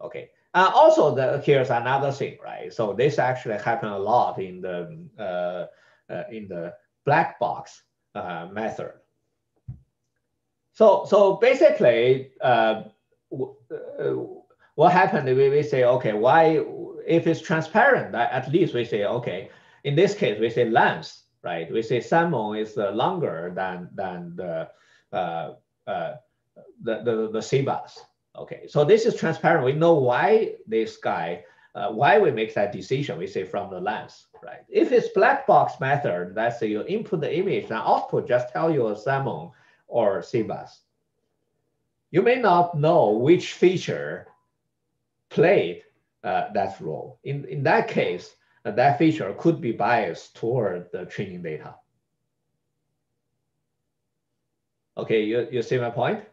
Okay. Uh, also, the, here's another thing, right? So this actually happened a lot in the uh, uh in the black box uh, method. So so basically, what happened? We, we say, okay, why if it's transparent? At least we say, okay. In this case, we say length right? We say salmon is longer than than the uh, uh, the, the, the sea. Okay, so this is transparent. We know why this guy, uh, why we make that decision. We say from the lens, right? If it's black box method, let's say you input the image and output just tell you a salmon or bass. You may not know which feature played uh, that role. In, in that case, that feature could be biased toward the training data. Okay, you, you see my point?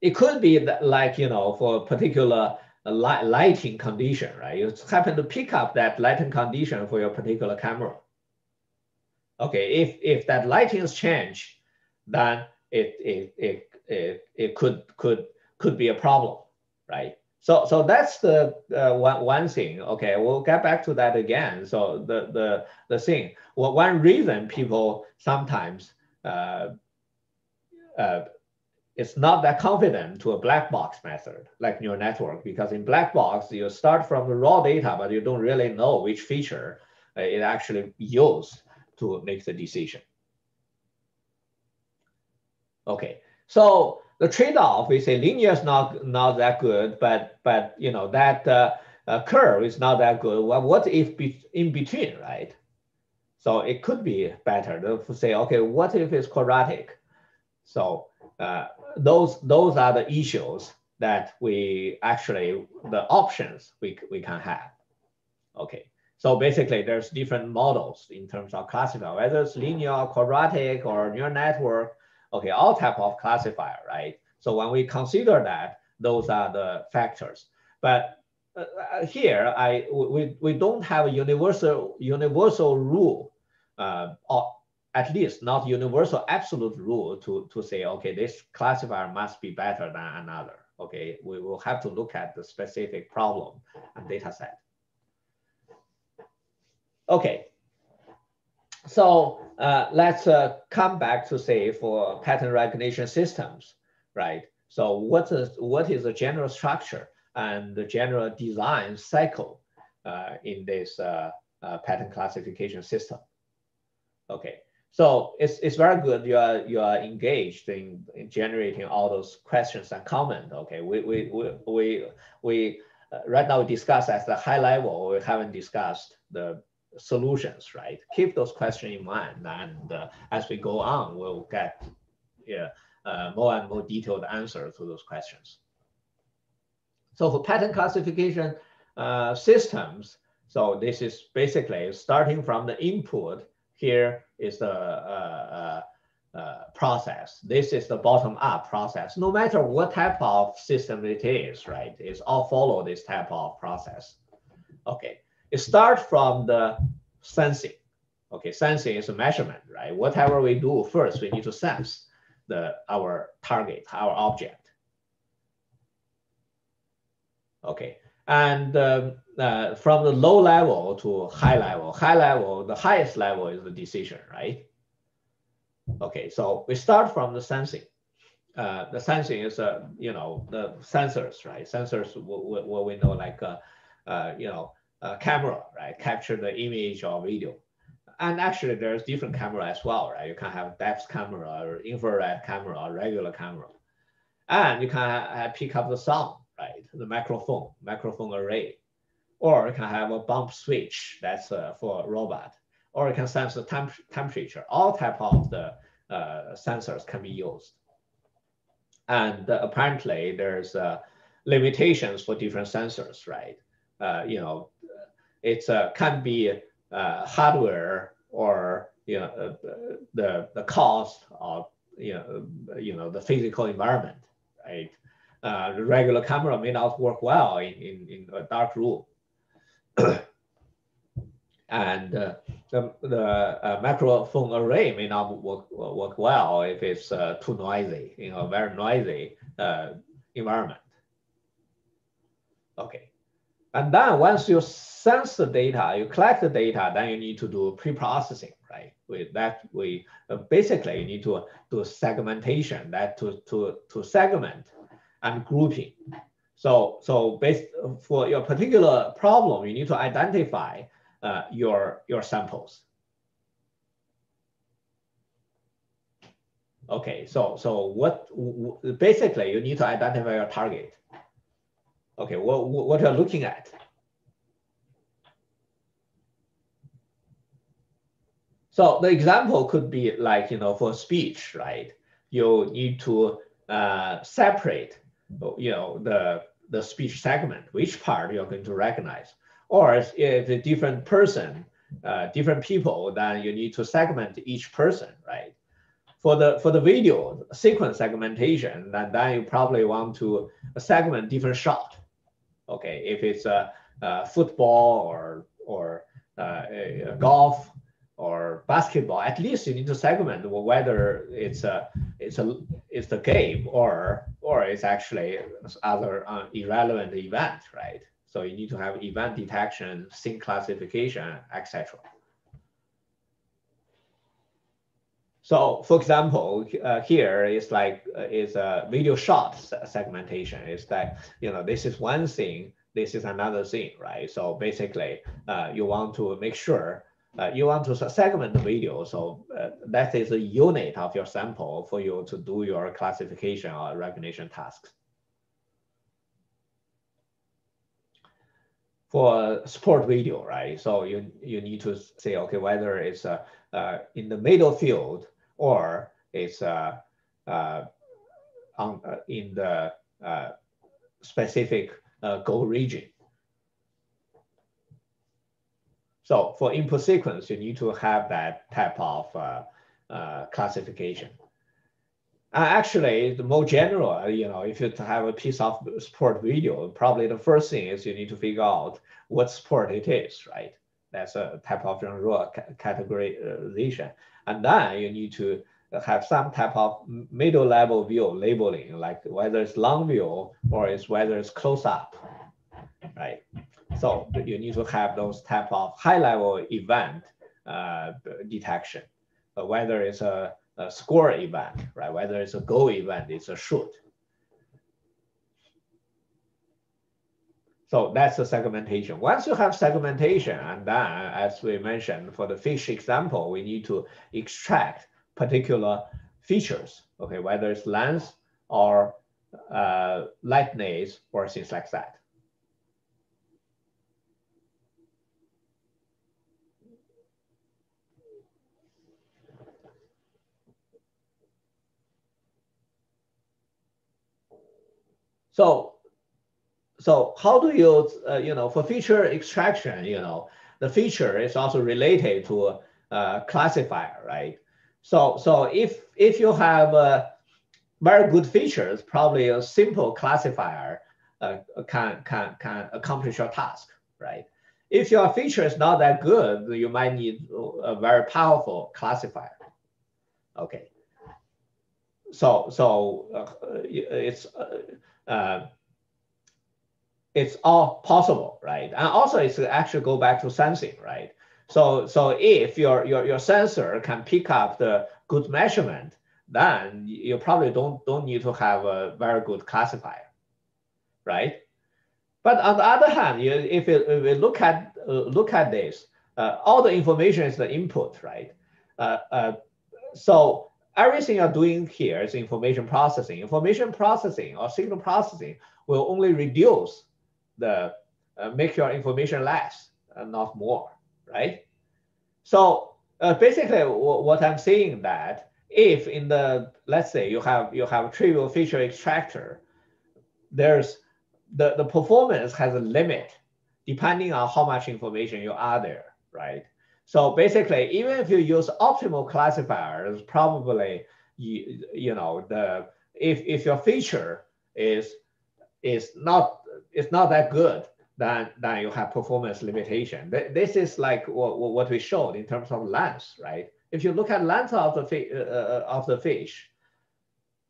It could be that like, you know, for a particular light, lighting condition, right? You happen to pick up that lighting condition for your particular camera. Okay, if, if that lighting change, then it, it, it, it, it could, could, could be a problem, right? So, so that's the uh, one, one thing. Okay, we'll get back to that again. So the, the, the thing, well, one reason people sometimes uh, uh, it's not that confident to a black box method like neural network because in black box you start from the raw data but you don't really know which feature uh, it actually used to make the decision. Okay, so the trade-off we say linear is not not that good, but but you know that uh, uh, curve is not that good. Well, what if be in between, right? So it could be better to say, okay, what if it's quadratic? So uh, those those are the issues that we actually the options we we can have. Okay. So basically, there's different models in terms of classifier, whether it's linear, quadratic, or neural network. Okay, all type of classifier, right? So when we consider that, those are the factors. But uh, here, I we, we don't have a universal universal rule, uh, at least not universal absolute rule to to say okay, this classifier must be better than another. Okay, we will have to look at the specific problem and data set. Okay, so uh, let's uh, come back to say for pattern recognition systems, right? So what is, what is the general structure and the general design cycle uh, in this uh, uh, pattern classification system? Okay, so it's, it's very good you are, you are engaged in, in generating all those questions and comments. Okay, we, we, we, we, we uh, right now we discuss at the high level, we haven't discussed the solutions, right? Keep those questions in mind, and uh, as we go on, we'll get yeah, uh, more and more detailed answer to those questions. So for pattern classification uh, systems, so this is basically starting from the input. Here is the uh, uh, uh, process. This is the bottom up process. No matter what type of system it is, right? It's all follow this type of process. Okay, it starts from the sensing. Okay, sensing is a measurement, right? Whatever we do first, we need to sense the our target, our object. Okay, and um, uh, from the low level to high level, high level, the highest level is the decision, right? Okay, so we start from the sensing. Uh, the sensing is, uh, you know, the sensors, right? Sensors, what, we know, like, uh, uh, you know, uh, camera, right? Capture the image or video. And actually there's different camera as well, right? You can have depth camera or infrared camera or regular camera. And you can uh, pick up the sound, right? The microphone, microphone array. Or you can have a bump switch, that's uh, for a robot. Or you can sense the temp temperature. All type of the uh, sensors can be used. And uh, apparently there's uh, limitations for different sensors, right? Uh, you know, it uh, can be hardware or you know the the cost of you know you know the physical environment, right? Uh, the regular camera may not work well in, in, in a dark room. and uh, the, the uh, microphone array may not work, work well if it's uh, too noisy, in a very noisy uh, environment. Okay, and then once you sense the data, you collect the data, then you need to do pre-processing, right? With that, we uh, basically you need to do segmentation, that to, to, to segment and grouping. So, so based for your particular problem, you need to identify uh, your, your samples. Okay, so, so what, basically you need to identify your target. Okay, what, what you're looking at. So the example could be like, you know, for speech, right? You need to uh, separate, you know, the, the speech segment, which part you're going to recognize. Or if a different person, uh, different people, then you need to segment each person, right? For the, for the video sequence segmentation, then, then you probably want to segment different shot, Okay, if it's a, a football or or uh, a, a golf, or basketball, at least you need to segment whether it's a it's a it's the game or or it's actually other uh, irrelevant event, right? So you need to have event detection, scene classification, etc. So for example, uh, here is like uh, is a video shot segmentation. It's that you know this is one thing, this is another thing, right? So basically, uh, you want to make sure uh, you want to segment the video. So uh, that is a unit of your sample for you to do your classification or recognition tasks. For sport video, right? So you, you need to say, okay, whether it's uh, uh in the middle field or it's uh, uh, on, in the specific goal region. So for input sequence, you need to have that type of uh, uh, classification. Uh, actually, the more general, uh, you know, if you have a piece of sport video, probably the first thing is you need to figure out what sport it is, right? That's a type of general categorization. And then you need to have some type of middle level view labeling, like whether it's long view or it's whether it's close up, right? So you need to have those type of high level event uh, detection, but whether it's a, a, score event, right? Whether it's a goal event, it's a shoot. So that's the segmentation. Once you have segmentation, and then as we mentioned for the fish example, we need to extract particular features, okay, whether it's lens or uh, lightness or things like that. So, so how do you, uh, you know, for feature extraction, you know, the feature is also related to a, a classifier, right? So, so if if you have uh, very good features, probably a simple classifier uh, can can can accomplish your task, right? If your feature is not that good, you might need a very powerful classifier. Okay. So so uh, it's uh, uh, it's all possible, right? And also it's actually go back to sensing, right? So, so if your, your, your sensor can pick up the good measurement, then you probably don't, don't need to have a very good classifier, right? But on the other hand, you, if, you, if look at, uh, look at this, uh, all the information is the input, right? Uh, uh so everything you're doing here is information processing. Information processing or signal processing will only reduce the, uh, make your information less and not more, right? So uh, basically what I'm saying that if in the, let's say you have, you have trivial feature extractor, there's, the, the performance has a limit depending on how much information you add there, right? So basically, even if you use optimal classifiers, probably you, you know the if, if your feature is is not is not that good, then then you have performance limitation. This is like what, what we showed in terms of length, right? If you look at length of the uh, uh, of the fish,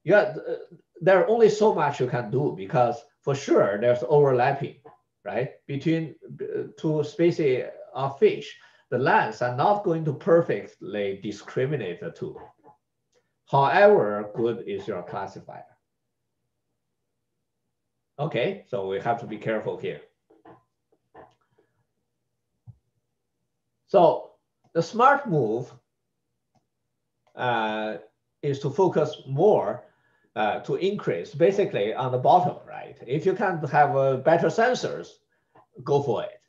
yeah, uh, there are only so much you can do because for sure there's overlapping, right, between uh, two species of fish the lens are not going to perfectly discriminate the two. However good is your classifier. Okay, so we have to be careful here. So the smart move uh, is to focus more uh, to increase basically on the bottom, right? If you can have uh, better sensors, go for it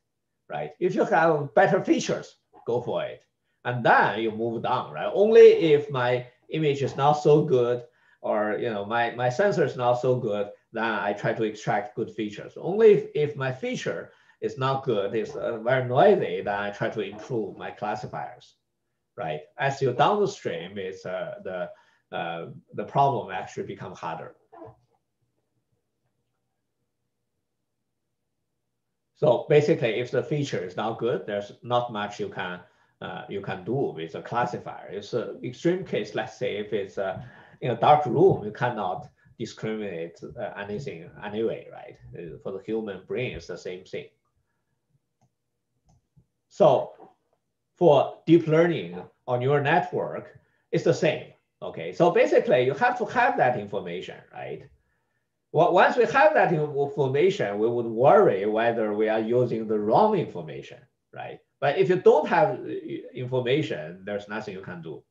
right? If you have better features, go for it. And then you move down, right? Only if my image is not so good or you know my, my sensor is not so good, then I try to extract good features. Only if, if my feature is not good, it's uh, very noisy, then I try to improve my classifiers, right? As you downstream, it's uh, the uh, the problem actually become harder. So basically, if the feature is not good, there's not much you can uh, you can do with a classifier. It's an extreme case. Let's say if it's a, in a dark room, you cannot discriminate uh, anything anyway, right? Uh, for the human brain, it's the same thing. So for deep learning neural network, it's the same. Okay, so basically you have to have that information, right? Well, once we have that information, we would worry whether we are using the wrong information, right? But if you don't have uh, information, there's nothing you can do.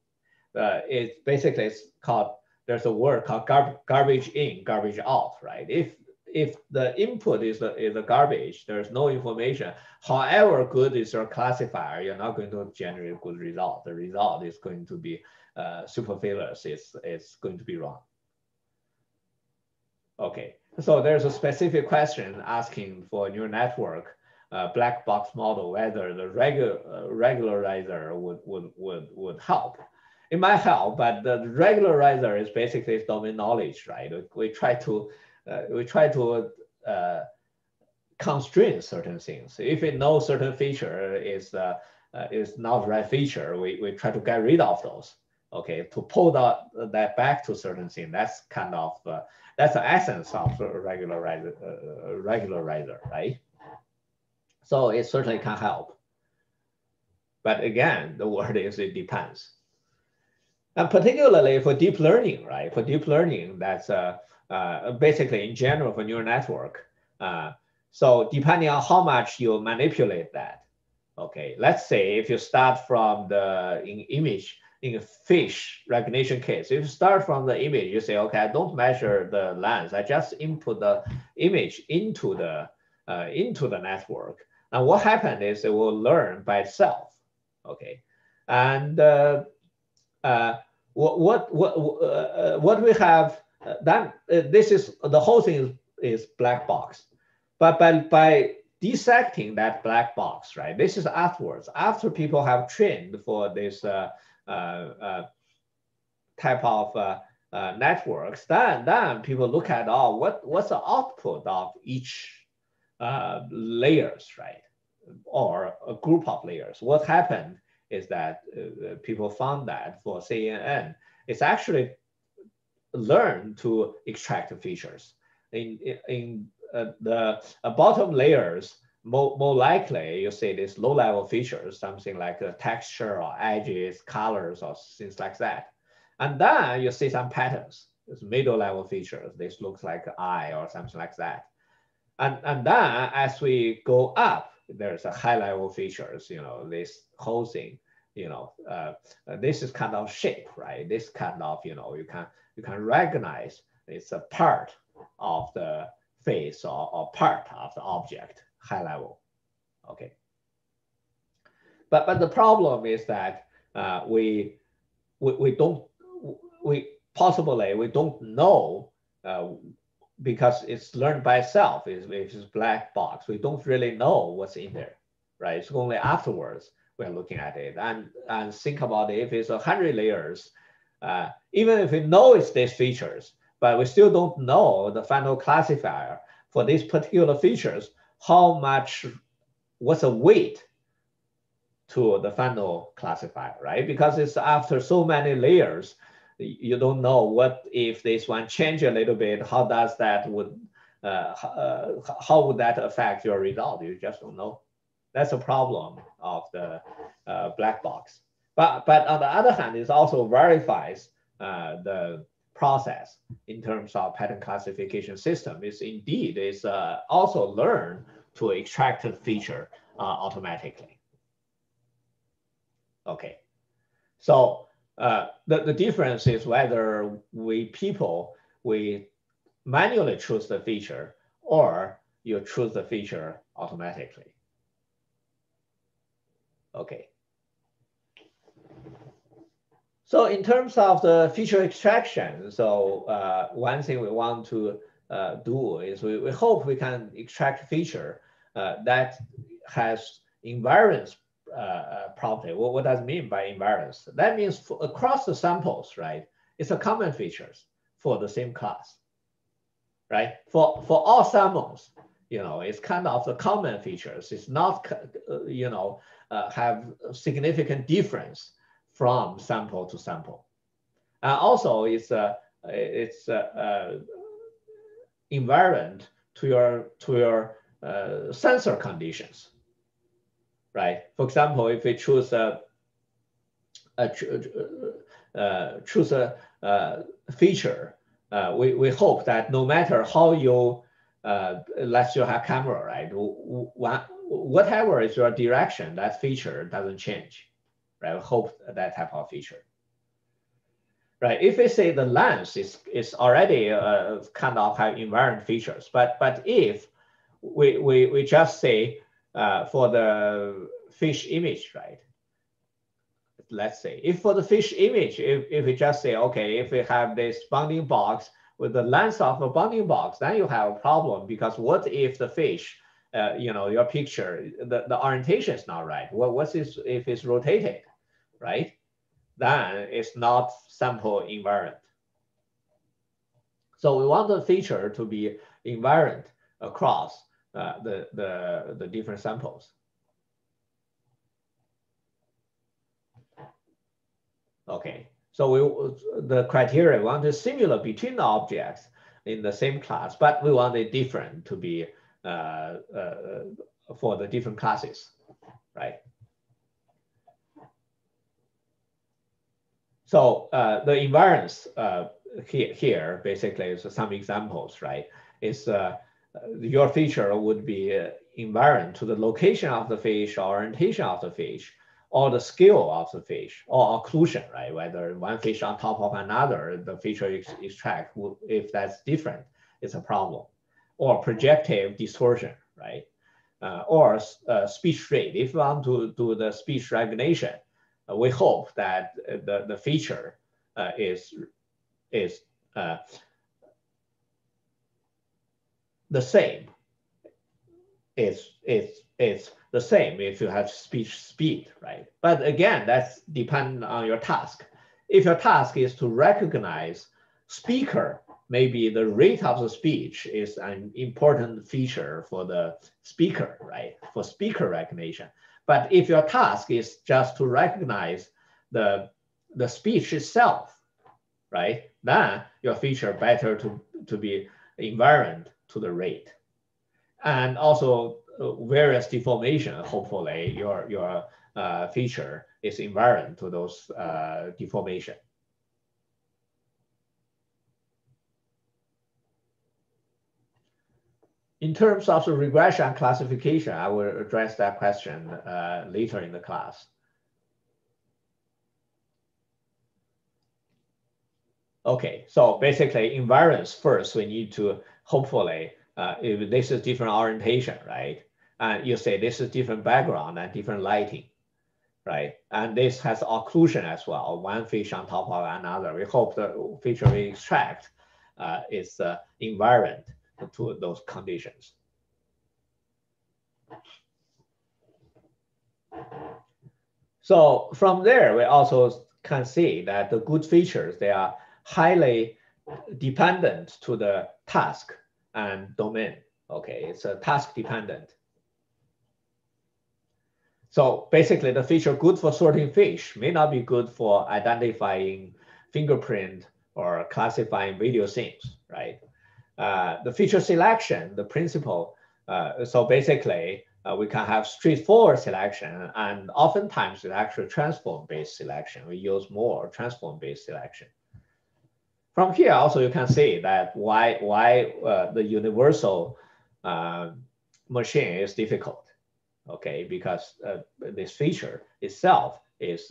Uh, it's basically it's called there's a word called gar garbage in, garbage out, right? If if the input is the is the garbage, there's no information. However good is your classifier, you're not going to generate a good result. The result is going to be uh, superfluous. It's it's going to be wrong. Okay, so there's a specific question asking for a neural network uh, black box model whether the regular uh, regularizer would would would would help it might help, but the regularizer is basically domain knowledge, right? We, try to uh, we try to uh, constrain certain things. If we know certain feature is uh, uh, is not right feature, we, we try to get rid of those. Okay, to pull that that back to certain thing. That's kind of uh, that's the essence of regularizer, uh, regularizer, right? So it certainly can help. But again, the word is it depends. And particularly for deep learning, right? For deep learning, that's uh, uh, basically in general for neural network. Uh, so depending on how much you manipulate that, okay, let's say if you start from the image, in a fish recognition case, if you start from the image, you say, okay, I don't measure the lens, I just input the image into the, uh, into the network. And what happened is it will learn by itself, okay? And uh, uh, what what what uh, what we have uh, that uh, this is the whole thing is, is black box, but by by dissecting that black box, right? This is afterwards after people have trained for this uh, type of networks. Then then people look at oh what what's the output of each layers, right? Or a group of layers. What happened is that uh, people found that for CNN, it's actually learned to extract features. In, in uh, the uh, bottom layers, more, more likely you see these low level features, something like the texture or edges, colors, or things like that. And then you see some patterns, this middle level features. This looks like eye or something like that. And, and then as we go up, there's a high level features, you know, this whole thing, you know, uh, uh, this is kind of shape, right? This kind of, you know, you can, you can recognize it's a part of the face or, or part of the object, high level, okay? But, but the problem is that uh, we, we, we don't, we possibly, we don't know uh, because it's learned by itself. It's, it's black box. We don't really know what's in there, right? It's only afterwards we're looking at it. And, and think about it, if it's a 100 layers, uh, even if we know it's these features, but we still don't know the final classifier for these particular features, how much, what's the weight to the final classifier, right? Because it's after so many layers, you don't know what if this one change a little bit, how does that would, uh, uh, how would that affect your result? You just don't know. That's a problem of the uh, black box. But, but on the other hand, it also verifies uh, the process in terms of pattern classification system is indeed is uh, also learn to extract the feature uh, automatically. Okay, so uh, the, the difference is whether we people, we manually choose the feature or you choose the feature automatically. Okay. So in terms of the feature extraction, so uh, one thing we want to uh, do is we, we hope we can extract feature uh, that has invariance uh, uh, property. What, what does it mean by invariance? That means across the samples, right? It's a common features for the same class, right? For, for all samples, you know, it's kind of the common features. It's not, uh, you know, have significant difference from sample to sample. And also it's, uh, it's uh, uh, invariant to your, to your uh, sensor conditions, right? For example, if we choose a, a uh, choose a uh, feature, uh, we, we hope that no matter how you uh, let's you have camera, right? Whatever is your direction, that feature doesn't change, right? Hope that type of feature, right? If we say the lens is, is already uh, kind of have invariant features, but but if we, we, we just say uh, for the fish image, right? Let's say if for the fish image, if, if we just say, okay, if we have this bounding box with the length of a bounding box, then you have a problem because what if the fish, uh, you know, your picture, the, the orientation is not right. What, what's this if it's rotated, right? Then it's not sample invariant. So we want the feature to be invariant across uh, the, the, the different samples. Okay, so we, the criteria we want is similar between the objects in the same class, but we want it different to be uh, uh, for the different classes, right? So uh, the invariance uh, here, here basically is some examples, right? Is uh, your feature would be uh, invariant to the location of the fish, orientation of the fish, or the scale of the fish or occlusion, right? Whether one fish on top of another, the feature extract, if that's different, it's a problem. Or projective distortion, right? Uh, or uh, speech rate. If you want to do the speech recognition, we hope that the, the feature uh, is, is uh, the same. It's, it's, it's the same if you have speech speed, right? But again, that's depend on your task. If your task is to recognize speaker, maybe the rate of the speech is an important feature for the speaker, right? For speaker recognition. But if your task is just to recognize the, the speech itself, right? Then your feature better to, to be invariant to the rate. And also various deformation, hopefully your, your uh, feature is invariant to those uh, deformation. In terms of the regression classification, I will address that question uh, later in the class. Okay, so basically invariance first, we need to hopefully, uh, if this is different orientation, right? and you say this is different background and different lighting, right? And this has occlusion as well, one fish on top of another. We hope the feature we extract uh, is uh, invariant to those conditions. So from there, we also can see that the good features, they are highly dependent to the task and domain. Okay, it's a task dependent. So basically the feature good for sorting fish may not be good for identifying fingerprint or classifying video scenes, right? Uh, the feature selection, the principle, uh, so basically uh, we can have straightforward selection and oftentimes it's actually transform-based selection. We use more transform-based selection. From here also you can see that why, why uh, the universal uh, machine is difficult okay, because uh, this feature itself is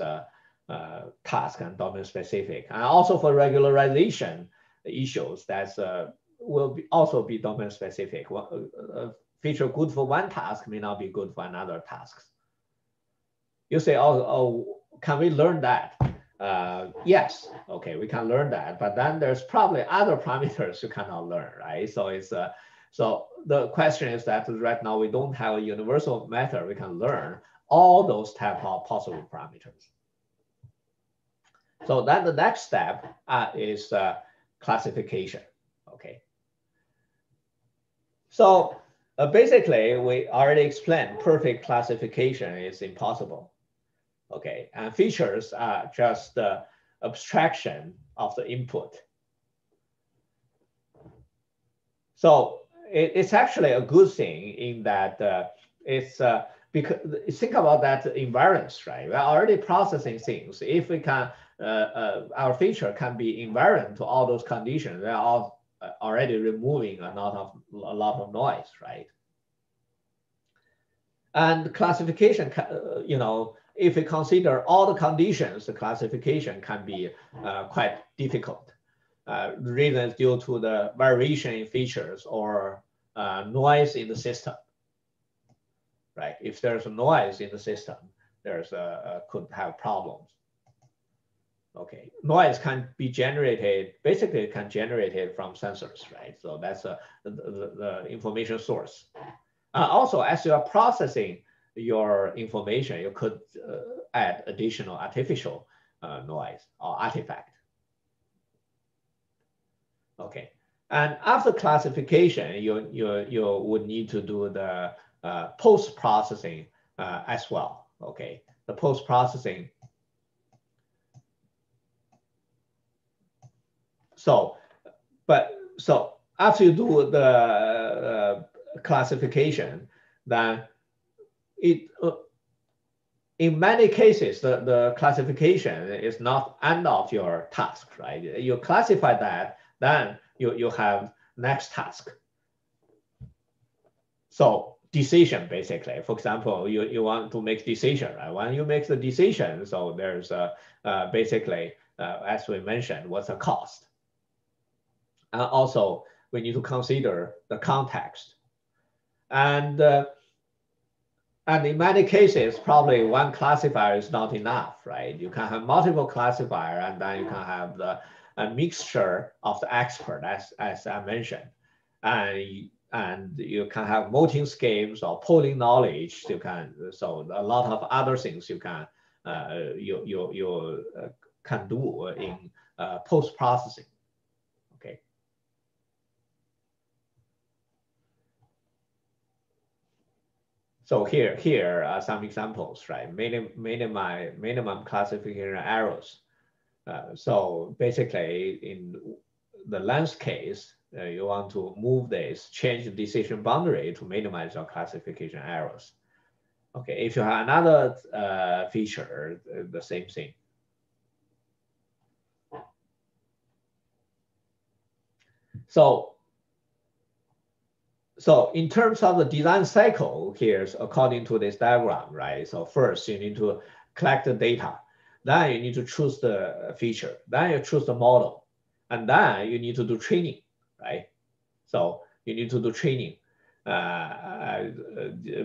task and domain specific. And also for regularization issues, that's will be also be domain specific. A feature good for one task may not be good for another task. You say, oh, oh can we learn that? Uh, yes, okay, we can learn that, but then there's probably other parameters you cannot learn, right? So it's uh, so the question is that right now we don't have a universal method we can learn all those type of possible parameters. So then the next step uh, is uh, classification, okay? So uh, basically, we already explained perfect classification is impossible. Okay, and features are just the abstraction of the input. So it, it's actually a good thing in that uh, it's uh, because think about that invariance, right? We're already processing things. If we can, uh, uh, our feature can be invariant to all those conditions, we're all uh, already removing a lot of a lot of noise, right? And classification, uh, you know, if we consider all the conditions, the classification can be uh, quite difficult. Uh, reasons due to the variation in features or uh, noise in the system, right? If there's a noise in the system, there's a could have problems. Okay, noise can be generated, basically can generated from sensors, right? So that's a, the, the, the information source. Uh, also, as you are processing your information, you could uh, add additional artificial uh, noise or artifact. Okay, and after classification, you, you, you would need to do the uh, post-processing uh, as well, okay? The post-processing. So, but so after you do the uh, classification, then it uh, in many cases the, the classification is not end of your task, right? You classify that, then you, you have next task. So decision basically, for example, you, you want to make decision, right? When you make the decision, so there's a, uh, basically, uh, as we mentioned, what's the cost? And also we need to consider the context. And uh, and in many cases, probably one classifier is not enough, right? You can have multiple classifier and then you can have the a mixture of the expert, as, as I mentioned. And, and you can have voting schemes or polling knowledge. You can, so a lot of other things you can, uh, you, you, you uh, can do in uh, post-processing. Okay. So here, here are some examples, right? Minimum, minimum classification errors. Uh, so basically, in the lens case, uh, you want to move this, change the decision boundary to minimize your classification errors. Okay, if you have another uh, feature, uh, the same thing. So, so in terms of the design cycle, here's according to this diagram, right? So first you need to collect the data. Then you need to choose the feature. Then you choose the model. And then you need to do training, right? So you need to do training, uh, uh,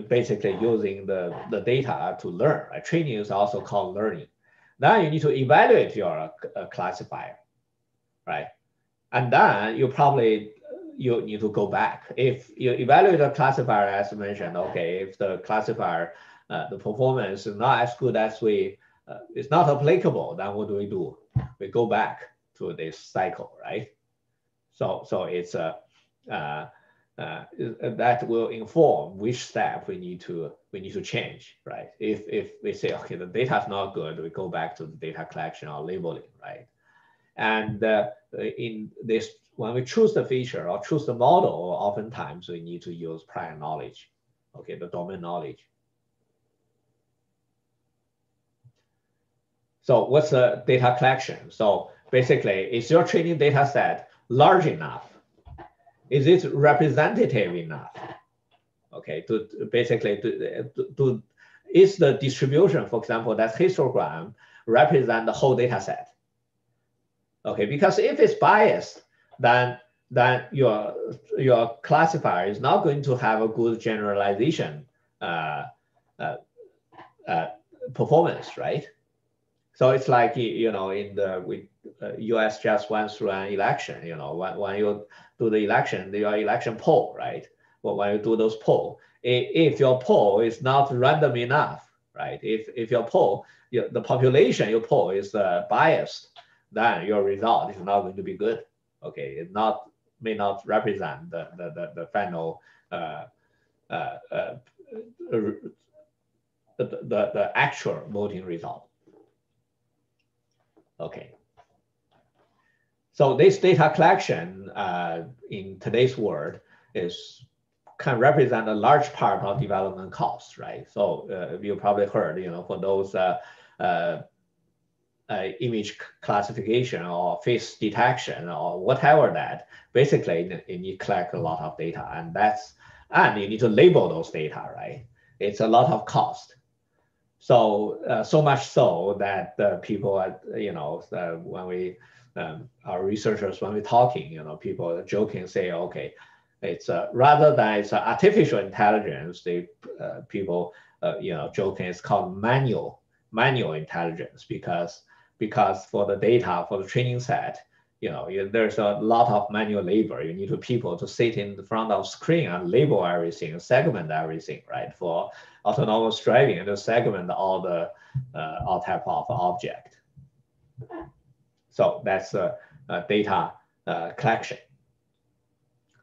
basically using the, the data to learn. Right? Training is also called learning. Then you need to evaluate your uh, classifier, right? And then you probably you need to go back. If you evaluate a classifier as mentioned, okay, if the classifier, uh, the performance is not as good as we uh, it's not applicable, then what do we do? We go back to this cycle, right? So, so it's a, uh, uh, that will inform which step we need to we need to change, right? If if we say okay, the data is not good, we go back to the data collection or labeling, right? And uh, in this, when we choose the feature or choose the model, oftentimes we need to use prior knowledge, okay, the domain knowledge. So what's the data collection? So basically, is your training data set large enough? Is it representative enough? Okay, to, to basically, to, to, to, is the distribution, for example, that histogram represent the whole data set? Okay, because if it's biased, then then your your classifier is not going to have a good generalization uh, uh, uh, performance, right? So it's like you know, in the we, uh, U.S. just went through an election. You know, when, when you do the election, your election poll, right? Well, when you do those poll, if your poll is not random enough, right? If if your poll, your, the population you poll is uh, biased, then your result is not going to be good. Okay, it not may not represent the the the, the final uh, uh, uh, the, the, the actual voting result. Okay. So this data collection uh, in today's world is can represent a large part of development costs, right? So uh, you probably heard, you know, for those uh, uh, image classification or face detection or whatever that, basically you need collect a lot of data, and that's and you need to label those data, right? It's a lot of cost. So uh, so much so that uh, people, you know, when we um, our researchers when we're talking, you know, people are joking say, okay, it's rather than it's artificial intelligence, they uh, people uh, you know joking it's called manual manual intelligence because because for the data for the training set, you know, you, there's a lot of manual labor. You need to people to sit in the front of screen and label everything, segment everything, right? For autonomous driving, and to segment all the uh, all type of object. So that's a data uh, collection.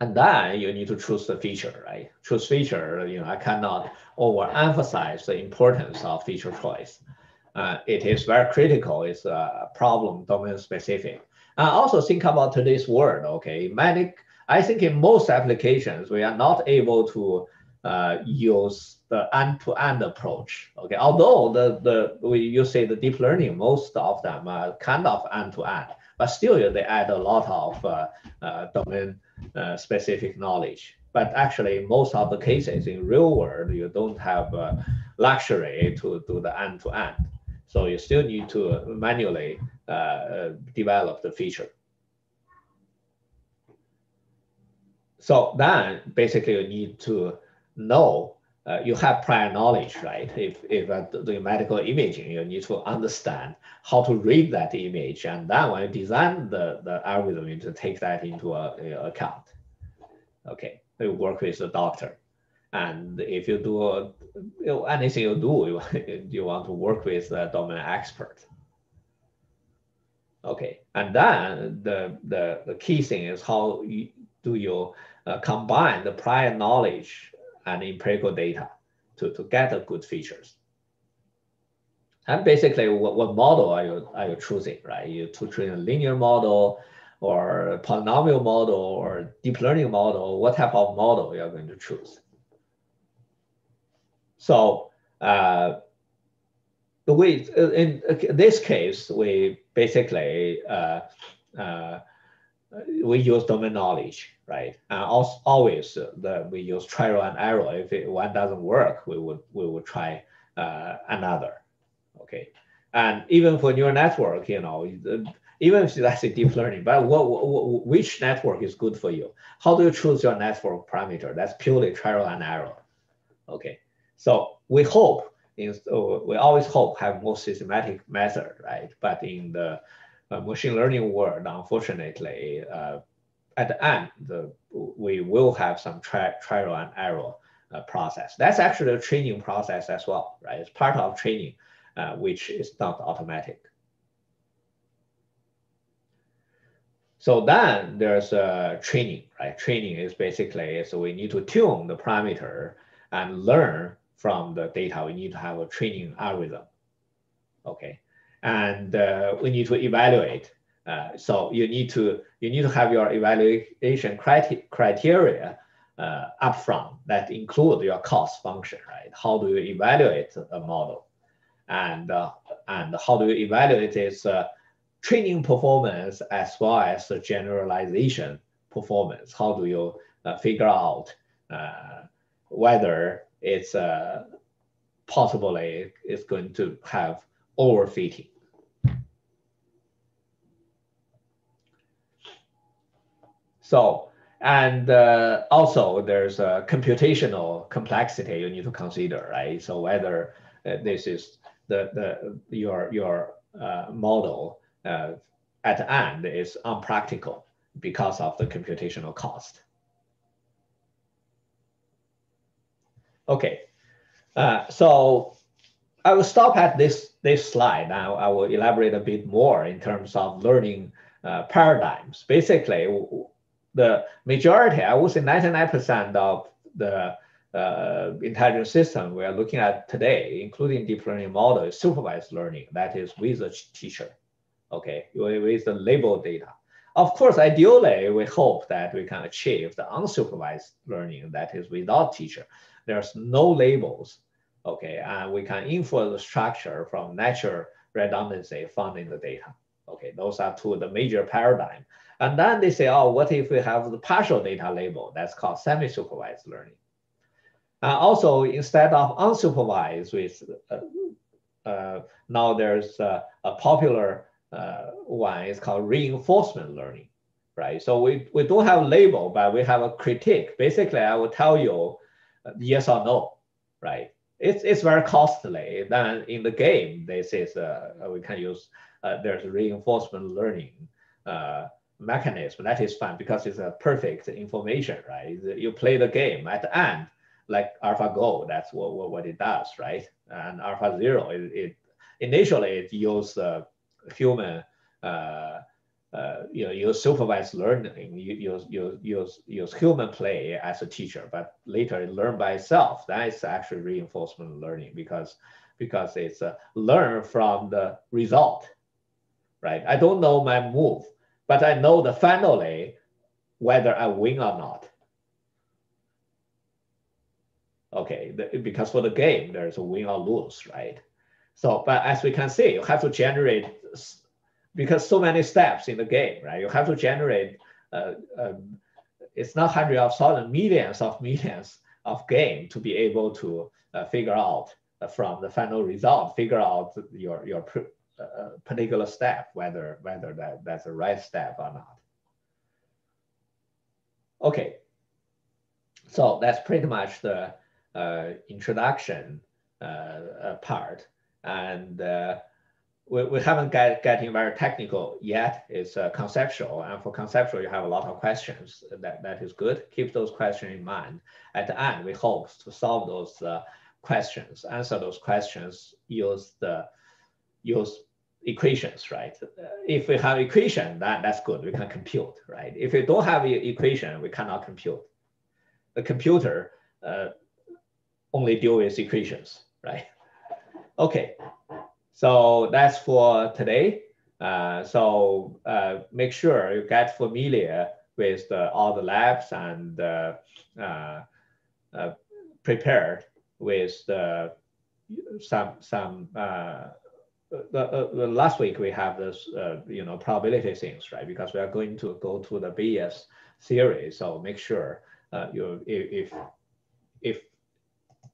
And then you need to choose the feature, right? Choose feature, you know, I cannot overemphasize the importance of feature choice. Uh, it is very critical. It's a problem domain specific. And also think about today's world, okay? Many, I think in most applications, we are not able to uh, use the end-to-end approach. Okay, although the the we you say the deep learning, most of them are kind of end-to-end, but still they add a lot of uh, uh, domain uh, specific knowledge. But actually, most of the cases in real world, you don't have uh, luxury to do the end-to-end. So you still need to manually uh, develop the feature. So then basically you need to know uh, you have prior knowledge, right? If, if uh, doing medical imaging, you need to understand how to read that image. And then when you design the, the algorithm, you need to take that into a, a account. Okay, you work with the doctor. And if you do you know, anything you do, you, you want to work with a domain expert. Okay, and then the, the, the key thing is how you, do you uh, combine the prior knowledge and empirical data to, to get the good features. And basically, what, what model are you, are you choosing, right? You to train a linear model or polynomial model or deep learning model, what type of model you're going to choose. So uh, we, in this case, we basically uh, uh, we use domain knowledge right? And also, always uh, the, we use trial and error. If it, one doesn't work, we would we would try uh, another, okay? And even for neural network, you know, even if that's a deep learning, but what, what, which network is good for you? How do you choose your network parameter? That's purely trial and error, okay? So we hope, uh, we always hope have more systematic method, right? But in the uh, machine learning world, unfortunately, uh, at the end, the, we will have some tri trial and error uh, process. That's actually a training process as well, right? It's part of training, uh, which is not automatic. So then there's a training, right? Training is basically, so we need to tune the parameter and learn from the data. We need to have a training algorithm, okay? And uh, we need to evaluate uh, so you need to you need to have your evaluation criteria criteria uh, upfront that include your cost function, right? How do you evaluate a model, and uh, and how do you evaluate its uh, training performance as well as the generalization performance? How do you uh, figure out uh, whether it's possibly it's going to have overfitting? So, and uh, also there's a computational complexity you need to consider, right? So whether uh, this is the, the your, your uh, model uh, at the end is unpractical because of the computational cost. Okay, uh, so I will stop at this, this slide. Now I will elaborate a bit more in terms of learning uh, paradigms. Basically, the majority, I would say 99% of the uh, intelligent system we are looking at today, including deep learning model, is supervised learning. That is with a teacher, okay, with the label data. Of course, ideally, we hope that we can achieve the unsupervised learning that is without teacher. There's no labels, okay, and we can infer the structure from natural redundancy found in the data. Okay, those are two the major paradigm. And then they say, oh, what if we have the partial data label? That's called semi-supervised learning. Uh, also, instead of unsupervised, with uh, uh, now there's a popular uh, one. It's called reinforcement learning, right? So we, we don't have label, but we have a critique. Basically, I will tell you uh, yes or no, right? It's, it's very costly. Then in the game, this is uh, we can use there's reinforcement learning mechanism. That is fine because it's a perfect information, right? You play the game at the end like AlphaGo, that's what, what, what, it does, right? And AlphaZero, it, it initially it used uh, human, uh, uh, you know, use supervised learning, you use, use, use, human play as a teacher, but later it learned by itself. That is actually reinforcement learning because, because it's uh, learn from the result, right? I don't know my move, but I know the finally whether I win or not Okay, the, because for the game, there's a win or lose, right? So, but as we can see, you have to generate, because so many steps in the game, right? You have to generate, uh, um, it's not hundreds of thousands, millions of millions of game to be able to uh, figure out uh, from the final result, figure out your, your uh, uh, particular step, whether, whether that, that's the right step or not. Okay, so that's pretty much the uh, introduction part. And we, we haven't get getting very technical yet. It's uh, conceptual, and for conceptual, you have a lot of questions. That that is good. Keep those questions in mind. At the end, we hope to solve those uh, questions, answer those questions, use the use equations, right? If we have equation, that that's good. We can compute, right? If we don't have equation, we cannot compute. The computer uh, only deal with equations, right? Okay, so that's for today. Uh, so uh, make sure you get familiar with the, all the labs and uh, uh, uh prepared with the, some some. Uh, the, the, last week we have this you know probability things right because we are going to go to the Bayes theory So make sure you if if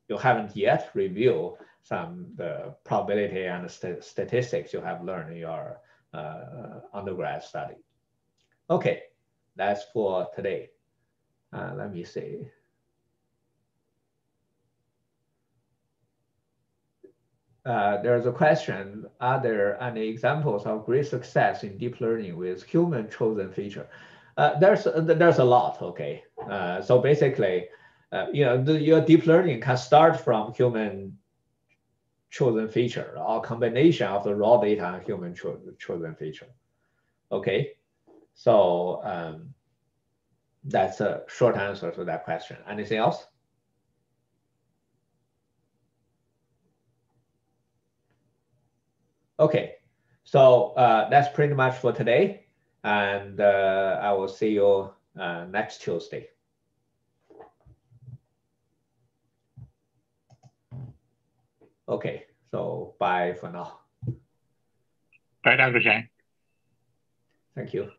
you haven't yet reviewed some the probability and st statistics you have learned in your uh, undergrad study. Okay, that's for today. Uh, let me see. Uh, there's a question, are there any examples of great success in deep learning with human chosen feature? Uh, there's, there's a lot, okay. Uh, so basically, uh, you know, the, your deep learning can start from human chosen feature or combination of the raw data and human cho chosen feature. Okay, so um, that's a short answer to that question. Anything else? Okay, so uh, that's pretty much for today. And uh, I will see you uh, next Tuesday. Okay, so bye for now. Bye, Dr. Chang. Thank you.